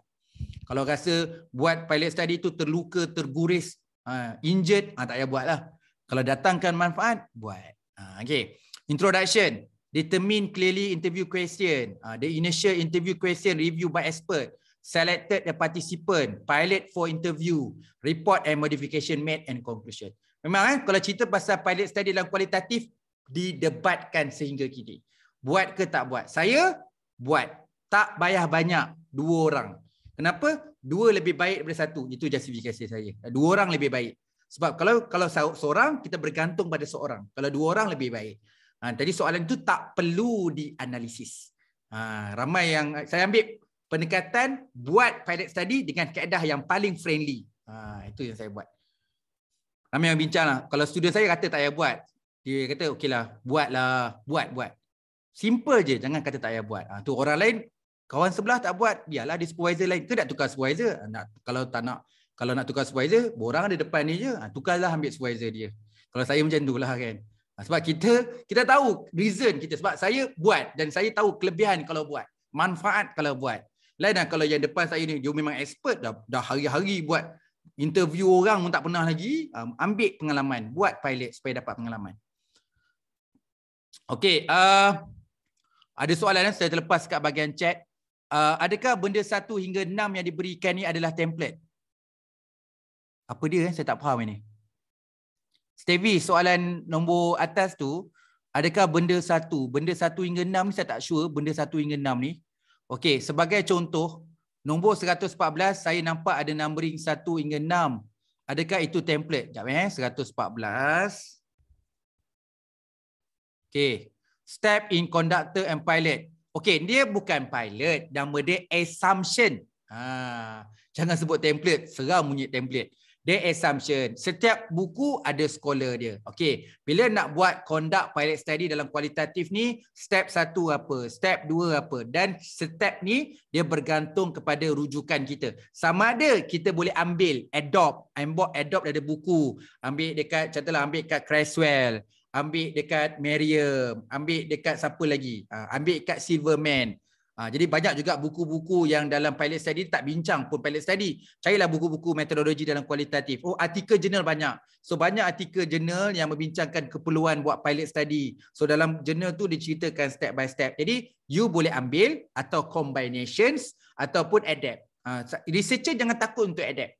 Kalau rasa buat pilot study tu terluka, terguris, ha, injured, ha, tak payah buat lah. Kalau datangkan manfaat, buat. Ha, okay. Introduction. Determine clearly interview question. Uh, the initial interview question review by expert. Selected the participant. Pilot for interview. Report and modification made and conclusion. Memang eh, kalau cerita pasal pilot study dalam kualitatif, didebatkan sehingga kini. Buat ke tak buat? Saya buat. Tak bayar banyak. Dua orang. Kenapa? Dua lebih baik daripada satu. Itu justifikasi saya. Dua orang lebih baik. Sebab kalau kalau seorang, kita bergantung pada seorang. Kalau dua orang lebih baik. Ha, jadi soalan itu tak perlu dianalisis. Ha, ramai yang saya ambil pendekatan buat pilot study dengan kaedah yang paling friendly. Ha, itu yang saya buat. Ramai yang bincang lah. Kalau student saya kata tak payah buat. Dia kata okeylah buatlah. Buat, buat. Simple je. Jangan kata tak payah buat. Ha, tu orang lain, kawan sebelah tak buat. Biarlah di supervisor lain. Ke nak tukar supervisor? Ha, nak, kalau tak nak kalau nak tukar supervisor, borang ada depan ni je. Ha, tukarlah ambil supervisor dia. Kalau saya macam tu lah kan. Ha, sebab kita kita tahu reason kita sebab saya buat dan saya tahu kelebihan kalau buat, manfaat kalau buat. Lain lah kalau yang depan saya ni dia memang expert dah dah hari-hari buat interview orang pun tak pernah lagi, um, ambil pengalaman, buat pilot supaya dapat pengalaman. Okey, uh, ada soalan saya terlepas kat bahagian chat. Uh, adakah benda satu hingga enam yang diberikan ni adalah template? Apa dia? Eh? Saya tak faham ini. Stevie, soalan nombor atas tu, adakah benda satu? Benda satu hingga enam ni saya tak sure, benda satu hingga enam ni. Okey, sebagai contoh, nombor 114 saya nampak ada numbering satu hingga enam. Adakah itu template? Sekejap eh, 114. Okey, step in conductor and pilot. Okey, dia bukan pilot, nama dia assumption. Ha, jangan sebut template, seram bunyi template the assumption. Setiap buku ada scholar dia. Okey, bila nak buat conduct pilot study dalam kualitatif ni, step satu apa, step dua apa dan step ni dia bergantung kepada rujukan kita. Sama ada kita boleh ambil adopt, ambil adopt dari buku, ambil dekat contohlah ambil dekat Creswell, ambil dekat Merriam, ambil dekat siapa lagi? Ah, ambil dekat Silverman. Ha, jadi banyak juga buku-buku yang dalam pilot study tak bincang pun pilot study. Carilah buku-buku metodologi dalam kualitatif. Oh, artikel jurnal banyak. So banyak artikel jurnal yang membincangkan keperluan buat pilot study. So dalam jurnal tu diceritakan step by step. Jadi you boleh ambil atau combinations ataupun adapt. Ha, researcher jangan takut untuk adapt.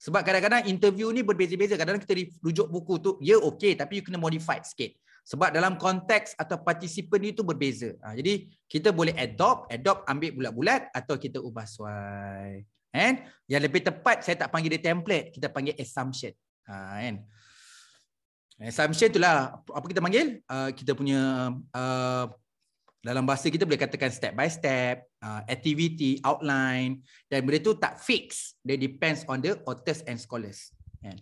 Sebab kadang-kadang interview ni berbeza-beza. Kadang-kadang kita rujuk buku tu, ya yeah, okey tapi you kena modify sikit. Sebab dalam konteks atau partisipan itu berbeza. Ha, jadi kita boleh adopt, adopt ambil bulat-bulat atau kita ubah suai. And yang lebih tepat saya tak panggil dia template, kita panggil assumption. Ha, kan? Assumption itulah apa kita panggil? Uh, kita punya uh, dalam bahasa kita boleh katakan step by step, uh, activity, outline dan benda tu tak fix. They depends on the authors and scholars. Kan?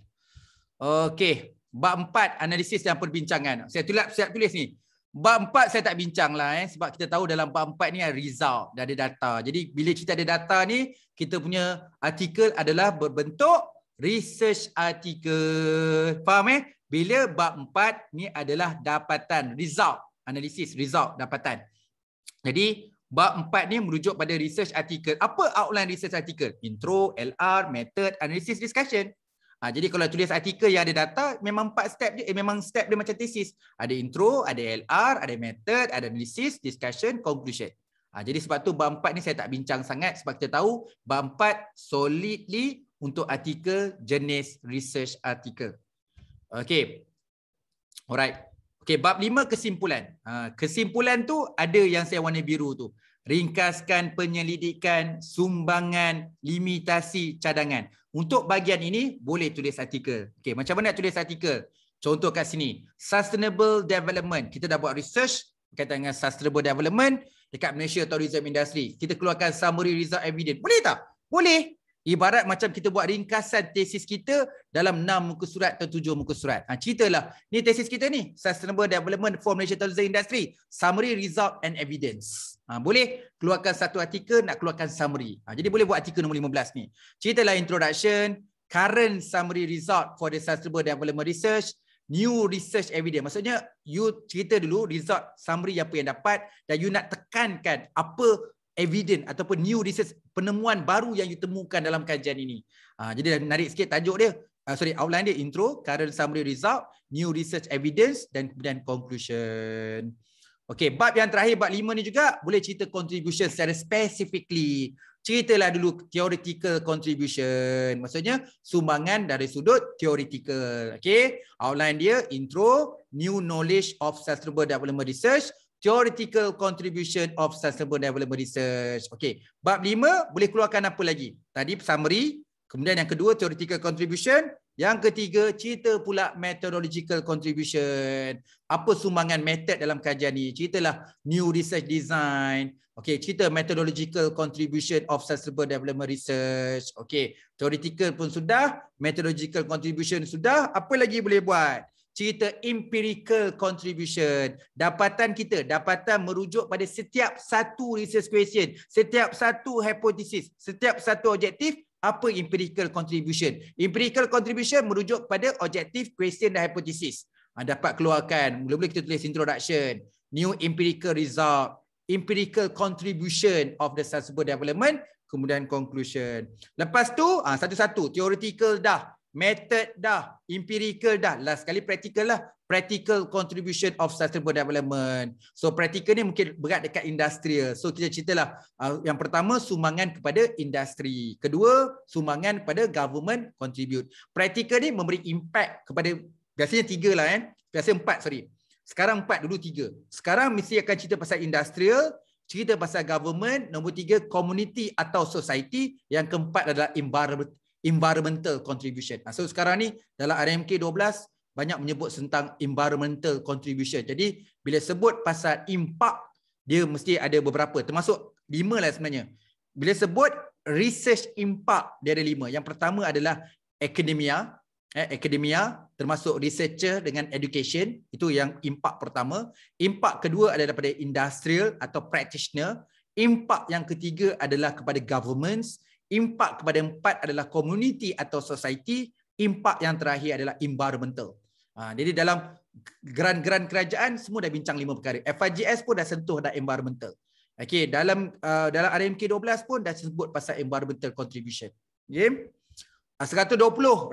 Okay. Bab empat analisis dan perbincangan. Saya tulis siap tulis ni. Bab empat saya tak bincang lah eh sebab kita tahu dalam bab empat ni ada result, dah ada data. Jadi bila kita ada data ni, kita punya artikel adalah berbentuk research article. Faham eh? Bila bab empat ni adalah dapatan, result, analisis, result, dapatan. Jadi bab empat ni merujuk pada research article. Apa outline research article? Intro, LR, method, analysis, discussion. Ha, jadi kalau tulis artikel yang ada data, memang empat step je. Eh, memang step dia macam tesis. Ada intro, ada LR, ada method, ada analysis, discussion, conclusion. Ha, jadi sebab tu bab empat ni saya tak bincang sangat sebab kita tahu bab empat solidly untuk artikel jenis research article. Okay. Alright. Okay, bab lima kesimpulan. Ha, kesimpulan tu ada yang saya warna biru tu ringkaskan penyelidikan, sumbangan, limitasi cadangan. Untuk bahagian ini, boleh tulis artikel. Okay, macam mana nak tulis artikel? Contoh kat sini, Sustainable Development. Kita dah buat research berkaitan dengan Sustainable Development dekat Malaysia Tourism Industry. Kita keluarkan summary result evidence. Boleh tak? Boleh. Ibarat macam kita buat ringkasan tesis kita dalam 6 muka surat atau 7 muka surat. Ha, ceritalah, ni tesis kita ni. Sustainable Development for Malaysia Tourism Industry. Summary, result and evidence. Ha, boleh keluarkan satu artikel, nak keluarkan summary. Ha, jadi boleh buat artikel nombor 15 ni. Ceritalah introduction, current summary result for the sustainable development research, new research evidence. Maksudnya you cerita dulu result summary apa yang dapat dan you nak tekankan apa evidence ataupun new research penemuan baru yang you temukan dalam kajian ini. Ha, jadi narik sikit tajuk dia. Uh, sorry, outline dia intro, current summary result, new research evidence dan kemudian conclusion. Okay, bab yang terakhir, bab lima ni juga boleh cerita contribution secara specifically. Ceritalah dulu theoretical contribution. Maksudnya sumbangan dari sudut theoretical. Okay, outline dia intro, new knowledge of sustainable development research, theoretical contribution of sustainable development research. Okay, bab lima boleh keluarkan apa lagi? Tadi summary, kemudian yang kedua theoretical contribution, yang ketiga, cerita pula methodological contribution. Apa sumbangan method dalam kajian ni? Ceritalah new research design. Okay, cerita methodological contribution of sustainable development research. Okay, theoretical pun sudah, methodological contribution sudah. Apa lagi boleh buat? Cerita empirical contribution. Dapatan kita, dapatan merujuk pada setiap satu research question, setiap satu hypothesis, setiap satu objektif apa empirical contribution? Empirical contribution merujuk pada objektif, question dan hypothesis. Ha, dapat keluarkan. Mula-mula kita tulis introduction. New empirical result. Empirical contribution of the sustainable development. Kemudian conclusion. Lepas tu, ha, satu-satu. Theoretical dah. Method dah. Empirical dah. Last sekali practical lah practical contribution of sustainable development. So practical ni mungkin berat dekat industrial. So kita ceritalah uh, yang pertama sumbangan kepada industri. Kedua sumbangan kepada government contribute. Practical ni memberi impact kepada biasanya tiga lah kan. Biasanya empat sorry. Sekarang empat dulu tiga. Sekarang mesti akan cerita pasal industrial, cerita pasal government, nombor tiga community atau society, yang keempat adalah environment environmental contribution. So sekarang ni dalam RMK 12 banyak menyebut tentang environmental contribution. Jadi bila sebut pasal impact, dia mesti ada beberapa. Termasuk lima lah sebenarnya. Bila sebut research impact, dia ada lima. Yang pertama adalah akademia. Eh, akademia termasuk researcher dengan education. Itu yang impact pertama. Impact kedua adalah pada industrial atau practitioner. Impact yang ketiga adalah kepada governments. Impact kepada empat adalah community atau society. Impact yang terakhir adalah environmental. Ha, jadi dalam geran-geran kerajaan semua dah bincang lima perkara. FIGS pun dah sentuh dah environmental. Okey, dalam uh, dalam RMK 12 pun dah sebut pasal environmental contribution. Okey. Uh, 120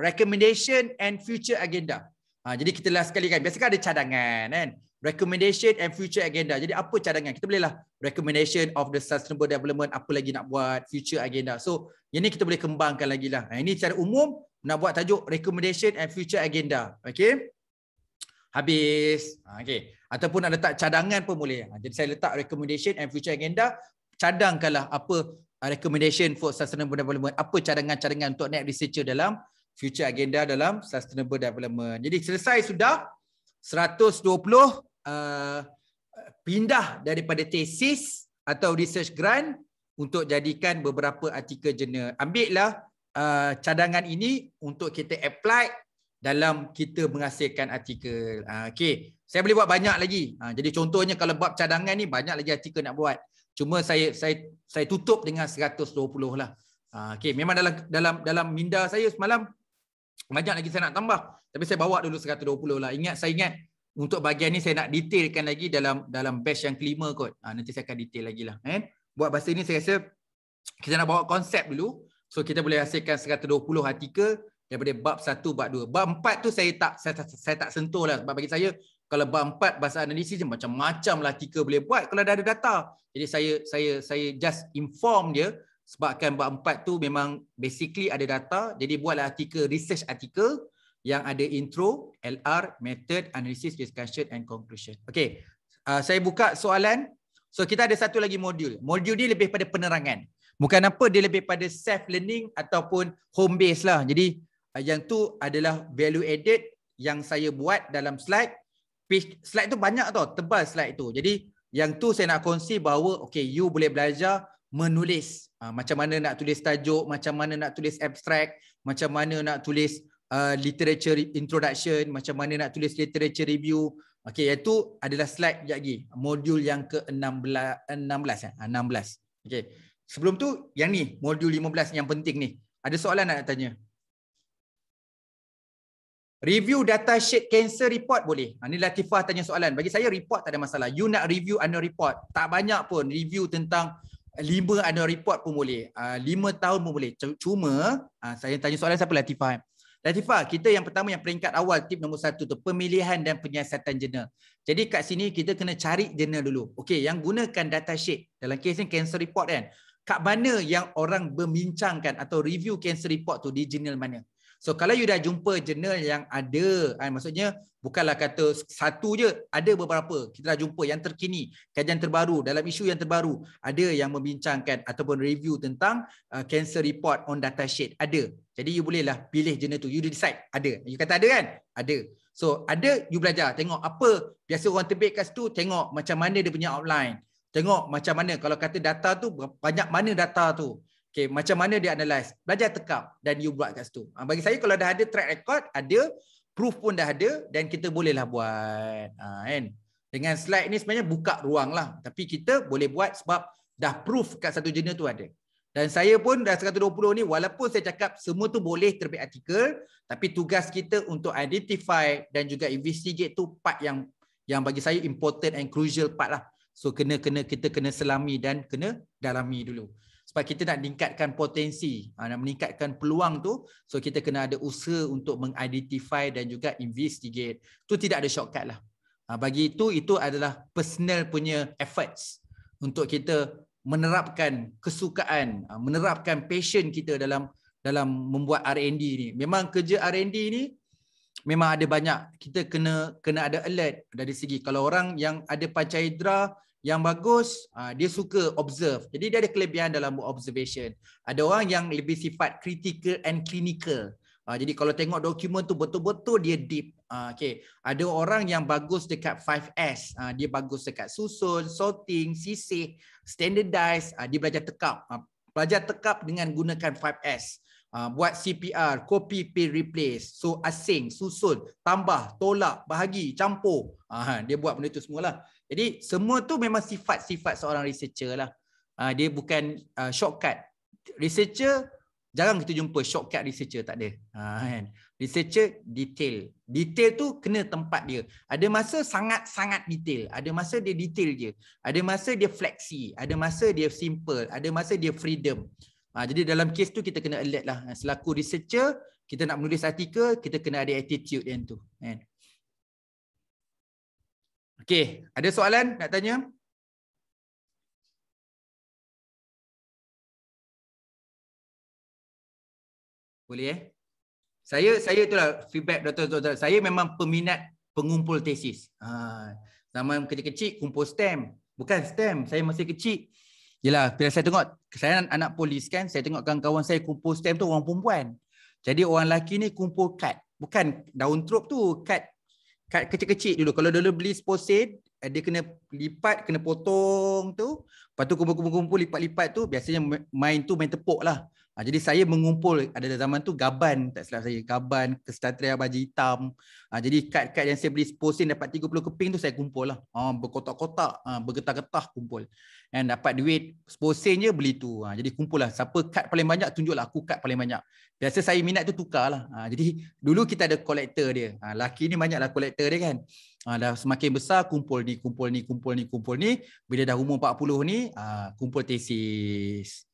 recommendation and future agenda. Ha, jadi kita last sekali kan. Biasa kan ada cadangan kan. Recommendation and future agenda. Jadi apa cadangan? Kita bolehlah recommendation of the sustainable development apa lagi nak buat future agenda. So, ini kita boleh kembangkan lagi lah. Ini secara umum nak buat tajuk recommendation and future agenda. Okey habis. Ha, okay. Ataupun nak letak cadangan pun boleh. Ha, jadi saya letak recommendation and future agenda. Cadangkanlah apa uh, recommendation for sustainable development. Apa cadangan-cadangan untuk net researcher dalam future agenda dalam sustainable development. Jadi selesai sudah 120 uh, pindah daripada tesis atau research grant untuk jadikan beberapa artikel jurnal. Ambillah uh, cadangan ini untuk kita apply dalam kita menghasilkan artikel. Uh, Okey, saya boleh buat banyak lagi. Uh, jadi contohnya kalau bab cadangan ni banyak lagi artikel nak buat. Cuma saya saya saya tutup dengan 120 lah. Uh, Okey, memang dalam dalam dalam minda saya semalam banyak lagi saya nak tambah. Tapi saya bawa dulu 120 lah. Ingat saya ingat untuk bahagian ni saya nak detailkan lagi dalam dalam batch yang kelima kot. Uh, nanti saya akan detail lagi lah. Eh? Buat bahasa ni saya rasa kita nak bawa konsep dulu. So kita boleh hasilkan 120 artikel daripada bab satu, bab dua. Bab empat tu saya tak saya, saya, saya tak sentuh lah sebab bagi saya kalau bab empat bahasa analisis macam-macam lah artikel boleh buat kalau dah ada data. Jadi saya saya saya just inform dia sebabkan bab empat tu memang basically ada data. Jadi buatlah artikel research artikel yang ada intro, LR, method, analysis, discussion and conclusion. Okay, uh, saya buka soalan. So kita ada satu lagi modul. Modul ni lebih pada penerangan. Bukan apa dia lebih pada self learning ataupun home base lah. Jadi Ah, yang tu adalah value added yang saya buat dalam slide. Slide tu banyak tau, tebal slide tu. Jadi yang tu saya nak kongsi bahawa okay, you boleh belajar menulis. Uh, macam mana nak tulis tajuk, macam mana nak tulis abstract, macam mana nak tulis uh, literature introduction, macam mana nak tulis literature review. Okay, itu adalah slide sekejap lagi. Modul yang ke-16. 16, ya? 16. Okay. Sebelum tu, yang ni, modul 15 yang penting ni. Ada soalan nak tanya? Review data sheet cancer report boleh. Ha, ni Latifah tanya soalan. Bagi saya report tak ada masalah. You nak review annual report. Tak banyak pun review tentang lima annual report pun boleh. Uh, lima tahun pun boleh. Cuma uh, saya tanya soalan siapa Latifah. Latifah, kita yang pertama yang peringkat awal tip nombor satu tu pemilihan dan penyiasatan jurnal. Jadi kat sini kita kena cari jurnal dulu. Okey, yang gunakan data sheet. Dalam kes ni cancer report kan. Kat mana yang orang membincangkan atau review cancer report tu di jurnal mana? So kalau you dah jumpa jurnal yang ada, kan, maksudnya bukanlah kata satu je, ada beberapa. Kita dah jumpa yang terkini, kajian terbaru, dalam isu yang terbaru, ada yang membincangkan ataupun review tentang uh, cancer report on data sheet. Ada. Jadi you bolehlah pilih jurnal tu. You decide. Ada. You kata ada kan? Ada. So ada, you belajar. Tengok apa biasa orang terbit kat situ, tengok macam mana dia punya outline. Tengok macam mana, kalau kata data tu, banyak mana data tu. Okay, macam mana dia analyze. Belajar tekap dan you buat kat situ. Ha, bagi saya kalau dah ada track record, ada, proof pun dah ada dan kita bolehlah buat. Ha, kan? Dengan slide ni sebenarnya buka ruang lah. Tapi kita boleh buat sebab dah proof kat satu jurnal tu ada. Dan saya pun dah 120 ni walaupun saya cakap semua tu boleh terbit artikel tapi tugas kita untuk identify dan juga investigate tu part yang yang bagi saya important and crucial part lah. So kena kena kita kena selami dan kena dalami dulu sebab kita nak meningkatkan potensi, ha, nak meningkatkan peluang tu, so kita kena ada usaha untuk mengidentify dan juga investigate. Tu tidak ada shortcut lah. Ha, bagi itu, itu adalah personal punya efforts untuk kita menerapkan kesukaan, ha, menerapkan passion kita dalam dalam membuat R&D ni. Memang kerja R&D ni memang ada banyak. Kita kena kena ada alert dari segi kalau orang yang ada pancaindera yang bagus ah, dia suka observe. Jadi dia ada kelebihan dalam observation. Ada orang yang lebih sifat critical and clinical. Ah, jadi kalau tengok dokumen tu betul-betul dia deep. Ah, okay. Ada orang yang bagus dekat 5S dia bagus dekat susun sorting sisih standardize dia belajar tekap. Belajar tekap dengan gunakan 5S buat CPR, copy, paste, replace. So asing, susun, tambah, tolak, bahagi, campur. dia buat benda tu semualah. Jadi semua tu memang sifat-sifat seorang researcher lah. Uh, dia bukan uh, shortcut. Researcher jarang kita jumpa shortcut researcher tak ada. Uh, kan? Researcher detail. Detail tu kena tempat dia. Ada masa sangat-sangat detail. Ada masa dia detail je. Ada masa dia flexi. Ada masa dia simple. Ada masa dia freedom. Uh, jadi dalam kes tu kita kena alert lah. Selaku researcher, kita nak menulis artikel, kita kena ada attitude yang tu. Kan? Okey, ada soalan nak tanya? Boleh eh? Saya saya itulah feedback doktor-doktor. Saya memang peminat pengumpul tesis. Ha, zaman kecil-kecil kumpul stem. Bukan stem, saya masih kecil. Yalah, bila saya tengok saya anak polis kan, saya tengok kawan-kawan saya kumpul stem tu orang perempuan. Jadi orang lelaki ni kumpul kad. Bukan daun trup tu, kad kecil-kecil dulu. Kalau dulu beli sposit, eh, dia kena lipat, kena potong tu. Lepas tu kumpul-kumpul lipat-lipat tu, biasanya main tu main tepuk lah. Ha, jadi saya mengumpul ada zaman tu gaban tak salah saya gaban kestatria baju hitam. Ha, jadi kad-kad yang saya beli sposin dapat 30 keping tu saya kumpul lah. Ha, berkotak-kotak, ha, bergetah-getah kumpul. Dan dapat duit sposin je beli tu. Ha, jadi kumpul lah. Siapa kad paling banyak tunjuklah aku kad paling banyak. Biasa saya minat tu tukar lah. Ha, jadi dulu kita ada kolektor dia. Ha, laki ni banyaklah kolektor dia kan. Ha, dah semakin besar kumpul ni, kumpul ni, kumpul ni, kumpul ni. Bila dah umur 40 ni, ha, kumpul tesis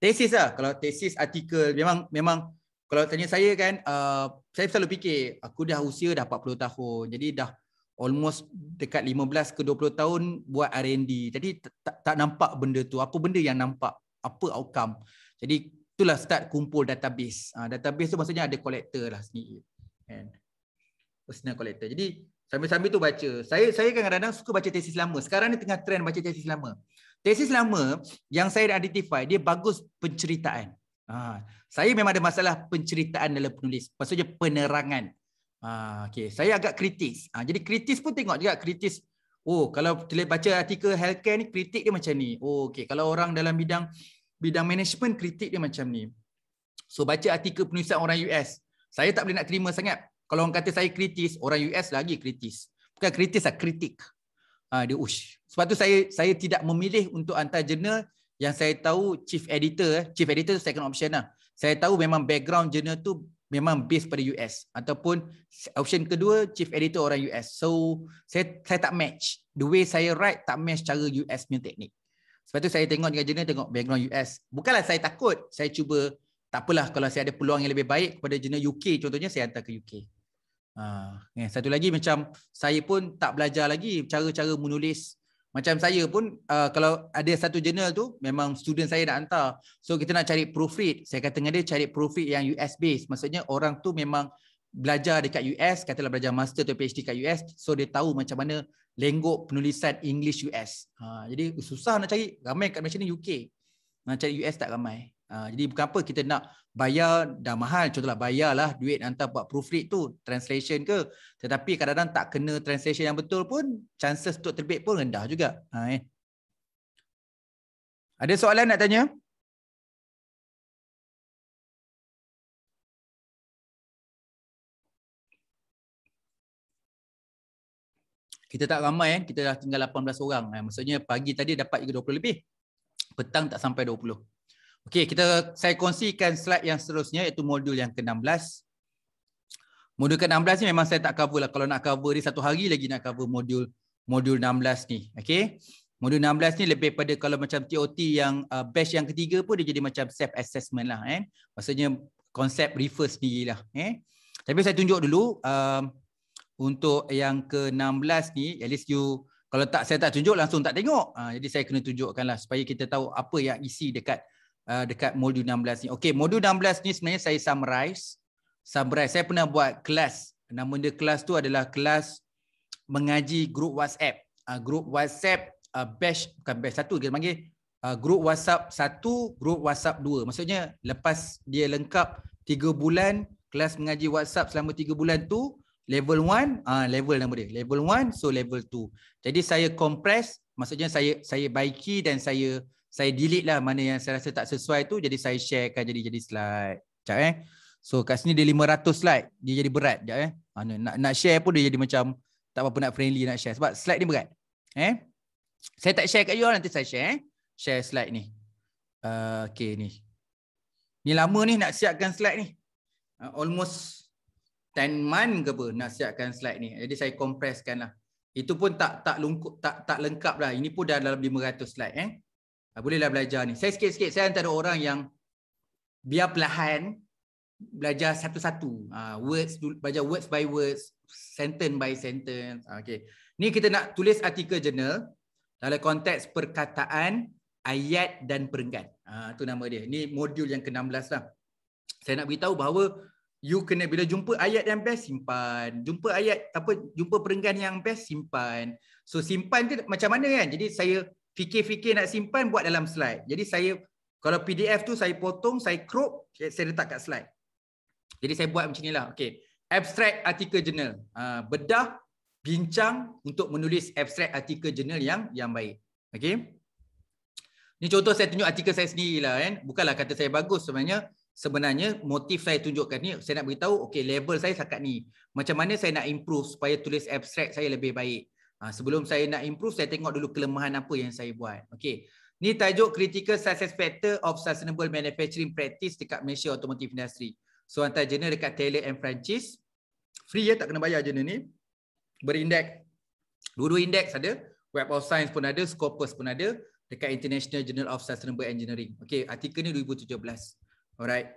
tesis lah. Kalau tesis artikel memang memang kalau tanya saya kan uh, saya selalu fikir aku dah usia dah 40 tahun. Jadi dah almost dekat 15 ke 20 tahun buat R&D jadi tak, nampak benda tu. Apa benda yang nampak? Apa outcome? Jadi itulah start kumpul database. Uh, database tu maksudnya ada collector lah sendiri. Kan? Personal collector. Jadi sambil-sambil tu baca. Saya saya kadang-kadang suka baca tesis lama. Sekarang ni tengah trend baca tesis lama Tesis lama yang saya identify dia bagus penceritaan. Ha, saya memang ada masalah penceritaan dalam penulis. Maksudnya penerangan. Ha, okay. Saya agak kritis. Ha, jadi kritis pun tengok juga kritis. Oh, kalau baca artikel healthcare ni kritik dia macam ni. Oh, okay. Kalau orang dalam bidang bidang management kritik dia macam ni. So baca artikel penulisan orang US. Saya tak boleh nak terima sangat. Kalau orang kata saya kritis, orang US lagi kritis. Bukan kritis lah, kritik. Ha, dia ush. Sebab tu saya saya tidak memilih untuk hantar jurnal yang saya tahu chief editor, eh. chief editor tu second option lah. Saya tahu memang background jurnal tu memang base pada US ataupun option kedua chief editor orang US. So saya saya tak match. The way saya write tak match cara US punya teknik. Sebab tu saya tengok dengan jurnal tengok background US. Bukanlah saya takut, saya cuba tak apalah kalau saya ada peluang yang lebih baik kepada jurnal UK contohnya saya hantar ke UK. Ha, eh, satu lagi macam saya pun tak belajar lagi cara-cara menulis macam saya pun uh, kalau ada satu jurnal tu memang student saya nak hantar. So kita nak cari proofread. Saya kata dengan dia cari proofread yang US based. Maksudnya orang tu memang belajar dekat US, katalah belajar master atau PhD kat US, so dia tahu macam mana lenggok penulisan English US. Ha, jadi susah nak cari. Ramai kat Malaysia ni UK. Nak cari US tak ramai. Ha, jadi bukan apa kita nak bayar dah mahal. Contohlah bayarlah duit hantar buat proofread tu translation ke. Tetapi kadang-kadang tak kena translation yang betul pun chances untuk terbit pun rendah juga. Ha, eh. ada soalan nak tanya? Kita tak ramai eh. Kita dah tinggal 18 orang. Eh. maksudnya pagi tadi dapat 20 lebih. Petang tak sampai 20 Okey, kita saya kongsikan slide yang seterusnya iaitu modul yang ke-16. Modul ke-16 ni memang saya tak cover lah. Kalau nak cover ni satu hari lagi nak cover modul modul 16 ni. Okey. Modul 16 ni lebih pada kalau macam TOT yang uh, batch yang ketiga pun dia jadi macam self assessment lah eh. Maksudnya konsep reverse sendiri lah eh. Tapi saya tunjuk dulu um, untuk yang ke-16 ni at least you kalau tak saya tak tunjuk langsung tak tengok. Uh, jadi saya kena tunjukkanlah supaya kita tahu apa yang isi dekat uh, dekat modul 16 ni. Okey, modul 16 ni sebenarnya saya summarize. Summarize. Saya pernah buat kelas. Nama dia kelas tu adalah kelas mengaji grup WhatsApp. Uh, grup WhatsApp uh, batch bukan batch satu dia panggil uh, grup WhatsApp satu, grup WhatsApp dua. Maksudnya lepas dia lengkap tiga bulan kelas mengaji WhatsApp selama tiga bulan tu level 1 ah uh, level nama dia level 1 so level 2 jadi saya compress maksudnya saya saya baiki dan saya saya delete lah mana yang saya rasa tak sesuai tu jadi saya sharekan jadi jadi slide. Sekejap eh. So kat sini dia 500 slide. Dia jadi berat. Sekejap eh. Mana nak, nak share pun dia jadi macam tak apa nak friendly nak share. Sebab slide ni berat. Eh. Saya tak share kat you nanti saya share eh. Share slide ni. Uh, okay ni. Ni lama ni nak siapkan slide ni. Uh, almost 10 month ke apa nak siapkan slide ni. Jadi saya compresskan lah. Itu pun tak tak lengkap tak tak lengkap lah. Ini pun dah dalam 500 slide eh. Ah, bolehlah belajar ni. Saya sikit-sikit saya antara orang yang biar perlahan belajar satu-satu. Uh, words belajar words by words, sentence by sentence. Uh, okay. Ni kita nak tulis artikel jurnal dalam konteks perkataan, ayat dan perenggan. Ah uh, tu nama dia. Ni modul yang ke-16 lah. Saya nak beritahu bahawa you kena bila jumpa ayat yang best simpan. Jumpa ayat apa jumpa perenggan yang best simpan. So simpan tu macam mana kan? Jadi saya fikir-fikir nak simpan buat dalam slide. Jadi saya kalau PDF tu saya potong, saya crop, saya letak kat slide. Jadi saya buat macam inilah. Okey. Abstract artikel journal. Uh, bedah bincang untuk menulis abstract artikel journal yang yang baik. Okey. Ini contoh saya tunjuk artikel saya sendirilah kan. Bukanlah kata saya bagus sebenarnya. Sebenarnya motif saya tunjukkan ni saya nak beritahu okey level saya setakat ni. Macam mana saya nak improve supaya tulis abstract saya lebih baik. Ha, sebelum saya nak improve, saya tengok dulu kelemahan apa yang saya buat. Okay. Ni tajuk Critical Success Factor of Sustainable Manufacturing Practice dekat Malaysia Automotive Industry. So hantar jurnal dekat Taylor and Francis. Free ya, tak kena bayar jurnal ni. Berindeks. Dua-dua indeks ada. Web of Science pun ada, Scopus pun ada. Dekat International Journal of Sustainable Engineering. Okay, artikel ni 2017. Alright.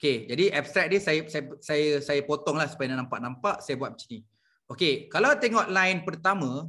Okay, jadi abstract dia saya saya saya, saya potong lah supaya nampak-nampak. Saya buat macam ni. Okey, kalau tengok line pertama,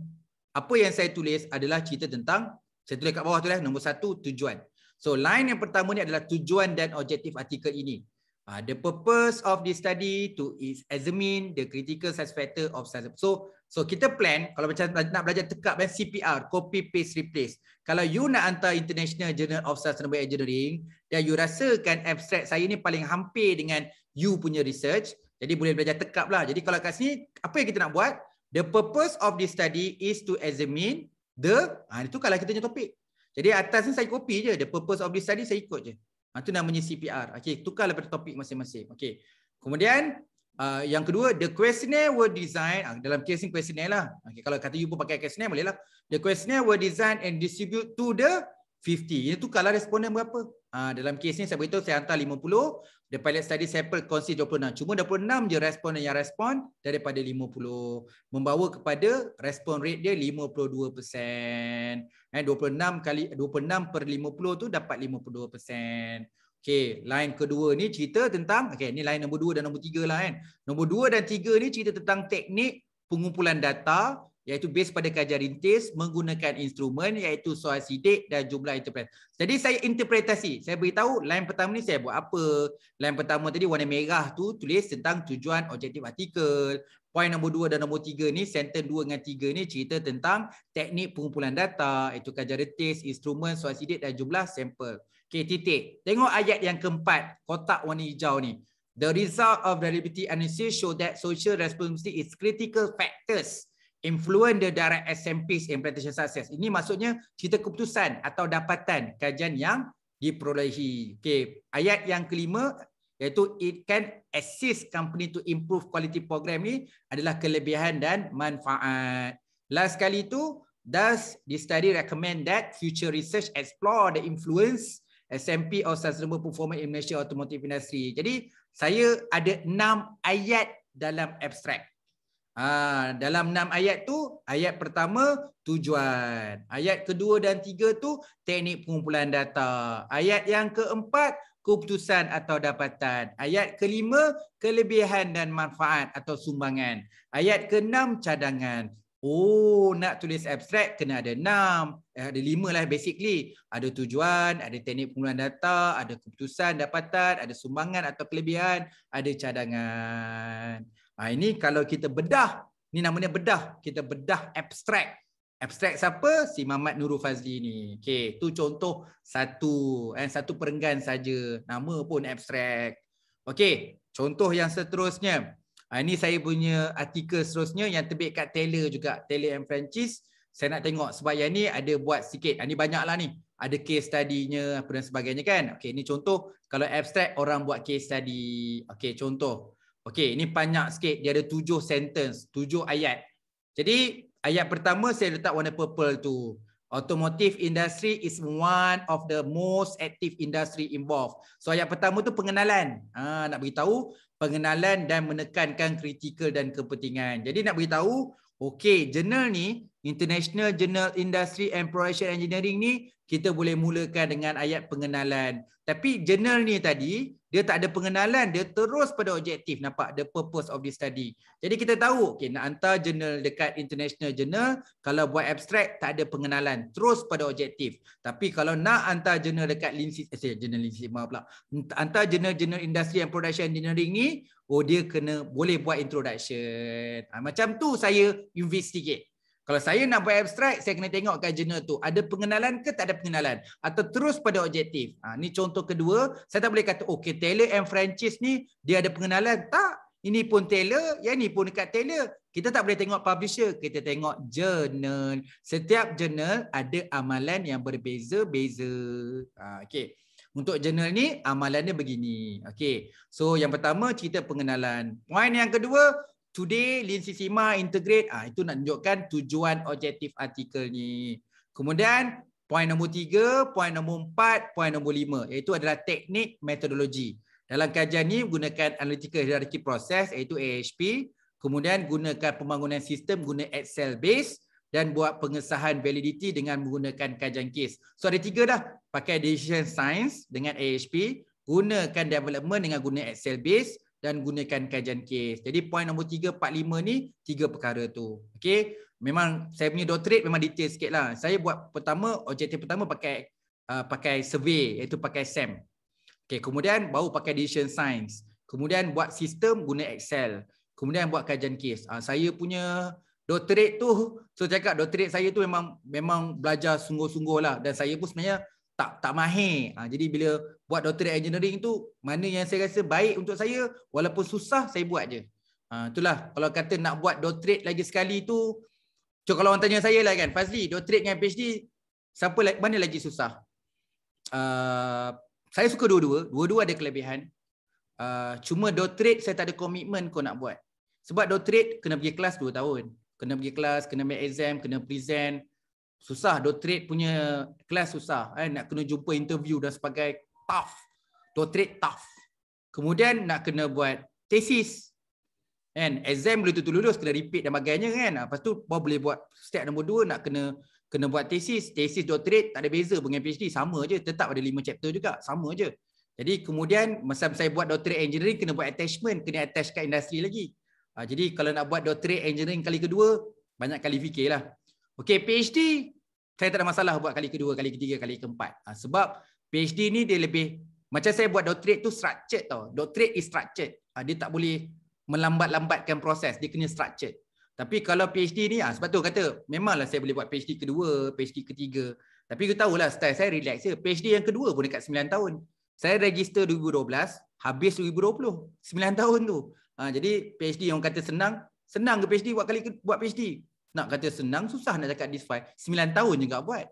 apa yang saya tulis adalah cerita tentang, saya tulis kat bawah tu lah, nombor satu, tujuan. So line yang pertama ni adalah tujuan dan objektif artikel ini. Uh, the purpose of this study to is examine the critical success factor of success. So, so kita plan, kalau macam nak belajar tekap kan CPR, copy, paste, replace. Kalau you nak hantar International Journal of Sustainable Engineering dan you rasakan abstract saya ni paling hampir dengan you punya research, jadi boleh belajar tekap lah. Jadi kalau kat sini, apa yang kita nak buat? The purpose of this study is to examine the, ha, itu kalau kita punya topik. Jadi atas ni saya copy je. The purpose of this study saya ikut je. Ha, itu namanya CPR. Okay, tukar daripada topik masing-masing. Okay. Kemudian, uh, yang kedua, the questionnaire were designed, uh, dalam case ni questionnaire lah. Okay, kalau kata you pun pakai questionnaire, boleh lah. The questionnaire were designed and distribute to the 50. Ini tukarlah responden berapa. Uh, dalam kes ni saya beritahu saya hantar 50. The pilot study sample consist 26. Cuma 26 je respon yang respon daripada 50. Membawa kepada respon rate dia 52%. Eh, 26 kali 26 per 50 tu dapat 52%. Okay, line kedua ni cerita tentang, okay, ni line nombor 2 dan nombor 3 lah kan. Nombor 2 dan 3 ni cerita tentang teknik pengumpulan data iaitu base pada kajian rintis menggunakan instrumen iaitu soal sidik dan jumlah interpretasi. Jadi saya interpretasi. Saya beritahu line pertama ni saya buat apa. Line pertama tadi warna merah tu tulis tentang tujuan objektif artikel. Poin nombor dua dan nombor tiga ni, sentence dua dengan tiga ni cerita tentang teknik pengumpulan data, iaitu kajian rintis, instrumen, soal sidik dan jumlah sampel. Okey, titik. Tengok ayat yang keempat, kotak warna hijau ni. The result of reliability analysis show that social responsibility is critical factors influence the direct SMP's implementation success. Ini maksudnya cerita keputusan atau dapatan kajian yang diperolehi. Okey, ayat yang kelima iaitu it can assist company to improve quality program ni adalah kelebihan dan manfaat. Last kali tu does the study recommend that future research explore the influence SMP or sustainable performance in Malaysia automotive industry. Jadi saya ada enam ayat dalam abstract. Ha, dalam enam ayat tu, ayat pertama tujuan. Ayat kedua dan tiga tu teknik pengumpulan data. Ayat yang keempat keputusan atau dapatan. Ayat kelima kelebihan dan manfaat atau sumbangan. Ayat keenam cadangan. Oh, nak tulis abstrak kena ada enam. Eh, ada lima lah basically. Ada tujuan, ada teknik pengumpulan data, ada keputusan, dapatan, ada sumbangan atau kelebihan, ada cadangan. Ha, ini kalau kita bedah, ni namanya bedah. Kita bedah abstrak. Abstrak siapa? Si Mamat Nurul Fazli ni. Okey, tu contoh satu eh satu perenggan saja. Nama pun abstrak. Okey, contoh yang seterusnya. Ha, ini saya punya artikel seterusnya yang terbit kat Taylor juga, Taylor and Francis. Saya nak tengok sebab yang ni ada buat sikit. Ha, ini banyaklah ni. Ada case study-nya apa dan sebagainya kan. Okey, ini contoh kalau abstrak orang buat case study. Okey, contoh. Okey, ini banyak sikit. Dia ada tujuh sentence, tujuh ayat. Jadi, ayat pertama saya letak warna purple tu. Automotive industry is one of the most active industry involved. So, ayat pertama tu pengenalan. Ha, nak beritahu pengenalan dan menekankan kritikal dan kepentingan. Jadi, nak beritahu, okey, jurnal ni, International Journal Industry and Production Engineering ni, kita boleh mulakan dengan ayat pengenalan. Tapi jurnal ni tadi, dia tak ada pengenalan, dia terus pada objektif nampak the purpose of this study. Jadi kita tahu, okay, nak hantar jurnal dekat international journal, kalau buat abstract tak ada pengenalan, terus pada objektif. Tapi kalau nak hantar jurnal dekat Lindsay, eh, jurnal Lindsay, maaf pula. Hantar jurnal-jurnal industry and production engineering ni, oh dia kena boleh buat introduction. Ha, macam tu saya investigate. Kalau saya nak buat abstract, saya kena tengok kat jurnal tu. Ada pengenalan ke tak ada pengenalan? Atau terus pada objektif? Ha, ni contoh kedua. Saya tak boleh kata, okay, Taylor and Francis ni, dia ada pengenalan. Tak. Ini pun Taylor, yang ni pun dekat Taylor. Kita tak boleh tengok publisher. Kita tengok jurnal. Setiap jurnal ada amalan yang berbeza-beza. Ha, okay. Untuk jurnal ni, amalannya begini. Okay. So, yang pertama, cerita pengenalan. Poin yang kedua, Today Lindsay Sima integrate ah itu nak tunjukkan tujuan objektif artikel ni. Kemudian poin nombor tiga, poin nombor empat, poin nombor lima iaitu adalah teknik metodologi. Dalam kajian ni gunakan analytical hierarchy process iaitu AHP, kemudian gunakan pembangunan sistem guna Excel base dan buat pengesahan validity dengan menggunakan kajian case. So ada tiga dah. Pakai decision science dengan AHP, gunakan development dengan guna Excel base dan gunakan kajian kes. Jadi poin nombor 3, 4, 5 ni tiga perkara tu. Okay. Memang saya punya doctorate memang detail sikit lah. Saya buat pertama, objektif pertama pakai uh, pakai survey iaitu pakai SEM. Okay. Kemudian baru pakai decision science. Kemudian buat sistem guna Excel. Kemudian buat kajian kes. Uh, saya punya doctorate tu, so cakap doctorate saya tu memang memang belajar sungguh-sungguh lah. Dan saya pun sebenarnya tak tak mahir. Ha, jadi bila buat doctorate engineering tu, mana yang saya rasa baik untuk saya, walaupun susah, saya buat je. Ha, itulah, kalau kata nak buat doctorate lagi sekali tu, so kalau orang tanya saya lah kan, Fazli, doctorate dengan PhD, siapa mana lagi susah? Uh, saya suka dua-dua, dua-dua ada kelebihan. Uh, cuma doctorate saya tak ada komitmen kau nak buat. Sebab doctorate kena pergi kelas dua tahun. Kena pergi kelas, kena make exam, kena present susah doctorate punya kelas susah eh nak kena jumpa interview dan sebagainya tough. Doctorate tough. Kemudian nak kena buat tesis. Kan? Exam boleh tutup lulus, kena repeat dan bagainya kan. Lepas tu baru boleh buat step nombor dua nak kena kena buat tesis. Tesis doctorate tak ada beza dengan PhD. Sama je. Tetap ada lima chapter juga. Sama je. Jadi kemudian masa saya buat doctorate engineering kena buat attachment. Kena attach kat industri lagi. Ha, jadi kalau nak buat doctorate engineering kali kedua, banyak kali fikirlah. Okey, PhD saya tak ada masalah buat kali kedua, kali ketiga, kali keempat. Ha, sebab PhD ni dia lebih macam saya buat doctorate tu structured tau. Doctorate is structured. Ha, dia tak boleh melambat-lambatkan proses. Dia kena structured. Tapi kalau PhD ni, ha, sebab tu kata memanglah saya boleh buat PhD kedua, PhD ketiga. Tapi kita tahulah style saya relax je. PhD yang kedua pun dekat 9 tahun. Saya register 2012, habis 2020. 9 tahun tu. Ha, jadi PhD yang kata senang, senang ke PhD buat kali buat PhD? Nak kata senang, susah nak cakap this file. 9 tahun juga buat.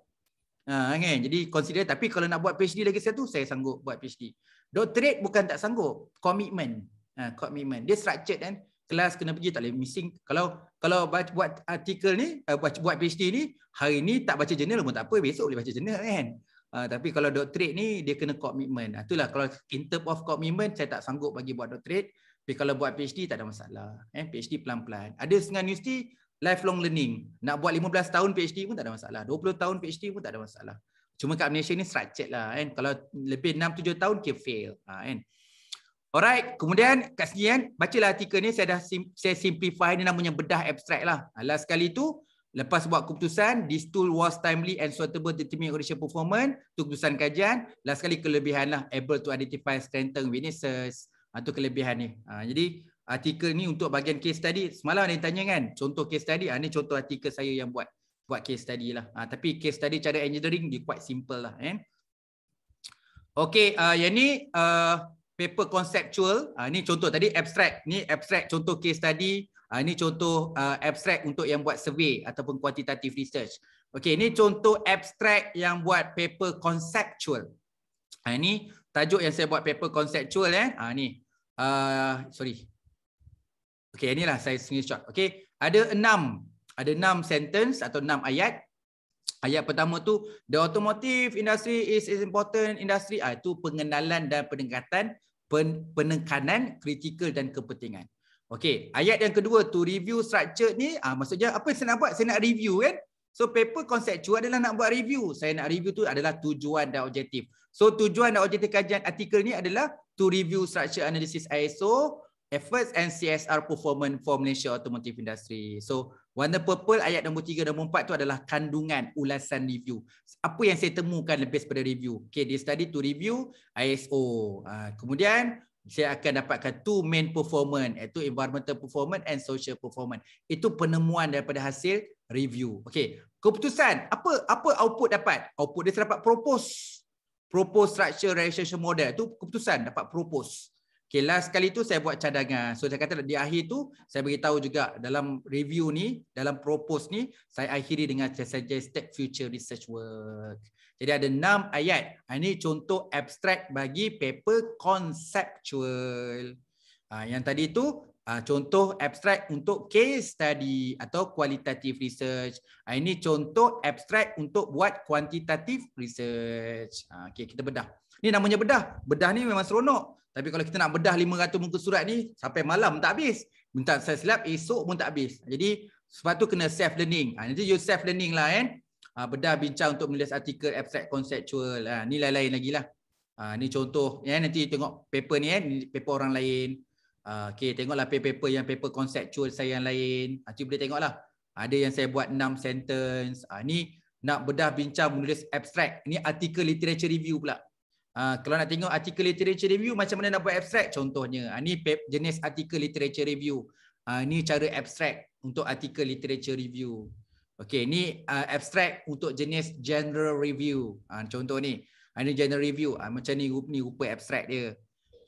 Ha, kan? Jadi consider, tapi kalau nak buat PhD lagi satu, saya sanggup buat PhD. Doctorate bukan tak sanggup. Commitment. Ha, commitment. Dia structured kan. Kelas kena pergi, tak boleh missing. Kalau kalau buat artikel ni, uh, buat, buat PhD ni, hari ni tak baca jurnal pun tak apa, besok boleh baca jurnal kan. Uh, tapi kalau doctorate ni, dia kena commitment. Uh, itulah kalau in term of commitment, saya tak sanggup bagi buat doctorate. Tapi kalau buat PhD tak ada masalah. Eh, PhD pelan-pelan. Ada setengah universiti lifelong learning. Nak buat 15 tahun PhD pun tak ada masalah. 20 tahun PhD pun tak ada masalah. Cuma kat Malaysia ni structured lah kan. Kalau lebih 6 7 tahun ke fail. Ha, kan. Alright, kemudian kat sini kan, bacalah artikel ni saya dah sim, saya simplify ni namanya bedah abstract lah. Ha, last kali tu lepas buat keputusan this tool was timely and suitable to determine audition performance tu keputusan kajian last kali kelebihan lah able to identify strengthen weaknesses atau ha, kelebihan ni. Ha, jadi artikel ni untuk bahagian case study. Semalam ada yang tanya kan, contoh case study. Ha, ni contoh artikel saya yang buat buat case study lah. Ha, tapi case study cara engineering dia quite simple lah. Eh. Okay, uh, yang ni uh, paper conceptual. Ha, ni contoh tadi abstract. Ni abstract contoh case study. Ha, ni contoh uh, abstract untuk yang buat survey ataupun quantitative research. Okay, ni contoh abstract yang buat paper conceptual. Ha, ni tajuk yang saya buat paper conceptual eh. Ha, ni. Uh, sorry, Okey, inilah saya screenshot. Okey, ada enam, ada enam sentence atau enam ayat. Ayat pertama tu, the automotive industry is is important industry. Ah, itu pengenalan dan pendekatan pen, penekanan kritikal dan kepentingan. Okey, ayat yang kedua tu review structure ni, ah maksudnya apa saya nak buat? Saya nak review kan? So paper conceptual adalah nak buat review. Saya nak review tu adalah tujuan dan objektif. So tujuan dan objektif kajian artikel ni adalah to review structure analysis ISO, efforts and CSR performance for Malaysia automotive industry. So warna purple ayat nombor 3 dan nombor 4 tu adalah kandungan ulasan review. Apa yang saya temukan lebih daripada review? Okay, dia study to review ISO. Uh, kemudian saya akan dapatkan two main performance iaitu environmental performance and social performance. Itu penemuan daripada hasil review. Okay, keputusan apa apa output dapat? Output dia dapat propose. Propose structure realization model. Itu keputusan dapat propose. Okay, last kali tu saya buat cadangan. So saya kata di akhir tu saya beritahu juga dalam review ni, dalam propose ni, saya akhiri dengan suggested future research work. Jadi ada enam ayat. Ini contoh abstract bagi paper conceptual. Ha, yang tadi tu ha, contoh abstract untuk case study atau qualitative research. Ini contoh abstract untuk buat quantitative research. Okay, kita bedah. Ini namanya bedah. Bedah ni memang seronok. Tapi kalau kita nak bedah 500 muka surat ni sampai malam tak habis. Minta saya silap esok pun tak habis. Jadi sebab tu kena self learning. Ha, nanti you self learning lah kan. Ha, bedah bincang untuk menulis artikel abstract conceptual. Ha, ni lain-lain lagi lah. Ha, ni contoh. Ya, nanti tengok paper ni kan. Paper orang lain. Ha, okay, tengoklah paper-paper yang paper conceptual saya yang lain. Ha, boleh tengoklah. Ada yang saya buat 6 sentence. Ha, ni nak bedah bincang menulis abstract. Ni artikel literature review pula. Uh, kalau nak tengok artikel literature review macam mana nak buat abstract contohnya. Uh, ni jenis artikel literature review. Uh, ni cara abstract untuk artikel literature review. Okey, ni uh, abstract untuk jenis general review. Uh, contoh ni. Uh, ni general review. Uh, macam ni ni rupa abstract dia.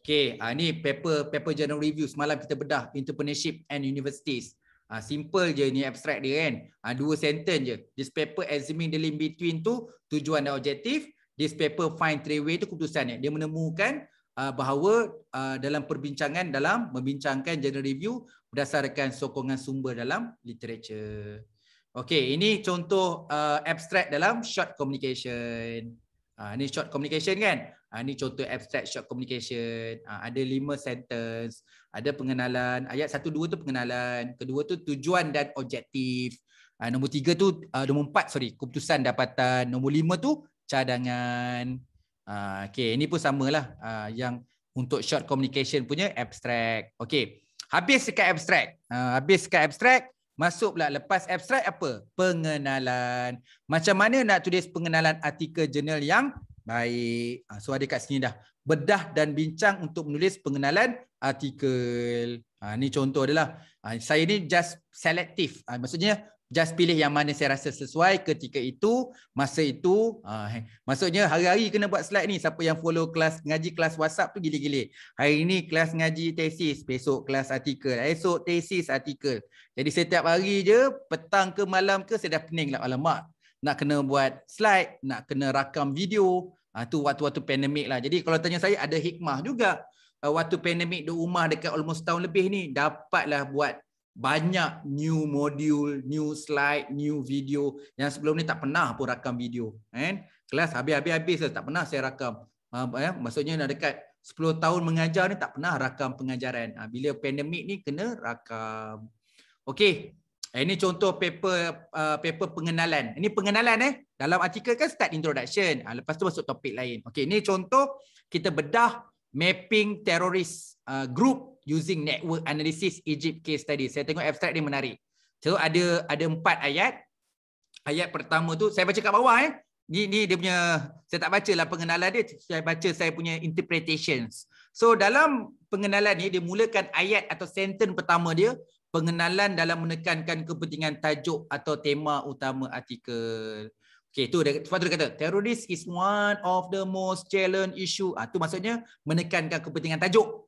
Okey, uh, ni paper paper general review semalam kita bedah entrepreneurship and universities. Uh, simple je ni abstract dia kan. Uh, dua sentence je. This paper examining the link between tu tujuan dan objektif this paper find three way itu keputusannya. Dia menemukan uh, bahawa uh, dalam perbincangan dalam membincangkan journal review berdasarkan sokongan sumber dalam literature. Okey, ini contoh uh, abstract dalam short communication. Uh, ini short communication kan? Ha, ini contoh abstract short communication. Ha, ada lima sentence. Ada pengenalan. Ayat satu dua tu pengenalan. Kedua tu tujuan dan objektif. Ha, nombor tiga tu, uh, nombor empat sorry, keputusan dapatan. Nombor lima tu cadangan. Ha, okay, ini pun samalah uh, yang untuk short communication punya abstract. Okay, habis sekat abstract. Ha, habis sekat abstract, masuk pula lepas abstract apa? Pengenalan. Macam mana nak tulis pengenalan artikel jurnal yang Baik. Ah, so ada kat sini dah. Bedah dan bincang untuk menulis pengenalan artikel. Ha, ni contoh adalah. Ha, saya ni just selektif. Ha, maksudnya just pilih yang mana saya rasa sesuai ketika itu, masa itu. Ha, maksudnya hari-hari kena buat slide ni. Siapa yang follow kelas ngaji kelas WhatsApp tu gila-gila. Hari ni kelas ngaji tesis. Besok kelas artikel. Esok tesis artikel. Jadi setiap hari je, petang ke malam ke saya dah pening lah. Alamak, nak kena buat slide, nak kena rakam video. Ha, tu waktu-waktu pandemik lah. Jadi kalau tanya saya ada hikmah juga. Uh, waktu pandemik di rumah dekat almost tahun lebih ni dapatlah buat banyak new module, new slide, new video yang sebelum ni tak pernah pun rakam video. Kan? Kelas habis-habis-habis tak pernah saya rakam. Uh, ya? Maksudnya nak dekat 10 tahun mengajar ni tak pernah rakam pengajaran. Uh, bila pandemik ni kena rakam. Okey, ini contoh paper uh, paper pengenalan. Ini pengenalan eh. Dalam artikel kan start introduction. Lepas tu masuk topik lain. Okey, ini contoh kita bedah mapping terrorist uh, group using network analysis Egypt case study. Saya tengok abstract ni menarik. So ada ada empat ayat. Ayat pertama tu saya baca kat bawah eh. Ni ni dia punya saya tak baca lah pengenalan dia. Saya baca saya punya interpretations. So dalam pengenalan ni dia mulakan ayat atau sentence pertama dia pengenalan dalam menekankan kepentingan tajuk atau tema utama artikel. Okey, tu dia, sebab tu dia kata, terrorist is one of the most challenge issue. Ah, tu maksudnya menekankan kepentingan tajuk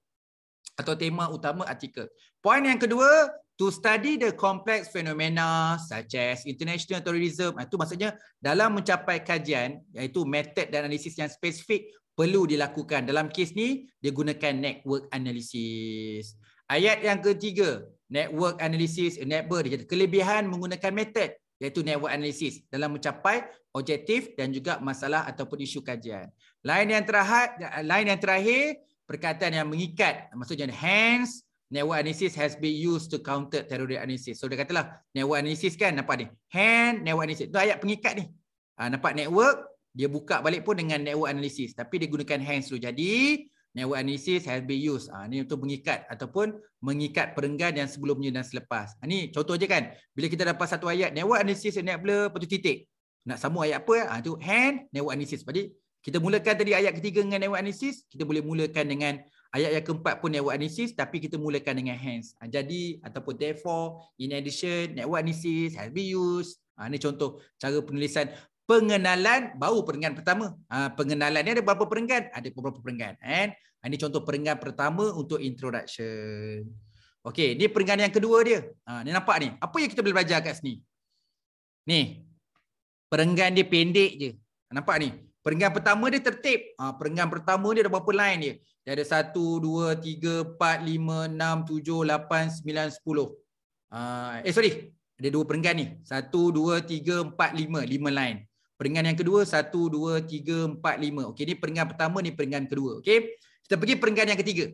atau tema utama artikel. Poin yang kedua, to study the complex phenomena such as international terrorism. Ah, tu maksudnya dalam mencapai kajian, iaitu method dan analisis yang spesifik perlu dilakukan. Dalam kes ni, dia gunakan network analysis. Ayat yang ketiga, network analysis, network kelebihan menggunakan method iaitu network analysis dalam mencapai objektif dan juga masalah ataupun isu kajian. Lain yang terakhir, lain yang terakhir perkataan yang mengikat maksudnya hence network analysis has been used to counter terrorist analysis. So dia katalah network analysis kan nampak ni. Hand network analysis. Itu ayat pengikat ni. Ha, nampak network dia buka balik pun dengan network analysis tapi dia gunakan hands dulu. Jadi network analysis has been used. Ha, ni untuk mengikat ataupun mengikat perenggan yang sebelumnya dan selepas. Ha, ni contoh je kan. Bila kita dapat satu ayat, network analysis enabler, lepas tu titik. Nak sambung ayat apa? Ha, tu hand, network analysis. Jadi kita mulakan tadi ayat ketiga dengan network analysis, kita boleh mulakan dengan ayat yang keempat pun network analysis tapi kita mulakan dengan hands. Ha, jadi ataupun therefore, in addition, network analysis has been used. Ha, ni contoh cara penulisan pengenalan baru perenggan pertama. Ha, pengenalan ni ada berapa perenggan? Ada beberapa perenggan. Ini contoh perenggan pertama untuk introduction. Okey, ni perenggan yang kedua dia. Ni nampak ni. Apa yang kita boleh belajar kat sini? Ni. Perenggan dia pendek je. Nampak ni. Perenggan pertama dia tertib. Ha, perenggan pertama dia ada berapa line dia? Dia ada 1, 2, 3, 4, 5, 6, 7, 8, 9, 10. Uh, eh sorry, ada dua perenggan ni. 1, 2, 3, 4, 5. 5 line. Perenggan yang kedua, satu, dua, tiga, empat, lima. Okey, ni perenggan pertama, ni perenggan kedua. Okey, kita pergi perenggan yang ketiga.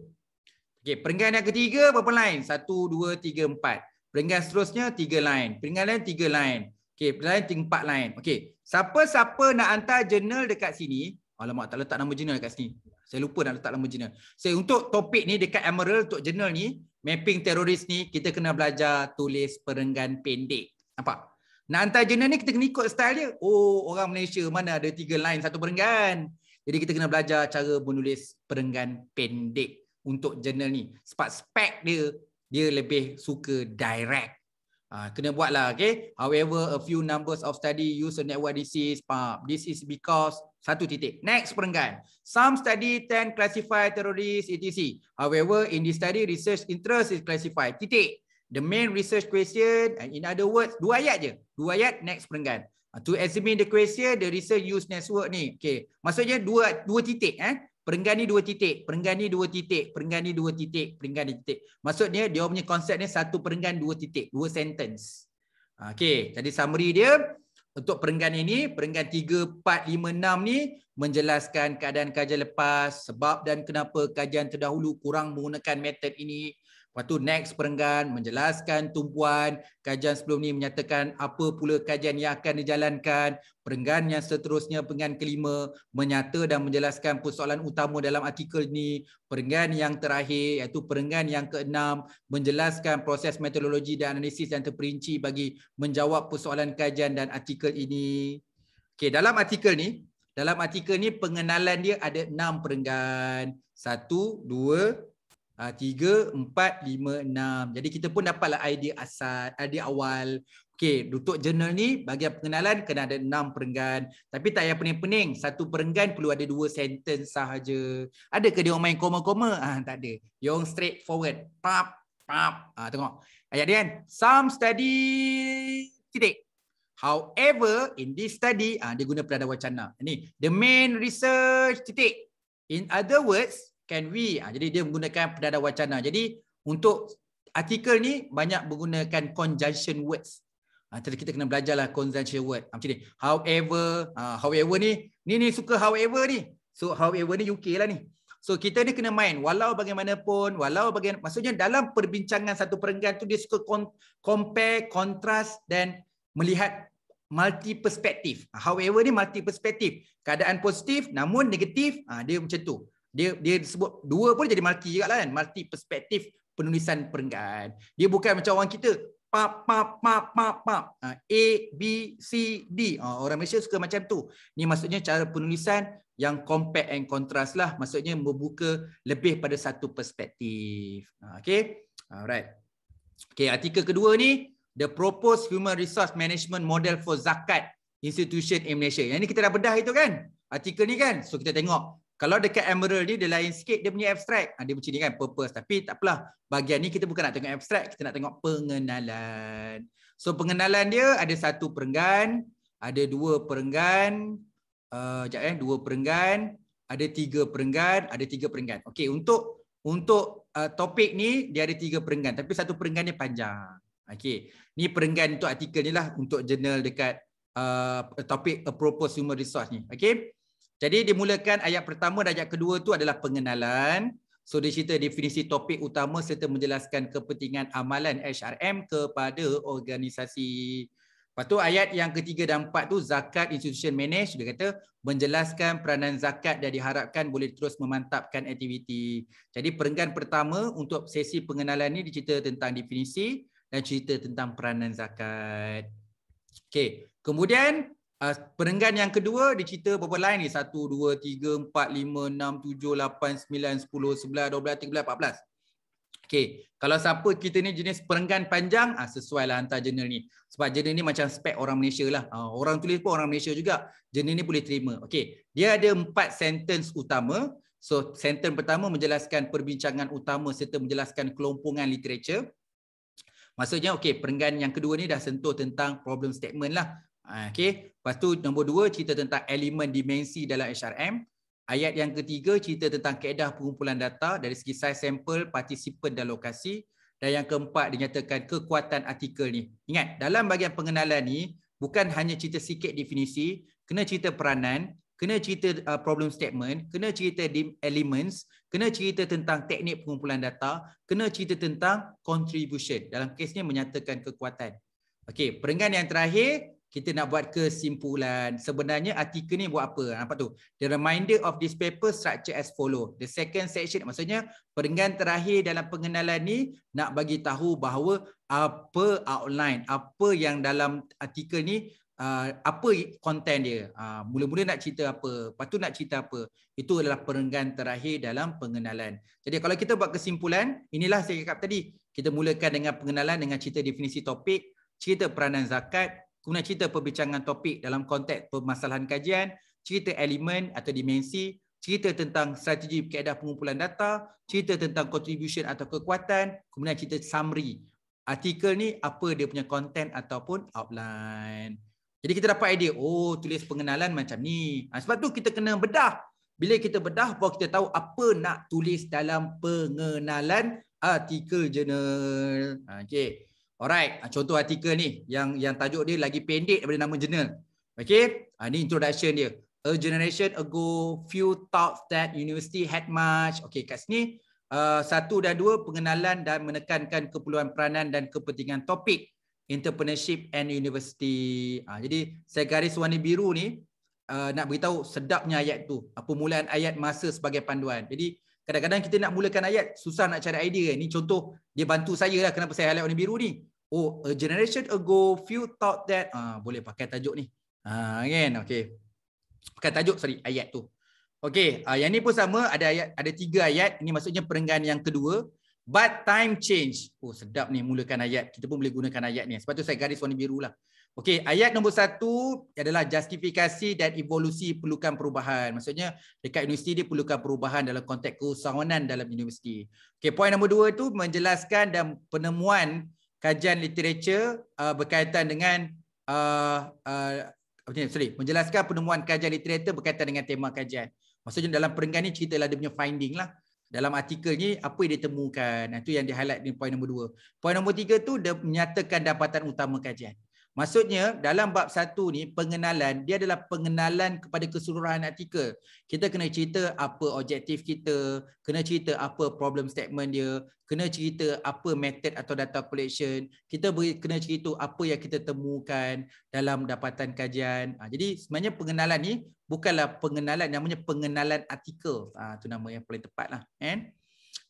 Okey, perenggan yang ketiga berapa line? Satu, dua, tiga, empat. Perenggan seterusnya, tiga line. Perenggan lain, tiga line. Okey, perenggan tinggi empat line. Okey, siapa-siapa nak hantar jurnal dekat sini, alamak, tak letak nama jurnal dekat sini. Saya lupa nak letak nama jurnal. Saya untuk topik ni dekat Emerald, untuk jurnal ni, mapping teroris ni, kita kena belajar tulis perenggan pendek. Nampak? Nak hantar jurnal ni kita kena ikut style dia. Oh, orang Malaysia mana ada tiga line satu perenggan. Jadi kita kena belajar cara menulis perenggan pendek untuk jurnal ni. Sebab spek dia, dia lebih suka direct. Ha, kena buatlah, okay. However, a few numbers of study use a network analysis. This is because satu titik. Next perenggan. Some study tend classify terrorist etc. However, in this study, research interest is classified. Titik the main research question in other words dua ayat je dua ayat next perenggan uh, to examine the question the research use network ni okey maksudnya dua dua titik eh perenggan ni dua titik perenggan ni dua titik perenggan ni dua titik perenggan ni titik maksudnya dia punya konsep ni satu perenggan dua titik dua sentence uh, okey jadi summary dia untuk perenggan ini, perenggan 3, 4, 5, 6 ni menjelaskan keadaan kajian lepas, sebab dan kenapa kajian terdahulu kurang menggunakan metod ini. Lepas tu next perenggan menjelaskan tumpuan. Kajian sebelum ni menyatakan apa pula kajian yang akan dijalankan. Perenggan yang seterusnya, perenggan kelima, menyata dan menjelaskan persoalan utama dalam artikel ini. Perenggan yang terakhir iaitu perenggan yang keenam, menjelaskan proses metodologi dan analisis yang terperinci bagi menjawab persoalan kajian dan artikel ini. Okay, dalam artikel ni, dalam artikel ni pengenalan dia ada enam perenggan. Satu, dua, Ah, tiga, empat, lima, enam. Jadi kita pun dapatlah idea asal, idea awal. Okey, untuk jurnal ni bagian pengenalan kena ada enam perenggan. Tapi tak payah pening-pening. Satu perenggan perlu ada dua sentence sahaja. Ada ke dia orang main koma-koma? Ah, tak ada. Dia orang straight forward. Pap, pap. Ah, tengok. Ayat dia kan. Some study titik. However, in this study, ah, dia guna perdana wacana. Ini, the main research titik. In other words, can we? Ha, jadi dia menggunakan perdana wacana. Jadi untuk artikel ni banyak menggunakan conjunction words. Ha, kita kena belajarlah conjunction word. Ha, macam ni. However ha, however ni ni ni suka however ni. So however ni UK lah ni. So kita ni kena main. Walau bagaimanapun walau bagaimana maksudnya dalam perbincangan satu perenggan tu dia suka compare contrast dan melihat multi perspektif however ni multi perspektif keadaan positif namun negatif ha, dia macam tu dia dia sebut dua pun jadi multi juga lah kan. Multi perspektif penulisan perenggan dia bukan macam orang kita pap pap pap pap pap. Ha, a b c d. Ha, orang Malaysia suka macam tu. Ni maksudnya cara penulisan yang compact and contrast lah. Maksudnya membuka lebih pada satu perspektif. Ha, okey? Alright. Okey artikel kedua ni the proposed human resource management model for zakat institution in Malaysia. Yang ni kita dah bedah itu kan? Artikel ni kan? So kita tengok kalau dekat Emerald ni dia lain sikit dia punya abstract. Ha, dia macam ni kan purpose tapi tak apalah. Bahagian ni kita bukan nak tengok abstract, kita nak tengok pengenalan. So pengenalan dia ada satu perenggan, ada dua perenggan, uh, jap eh, dua perenggan, ada tiga perenggan, ada tiga perenggan. Okey, untuk untuk uh, topik ni dia ada tiga perenggan tapi satu perenggan ni panjang. Okey. Ni perenggan untuk artikel ni lah untuk jurnal dekat uh, topik a proposed human resource ni. Okey. Jadi dimulakan ayat pertama dan ayat kedua tu adalah pengenalan. So dia cerita definisi topik utama serta menjelaskan kepentingan amalan HRM kepada organisasi. Lepas tu ayat yang ketiga dan empat tu zakat institution manage. Dia kata menjelaskan peranan zakat dan diharapkan boleh terus memantapkan aktiviti. Jadi perenggan pertama untuk sesi pengenalan ni dicerita tentang definisi dan cerita tentang peranan zakat. Okey. Kemudian Uh, perenggan yang kedua dicerita berapa lain ni? 1, 2, 3, 4, 5, 6, 7, 8, 9, 10, 11, 12, 13, 14. Okay. Kalau siapa kita ni jenis perenggan panjang, ah, sesuai lah hantar jurnal ni. Sebab jurnal ni macam spek orang Malaysia lah. Ah, orang tulis pun orang Malaysia juga. Jurnal ni boleh terima. Okay. Dia ada empat sentence utama. So sentence pertama menjelaskan perbincangan utama serta menjelaskan kelompongan literature. Maksudnya okay, perenggan yang kedua ni dah sentuh tentang problem statement lah. Ah, okay. Lepas tu nombor dua cerita tentang elemen dimensi dalam HRM. Ayat yang ketiga cerita tentang keedah pengumpulan data dari segi saiz sampel, partisipan dan lokasi. Dan yang keempat dinyatakan kekuatan artikel ni. Ingat, dalam bahagian pengenalan ni bukan hanya cerita sikit definisi, kena cerita peranan, kena cerita uh, problem statement, kena cerita elements, kena cerita tentang teknik pengumpulan data, kena cerita tentang contribution. Dalam kes ni menyatakan kekuatan. Okey, perenggan yang terakhir kita nak buat kesimpulan. Sebenarnya artikel ni buat apa? Apa tu? The reminder of this paper structure as follow. The second section maksudnya perenggan terakhir dalam pengenalan ni nak bagi tahu bahawa apa outline, apa yang dalam artikel ni uh, apa konten dia. Uh, mula-mula nak cerita apa, lepas tu nak cerita apa. Itu adalah perenggan terakhir dalam pengenalan. Jadi kalau kita buat kesimpulan, inilah saya cakap tadi. Kita mulakan dengan pengenalan dengan cerita definisi topik, cerita peranan zakat, Kemudian cerita perbincangan topik dalam konteks permasalahan kajian, cerita elemen atau dimensi, cerita tentang strategi keadaan pengumpulan data, cerita tentang contribution atau kekuatan, kemudian cerita summary. Artikel ni apa dia punya konten ataupun outline. Jadi kita dapat idea, oh tulis pengenalan macam ni. Ha, sebab tu kita kena bedah. Bila kita bedah, baru kita tahu apa nak tulis dalam pengenalan artikel jurnal. Ha, okay. Alright, contoh artikel ni yang yang tajuk dia lagi pendek daripada nama jurnal. Okay, ha, ni introduction dia. A generation ago, few thought that university had much. Okay, kat sini uh, satu dan dua pengenalan dan menekankan keperluan peranan dan kepentingan topik entrepreneurship and university. Ha, jadi saya garis warna biru ni uh, nak beritahu sedapnya ayat tu. Apa mulaan ayat masa sebagai panduan. Jadi kadang-kadang kita nak mulakan ayat susah nak cari idea. Ni contoh dia bantu saya lah kenapa saya highlight warna biru ni. Oh, a generation ago, few thought that ah boleh pakai tajuk ni. Ah kan, okay. Pakai tajuk sorry ayat tu. Okay, ah, yang ni pun sama ada ayat ada tiga ayat. Ini maksudnya perenggan yang kedua. But time change. Oh sedap ni mulakan ayat. Kita pun boleh gunakan ayat ni. Sebab tu saya garis warna biru lah. Okey, ayat nombor satu adalah justifikasi dan evolusi perlukan perubahan. Maksudnya dekat universiti dia perlukan perubahan dalam konteks keusahawanan dalam universiti. Okey, poin nombor dua itu menjelaskan dan penemuan kajian literature uh, berkaitan dengan uh, uh, sorry, menjelaskan penemuan kajian literature berkaitan dengan tema kajian. Maksudnya dalam perenggan ni ceritalah dia punya finding lah. Dalam artikel ni apa yang ditemukan. Itu yang di highlight di poin nombor dua. Poin nombor tiga tu dia menyatakan dapatan utama kajian. Maksudnya dalam bab satu ni pengenalan dia adalah pengenalan kepada keseluruhan artikel. Kita kena cerita apa objektif kita, kena cerita apa problem statement dia, kena cerita apa method atau data collection. Kita kena cerita apa yang kita temukan dalam dapatan kajian. Ha, jadi sebenarnya pengenalan ni bukanlah pengenalan namanya pengenalan artikel. Ha, tu nama yang paling tepatlah, kan?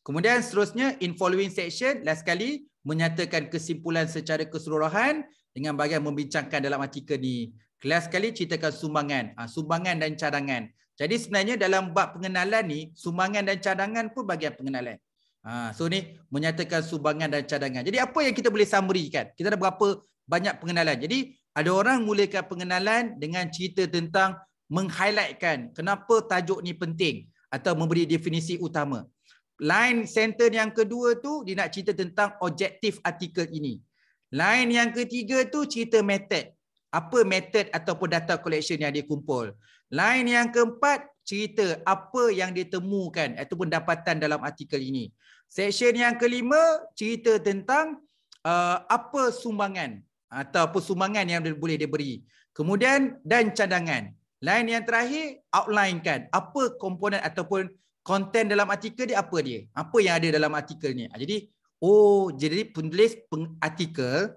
Kemudian seterusnya in following section last kali menyatakan kesimpulan secara keseluruhan dengan bagian membincangkan dalam artikel ni. Kelas sekali ceritakan sumbangan, ha, sumbangan dan cadangan. Jadi sebenarnya dalam bab pengenalan ni, sumbangan dan cadangan pun bagian pengenalan. Ha, so ni menyatakan sumbangan dan cadangan. Jadi apa yang kita boleh summary kan? Kita ada berapa banyak pengenalan. Jadi ada orang mulakan pengenalan dengan cerita tentang meng-highlightkan kenapa tajuk ni penting atau memberi definisi utama. Line center yang kedua tu dia nak cerita tentang objektif artikel ini. Lain yang ketiga tu cerita method. Apa method ataupun data collection yang dia kumpul. Lain yang keempat cerita apa yang ditemukan ataupun dapatan dalam artikel ini. Section yang kelima cerita tentang uh, apa sumbangan ataupun sumbangan yang boleh diberi. Kemudian dan cadangan. Lain yang terakhir outline kan apa komponen ataupun konten dalam artikel dia apa dia? Apa yang ada dalam artikel ni? Jadi Oh, jadi penulis artikel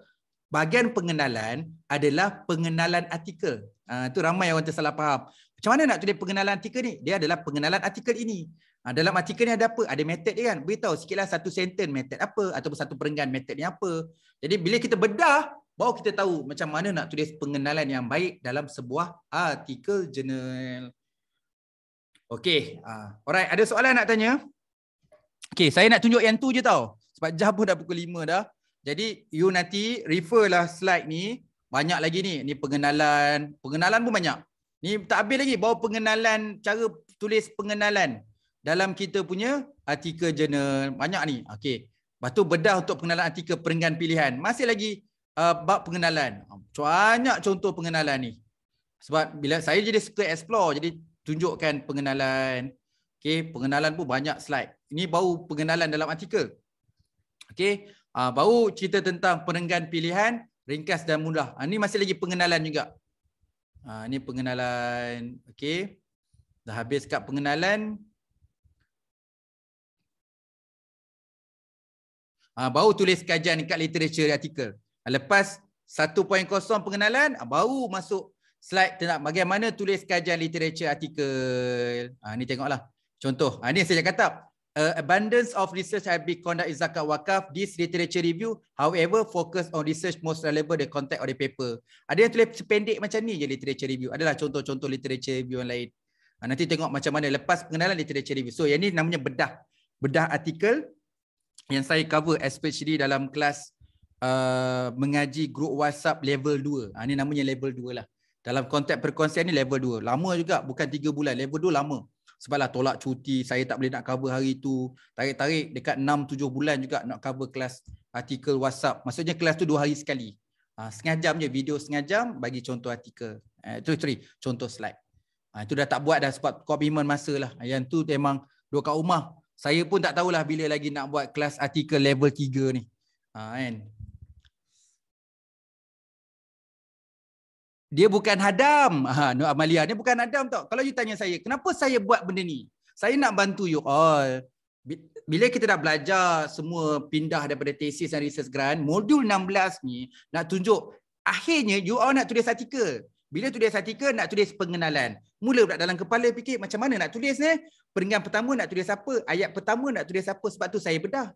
bahagian pengenalan adalah pengenalan artikel. Ah uh, tu ramai orang tersalah faham. Macam mana nak tulis pengenalan artikel ni? Dia adalah pengenalan artikel ini. Uh, dalam artikel ni ada apa? Ada method dia kan? Beritahu sikitlah satu sentence method apa ataupun satu perenggan method ni apa. Jadi bila kita bedah baru kita tahu macam mana nak tulis pengenalan yang baik dalam sebuah artikel jurnal. Okey, uh, alright, ada soalan nak tanya? Okey, saya nak tunjuk yang tu je tau. Sebab jam pun dah pukul 5 dah. Jadi you nanti refer lah slide ni. Banyak lagi ni. Ni pengenalan. Pengenalan pun banyak. Ni tak habis lagi. Bawa pengenalan, cara tulis pengenalan. Dalam kita punya artikel jurnal. Banyak ni. Okay. Lepas tu bedah untuk pengenalan artikel perenggan pilihan. Masih lagi uh, bab pengenalan. Banyak contoh pengenalan ni. Sebab bila saya jadi suka explore. Jadi tunjukkan pengenalan. Okay. Pengenalan pun banyak slide. Ini baru pengenalan dalam artikel. Okey, uh, baru cerita tentang penenggan pilihan ringkas dan mudah. Uh, ini masih lagi pengenalan juga. Uh, ini pengenalan. Okey. Dah habis kat pengenalan. Uh, baru tulis kajian dekat literature artikel. Uh, lepas 1.0 pengenalan, uh, baru masuk slide tentang bagaimana tulis kajian literature artikel. Uh, ini tengoklah. Contoh. Uh, ini saya kata uh, abundance of research have been conducted in zakat wakaf. This literature review, however, focus on research most relevant the content of the paper. Ada yang tulis sependek macam ni je literature review. Adalah contoh-contoh literature review yang lain. Uh, nanti tengok macam mana lepas pengenalan literature review. So yang ni namanya bedah. Bedah artikel yang saya cover especially dalam kelas uh, mengaji group WhatsApp level 2. Uh, ni namanya level 2 lah. Dalam konteks perkongsian ni level 2. Lama juga, bukan 3 bulan. Level 2 lama sebablah tolak cuti saya tak boleh nak cover hari tu. Tarik-tarik dekat 6 7 bulan juga nak cover kelas artikel WhatsApp. Maksudnya kelas tu dua hari sekali. Ha, setengah jam je video setengah jam bagi contoh artikel. Eh, tu sorry contoh slide. Ha, itu dah tak buat dah sebab komitmen masa lah. Yang tu memang dua kat rumah. Saya pun tak tahulah bila lagi nak buat kelas artikel level 3 ni. Ha, kan dia bukan hadam. Ha, Nur Amalia, dia bukan hadam tau. Kalau you tanya saya, kenapa saya buat benda ni? Saya nak bantu you all. Bila kita dah belajar semua pindah daripada thesis dan research grant, modul 16 ni nak tunjuk akhirnya you all nak tulis artikel. Bila tulis artikel nak tulis pengenalan. Mula pula dalam kepala fikir macam mana nak tulis ni? Peringgan pertama nak tulis apa? Ayat pertama nak tulis apa? Sebab tu saya bedah.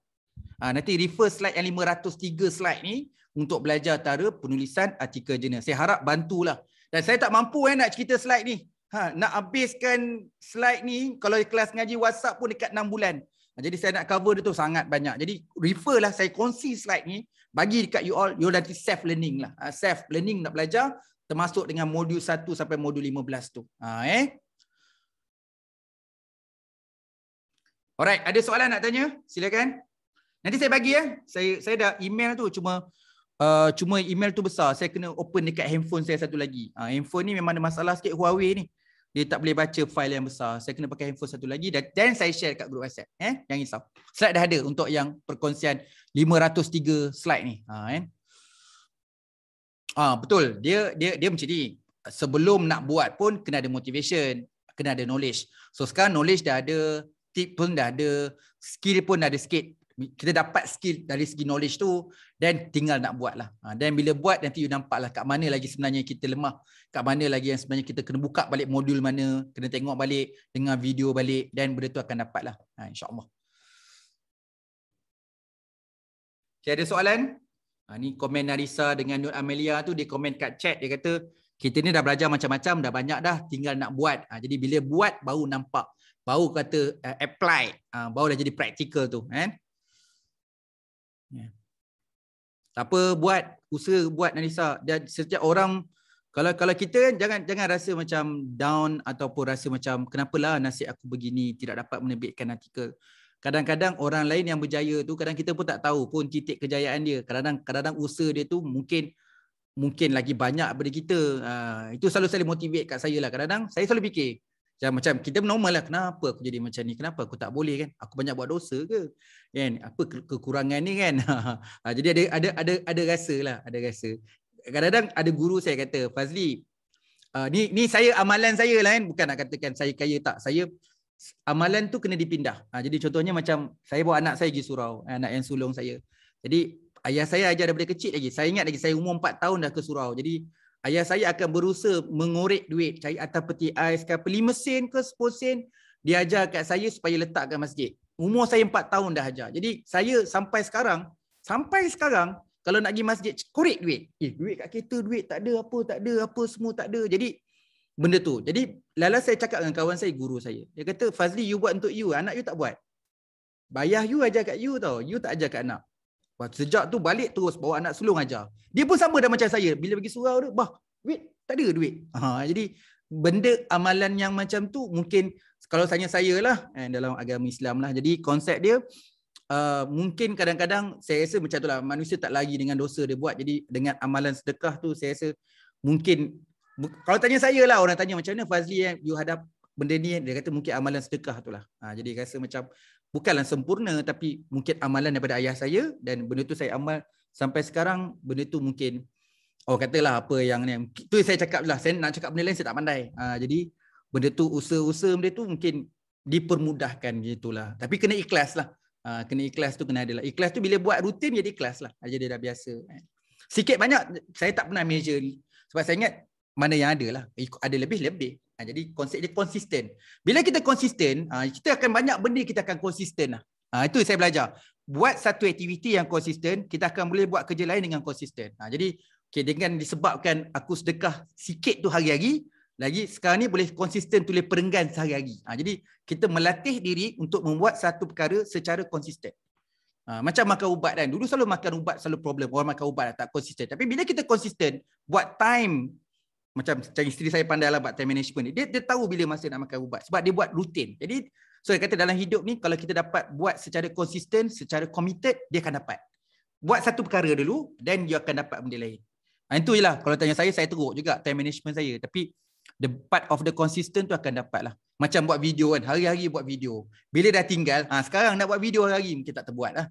Ha, nanti refer slide yang 503 slide ni untuk belajar cara penulisan artikel jurnal. Saya harap bantulah. Dan saya tak mampu eh nak cerita slide ni. Ha, nak habiskan slide ni kalau kelas ngaji WhatsApp pun dekat 6 bulan. Ha, jadi saya nak cover dia tu sangat banyak. Jadi refer lah saya kongsi slide ni bagi dekat you all. You nanti self learning lah. Ha, self learning nak belajar termasuk dengan modul 1 sampai modul 15 tu. Ha, eh? Alright, ada soalan nak tanya? Silakan. Nanti saya bagi ya. Saya saya dah email tu cuma uh, cuma email tu besar. Saya kena open dekat handphone saya satu lagi. Uh, handphone ni memang ada masalah sikit Huawei ni. Dia tak boleh baca file yang besar. Saya kena pakai handphone satu lagi dan, dan saya share kat grup WhatsApp. Eh, jangan risau. Slide dah ada untuk yang perkongsian 503 slide ni. Ha, eh. Ah betul. Dia dia dia macam ni. Sebelum nak buat pun kena ada motivation, kena ada knowledge. So sekarang knowledge dah ada, tip pun dah ada, skill pun dah ada sikit kita dapat skill dari segi knowledge tu dan tinggal nak buat lah. Ha, dan bila buat nanti you nampak lah kat mana lagi sebenarnya kita lemah. Kat mana lagi yang sebenarnya kita kena buka balik modul mana, kena tengok balik, dengar video balik dan benda tu akan dapat lah. Ha, InsyaAllah. Okay, ada soalan? Ha, ni komen Narisa dengan Nur Amelia tu dia komen kat chat dia kata kita ni dah belajar macam-macam dah banyak dah tinggal nak buat. Ha, jadi bila buat baru nampak baru kata uh, apply uh, baru dah jadi practical tu eh? Ya. Tak apa buat usaha buat Nalisa dan setiap orang kalau kalau kita kan jangan jangan rasa macam down ataupun rasa macam kenapalah nasib aku begini tidak dapat menerbitkan artikel. Kadang-kadang orang lain yang berjaya tu kadang kita pun tak tahu pun titik kejayaan dia. Kadang-kadang kadang usaha dia tu mungkin mungkin lagi banyak daripada kita. Uh, itu selalu selalu motivate kat saya lah. Kadang-kadang saya selalu fikir macam macam kita normal lah kenapa aku jadi macam ni? Kenapa aku tak boleh kan? Aku banyak buat dosa ke? Kan? Apa ke- kekurangan ni kan? Ha, jadi ada ada ada ada rasa lah ada rasa. Kadang-kadang ada guru saya kata Fazli uh, ni ni saya amalan saya lah kan? Bukan nak katakan saya kaya tak saya amalan tu kena dipindah. Ha, jadi contohnya macam saya bawa anak saya pergi surau anak yang sulung saya. Jadi ayah saya ajar daripada kecil lagi. Saya ingat lagi saya umur 4 tahun dah ke surau. Jadi ayah saya akan berusaha mengorek duit. Cari atas peti ais ke apa 5 sen ke 10 sen dia ajar kat saya supaya letak kat masjid. Umur saya 4 tahun dah ajar. Jadi saya sampai sekarang sampai sekarang kalau nak pergi masjid korek duit. Eh duit kat kereta duit tak ada apa tak ada apa semua tak ada. Jadi benda tu. Jadi lala saya cakap dengan kawan saya guru saya. Dia kata Fazli you buat untuk you. Anak you tak buat. Bayar you ajar kat you tau. You tak ajar kat anak Sejak tu balik terus bawa anak sulung aja. Dia pun sama dah macam saya. Bila pergi surau dia, bah, duit, tak ada duit. Ha, jadi benda amalan yang macam tu mungkin kalau tanya saya lah eh, dalam agama Islam lah. Jadi konsep dia uh, mungkin kadang-kadang saya rasa macam tu lah. Manusia tak lagi dengan dosa dia buat. Jadi dengan amalan sedekah tu saya rasa mungkin kalau tanya saya lah orang tanya macam mana Fazli yang you hadap benda ni dia kata mungkin amalan sedekah tu lah. Ha, jadi rasa macam bukanlah sempurna tapi mungkin amalan daripada ayah saya dan benda tu saya amal sampai sekarang benda tu mungkin oh katalah apa yang ni tu saya cakap lah. Saya nak cakap benda lain saya tak pandai. Ha, jadi benda tu usaha-usaha benda tu mungkin dipermudahkan gitulah. Tapi kena ikhlas lah. Ha, kena ikhlas tu kena ada lah ikhlas tu bila buat rutin jadi ikhlas lah. Jadi dah biasa. Kan. sikit banyak saya tak pernah measure. Sebab saya ingat mana yang ada lah. Ada lebih-lebih Ha, jadi konsep dia konsisten. Bila kita konsisten, ha, kita akan banyak benda kita akan konsisten lah. Ha, itu saya belajar. Buat satu aktiviti yang konsisten, kita akan boleh buat kerja lain dengan konsisten. Ha, jadi okay, dengan disebabkan aku sedekah sikit tu hari-hari, lagi sekarang ni boleh konsisten tulis perenggan sehari-hari. Ha, jadi kita melatih diri untuk membuat satu perkara secara konsisten. Ha, macam makan ubat kan. Dulu selalu makan ubat selalu problem. Orang makan ubat tak konsisten. Tapi bila kita konsisten, buat time macam macam isteri saya pandai lah buat time management ni. Dia, dia tahu bila masa nak makan ubat sebab dia buat rutin. Jadi so saya kata dalam hidup ni kalau kita dapat buat secara konsisten, secara committed, dia akan dapat. Buat satu perkara dulu dan dia akan dapat benda lain. Ha, itu je lah. Kalau tanya saya, saya teruk juga time management saya. Tapi the part of the consistent tu akan dapat lah. Macam buat video kan. Hari-hari buat video. Bila dah tinggal, ha, sekarang nak buat video hari-hari mungkin tak terbuat lah.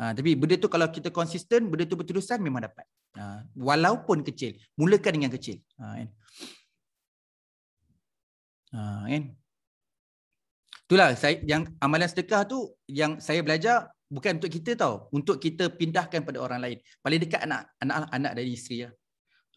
Ha, tapi benda tu kalau kita konsisten, benda tu berterusan memang dapat. Ha, walaupun kecil, mulakan dengan kecil. Ha, kan? Ha, kan? Itulah saya yang amalan sedekah tu yang saya belajar bukan untuk kita tau, untuk kita pindahkan pada orang lain. Paling dekat anak anak anak dan isteri lah.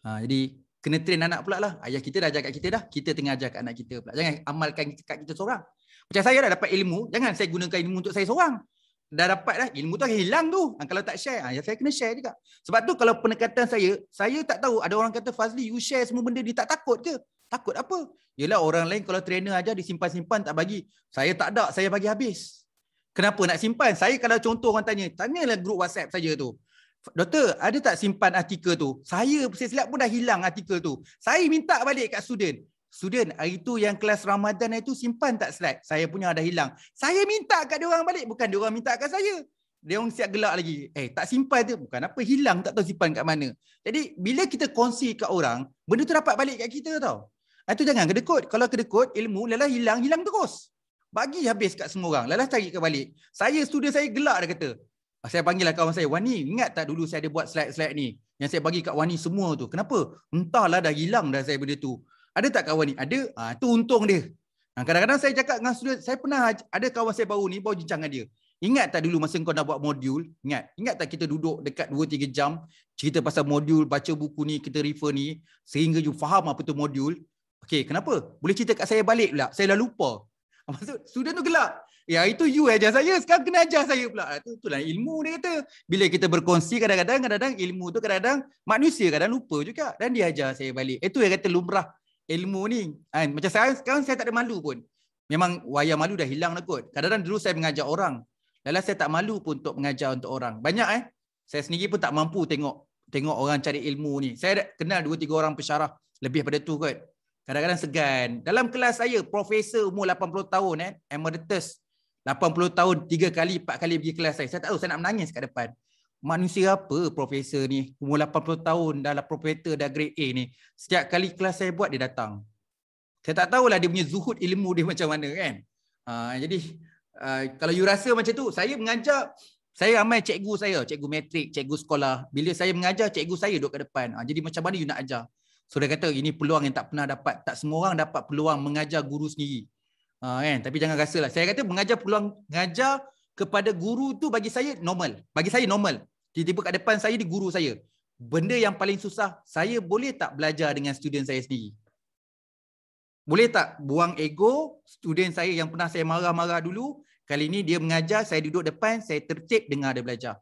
Ha, jadi kena train anak pula lah. Ayah kita dah ajar kat kita dah, kita tengah ajar kat anak kita pula. Jangan amalkan kat kita seorang. Macam saya dah dapat ilmu, jangan saya gunakan ilmu untuk saya seorang. Dah dapat dah, ilmu tu hilang tu. Ha, kalau tak share, ha, ya saya kena share juga. Sebab tu kalau pendekatan saya, saya tak tahu ada orang kata Fazli, you share semua benda, dia tak takut ke? Takut apa? Yelah orang lain kalau trainer aja disimpan-simpan tak bagi. Saya tak ada, saya bagi habis. Kenapa nak simpan? Saya kalau contoh orang tanya, tanyalah grup WhatsApp saja tu. Doktor, ada tak simpan artikel tu? Saya silap pun dah hilang artikel tu. Saya minta balik kat student. Student, hari tu yang kelas Ramadan itu simpan tak slide? Saya punya dah hilang. Saya minta kat dia orang balik, bukan dia orang minta kat saya. Dia orang siap gelak lagi. Eh, tak simpan tu. Bukan apa, hilang tak tahu simpan kat mana. Jadi, bila kita kongsi kat orang, benda tu dapat balik kat kita tau. Itu ah, jangan kedekut. Kalau kedekut, ilmu lelah hilang, hilang terus. Bagi habis kat semua orang. Lelah cari ke balik. Saya, student saya gelak dia kata. Ah, saya panggil lah kawan saya, Wani, ingat tak dulu saya ada buat slide-slide ni? Yang saya bagi kat Wani semua tu. Kenapa? Entahlah dah hilang dah saya benda tu. Ada tak kawan ni? Ada. Ha, tu untung dia. Ha, kadang-kadang saya cakap dengan student, saya pernah ada kawan saya baru ni, baru jincang dengan dia. Ingat tak dulu masa kau nak buat modul? Ingat. Ingat tak kita duduk dekat 2-3 jam, cerita pasal modul, baca buku ni, kita refer ni, sehingga you faham apa tu modul. Okey, kenapa? Boleh cerita kat saya balik pula. Saya dah lupa. Maksud, student tu gelak. Ya, itu you ajar saya. Sekarang kena ajar saya pula. Itu itulah ilmu dia kata. Bila kita berkongsi kadang-kadang, kadang-kadang ilmu tu kadang-kadang manusia kadang lupa juga. Dan dia ajar saya balik. Itu yang kata lumrah ilmu ni. Kan? Macam sekarang, sekarang saya tak ada malu pun. Memang wayar malu dah hilang lah kot. Kadang-kadang dulu saya mengajar orang. Dalam saya tak malu pun untuk mengajar untuk orang. Banyak eh. Saya sendiri pun tak mampu tengok tengok orang cari ilmu ni. Saya kenal dua tiga orang pesyarah lebih pada tu kot. Kadang-kadang segan. Dalam kelas saya, profesor umur 80 tahun eh, emeritus. 80 tahun, tiga kali, empat kali pergi kelas saya. Saya tak tahu, saya nak menangis kat depan manusia apa profesor ni? Umur 80 tahun dah lah profesor dah grade A ni. Setiap kali kelas saya buat dia datang. Saya tak tahulah dia punya zuhud ilmu dia macam mana kan? Uh, jadi uh, kalau you rasa macam tu saya mengajar saya ramai cikgu saya. Cikgu metrik cikgu sekolah. Bila saya mengajar cikgu saya duduk kat depan. Uh, jadi macam mana you nak ajar? So dia kata ini peluang yang tak pernah dapat. Tak semua orang dapat peluang mengajar guru sendiri. Uh, kan? Tapi jangan rasalah. Saya kata mengajar peluang mengajar kepada guru tu bagi saya normal. Bagi saya normal. Tiba-tiba kat depan saya di guru saya. Benda yang paling susah, saya boleh tak belajar dengan student saya sendiri? Boleh tak buang ego student saya yang pernah saya marah-marah dulu, kali ni dia mengajar, saya duduk depan, saya tertib dengar dia belajar.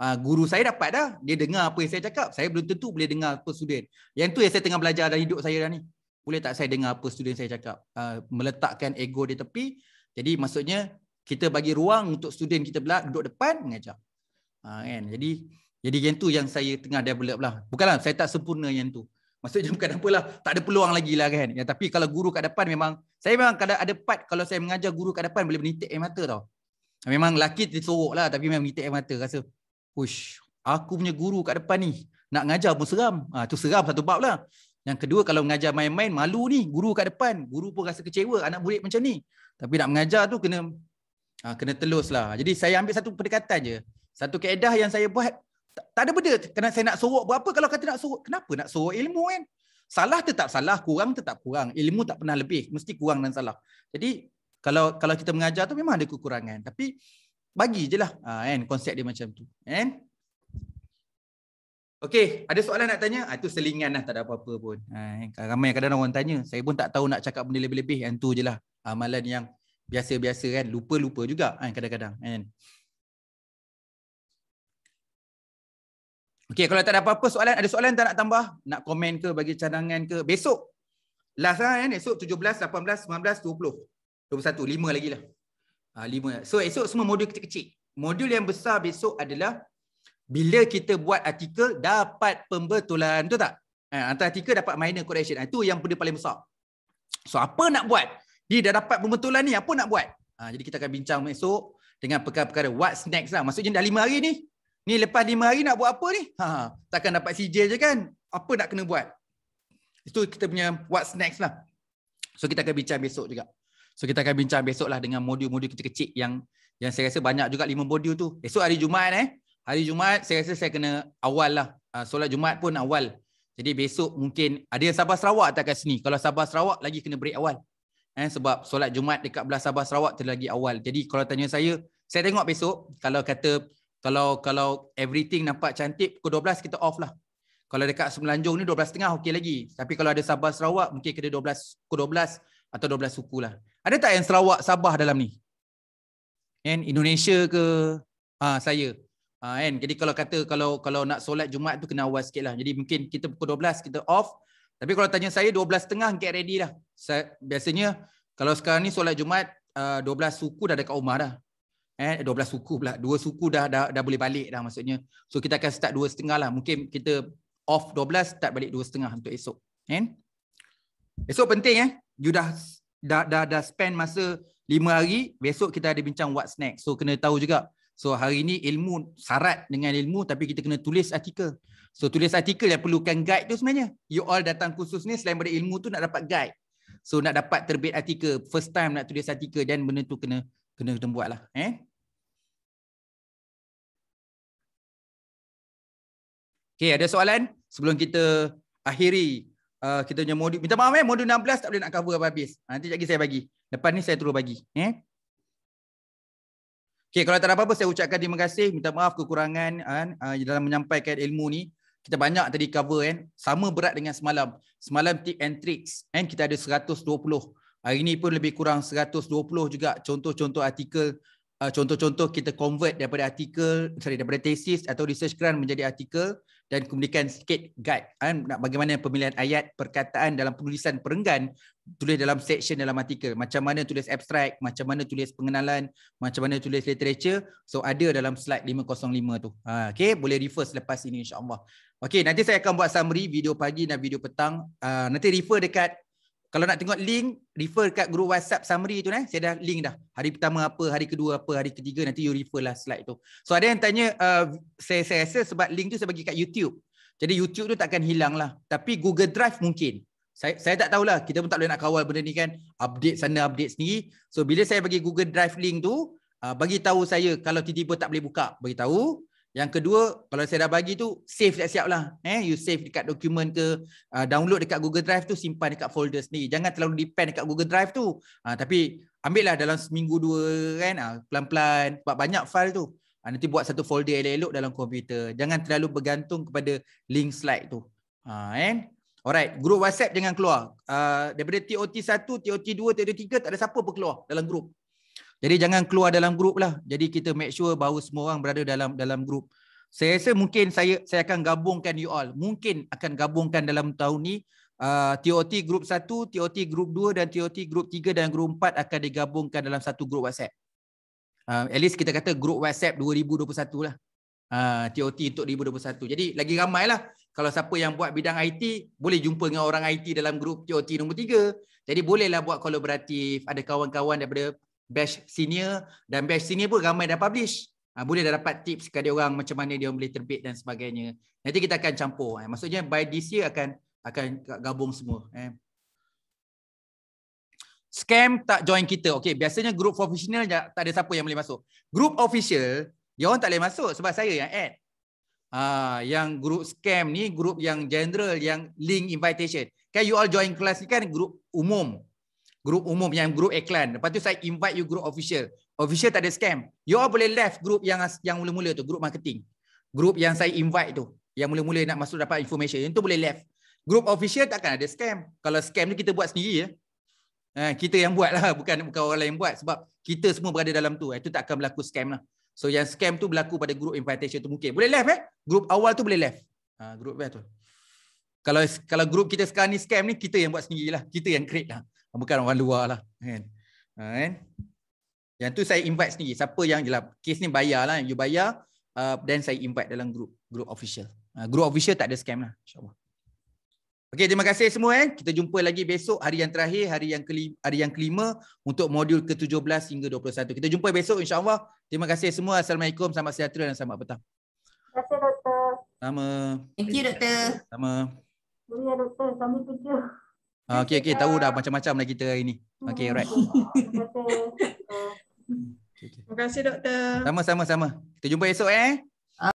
Uh, guru saya dapat dah, dia dengar apa yang saya cakap. Saya belum tentu boleh dengar apa student. Yang tu yang saya tengah belajar dalam hidup saya dah ni. Boleh tak saya dengar apa student saya cakap? Uh, meletakkan ego di tepi. Jadi maksudnya kita bagi ruang untuk student kita pula duduk depan mengajar. Ha, kan? Jadi jadi yang tu yang saya tengah develop lah. Bukanlah saya tak sempurna yang tu. Maksudnya bukan apalah, tak ada peluang lagi lah kan. Ya, tapi kalau guru kat depan memang, saya memang kadang ada part kalau saya mengajar guru kat depan boleh menitik air mata tau. Memang lelaki tersorok lah tapi memang menitik air mata. Rasa, push, aku punya guru kat depan ni, nak ngajar pun seram. Ha, tu seram satu bab lah. Yang kedua kalau mengajar main-main, malu ni guru kat depan. Guru pun rasa kecewa anak murid macam ni. Tapi nak mengajar tu kena Ha, kena telus lah. Jadi saya ambil satu pendekatan je. Satu keedah yang saya buat. Tak, ada benda. Kena saya nak sorok berapa kalau kata nak sorok. Kenapa nak sorok ilmu kan? Salah tetap salah. Kurang tetap kurang. Ilmu tak pernah lebih. Mesti kurang dan salah. Jadi kalau kalau kita mengajar tu memang ada kekurangan. Tapi bagi je lah ha, kan, konsep dia macam tu. Kan? Okey, ada soalan nak tanya? Ha, itu selingan lah, tak ada apa-apa pun. Ha, kan? ramai kadang-kadang orang tanya. Saya pun tak tahu nak cakap benda lebih-lebih. Yang tu je lah amalan yang biasa-biasa kan lupa-lupa juga kan kadang-kadang kan. Okey kalau tak ada apa-apa soalan ada soalan tak nak tambah? Nak komen ke bagi cadangan ke? Besok. Last lah kan esok 17 18 19 20 21 5 lagi lah. Ha, 5 so esok semua modul kecil-kecil modul yang besar besok adalah bila kita buat artikel dapat pembetulan betul tak? Ha, antara artikel dapat minor correction. Ha, itu yang benda paling besar. So apa nak buat dia dah dapat pembetulan ni, apa nak buat? Ha, jadi kita akan bincang esok dengan perkara-perkara what's next lah. Maksudnya dah lima hari ni. Ni lepas lima hari nak buat apa ni? Ha, ha, takkan dapat CJ je kan? Apa nak kena buat? Itu kita punya what's next lah. So kita akan bincang besok juga. So kita akan bincang besok lah dengan modul-modul kecil-kecil yang yang saya rasa banyak juga lima modul tu. Esok hari Jumaat eh. hari Jumaat saya rasa saya kena awal lah. Uh, solat Jumaat pun awal. Jadi besok mungkin ada yang Sabah Sarawak tak kat sini. Kalau Sabah Sarawak lagi kena break awal. Eh, sebab solat Jumaat dekat belah Sabah Sarawak tu lagi awal. Jadi kalau tanya saya, saya tengok besok kalau kata kalau kalau everything nampak cantik pukul 12 kita off lah. Kalau dekat Semenanjung ni 12.30 okey lagi. Tapi kalau ada Sabah Sarawak mungkin kena 12 pukul 12 atau 12 suku lah. Ada tak yang Sarawak Sabah dalam ni? Kan Indonesia ke ha, saya. Ha, kan? Jadi kalau kata kalau kalau nak solat Jumaat tu kena awal sikit lah. Jadi mungkin kita pukul 12 kita off. Tapi kalau tanya saya 12.30 get ready dah. Saya, biasanya kalau sekarang ni solat Jumaat uh, 12 suku dah dekat rumah dah. Eh 12 suku pula. Dua suku dah dah, dah boleh balik dah maksudnya. So kita akan start 2.30 lah. Mungkin kita off 12 start balik 2.30 untuk esok. Kan? Esok penting eh. You dah dah dah, dah spend masa 5 hari, besok kita ada bincang what's next. So kena tahu juga. So hari ni ilmu syarat dengan ilmu tapi kita kena tulis artikel. So tulis artikel yang perlukan guide tu sebenarnya. You all datang khusus ni selain daripada ilmu tu nak dapat guide. So nak dapat terbit artikel, first time nak tulis artikel dan benda tu kena kena kena buatlah, eh. Okay, ada soalan sebelum kita akhiri uh, kita punya modul. Minta maaf eh, modul 16 tak boleh nak cover habis. Ha, nanti lagi saya bagi. Lepas ni saya terus bagi. Eh? Okay, kalau tak ada apa-apa saya ucapkan terima kasih. Minta maaf kekurangan uh, dalam menyampaikan ilmu ni. Kita banyak tadi cover kan. Sama berat dengan semalam. Semalam tip and tricks. Kan? Kita ada 120. Hari ni pun lebih kurang 120 juga contoh-contoh artikel uh, contoh-contoh kita convert daripada artikel sorry daripada tesis atau research grant menjadi artikel dan kemudian sikit guide kan bagaimana pemilihan ayat perkataan dalam penulisan perenggan tulis dalam section dalam artikel. Macam mana tulis abstract macam mana tulis pengenalan macam mana tulis literature. So ada dalam slide 505 tu. Ha okey boleh refer selepas ini insyaallah. Okey nanti saya akan buat summary video pagi dan video petang. Uh, nanti refer dekat kalau nak tengok link, refer kat group WhatsApp summary tu eh. Saya dah link dah. Hari pertama apa, hari kedua apa, hari ketiga nanti you refer lah slide tu. So ada yang tanya, uh, saya, saya rasa sebab link tu saya bagi kat YouTube. Jadi YouTube tu takkan hilang lah. Tapi Google Drive mungkin. Saya, saya tak tahulah. Kita pun tak boleh nak kawal benda ni kan. Update sana, update sendiri. So bila saya bagi Google Drive link tu, uh, bagi tahu saya kalau tiba-tiba tak boleh buka. Bagi tahu. Yang kedua, kalau saya dah bagi tu, save siap-siap lah. Eh, you save dekat dokumen ke, uh, download dekat Google Drive tu, simpan dekat folder sendiri. Jangan terlalu depend dekat Google Drive tu. Uh, tapi ambil lah dalam seminggu dua kan, uh, pelan-pelan. Sebab banyak file tu. Uh, nanti buat satu folder elok-elok dalam komputer. Jangan terlalu bergantung kepada link slide tu. Uh, eh? Alright, grup WhatsApp jangan keluar. Uh, daripada TOT1, TOT2, TOT3, tak ada siapa pun keluar dalam grup. Jadi jangan keluar dalam grup lah. Jadi kita make sure bahawa semua orang berada dalam dalam grup. Saya rasa mungkin saya saya akan gabungkan you all. Mungkin akan gabungkan dalam tahun ni uh, TOT grup 1, TOT grup 2 dan TOT grup 3 dan grup 4 akan digabungkan dalam satu grup WhatsApp. Uh, at least kita kata grup WhatsApp 2021 lah. Uh, TOT untuk 2021. Jadi lagi ramai lah. Kalau siapa yang buat bidang IT, boleh jumpa dengan orang IT dalam grup TOT nombor 3. Jadi bolehlah buat kolaboratif. Ada kawan-kawan daripada batch senior dan batch senior pun ramai dah publish. Ha, boleh dah dapat tips kepada orang macam mana dia boleh terbit dan sebagainya. Nanti kita akan campur. Eh. Maksudnya by this year akan akan gabung semua. Eh. Scam tak join kita. Okay, biasanya group professional tak ada siapa yang boleh masuk. Group official, dia orang tak boleh masuk sebab saya yang add. Ah, yang group scam ni group yang general yang link invitation. Kan you all join kelas ni kan group umum group umum yang group iklan. Lepas tu saya invite you group official. Official tak ada scam. You all boleh left group yang yang mula-mula tu, group marketing. Group yang saya invite tu, yang mula-mula nak masuk dapat information, yang tu boleh left. Group official takkan ada scam. Kalau scam ni kita buat sendiri ya. Ha, kita yang buat lah, bukan, bukan orang lain buat. Sebab kita semua berada dalam tu. Itu tak akan berlaku scam lah. So yang scam tu berlaku pada group invitation tu mungkin. Boleh left eh? Group awal tu boleh left. Ha, group left tu. Kalau kalau group kita sekarang ni scam ni, kita yang buat sendiri lah. Kita yang create lah bukan orang luar lah kan. Ha, kan? Yang tu saya invite sendiri. Siapa yang jelas kes ni bayar lah. You bayar dan uh, saya invite dalam group group official. Uh, group official tak ada scam lah insyaallah. Okey, terima kasih semua eh. Kita jumpa lagi besok hari yang terakhir, hari yang kelima, hari yang kelima untuk modul ke-17 hingga 21. Kita jumpa besok insya-Allah. Terima kasih semua. Assalamualaikum, selamat sejahtera dan selamat petang. Terima kasih doktor. Sama. Thank you doktor. Sama. Boleh doktor, kami kerja. Ah, okey okey tahu dah macam-macam lah kita hari ni. Okey alright. Terima kasih. Terima kasih doktor. Sama sama sama. Kita jumpa esok eh.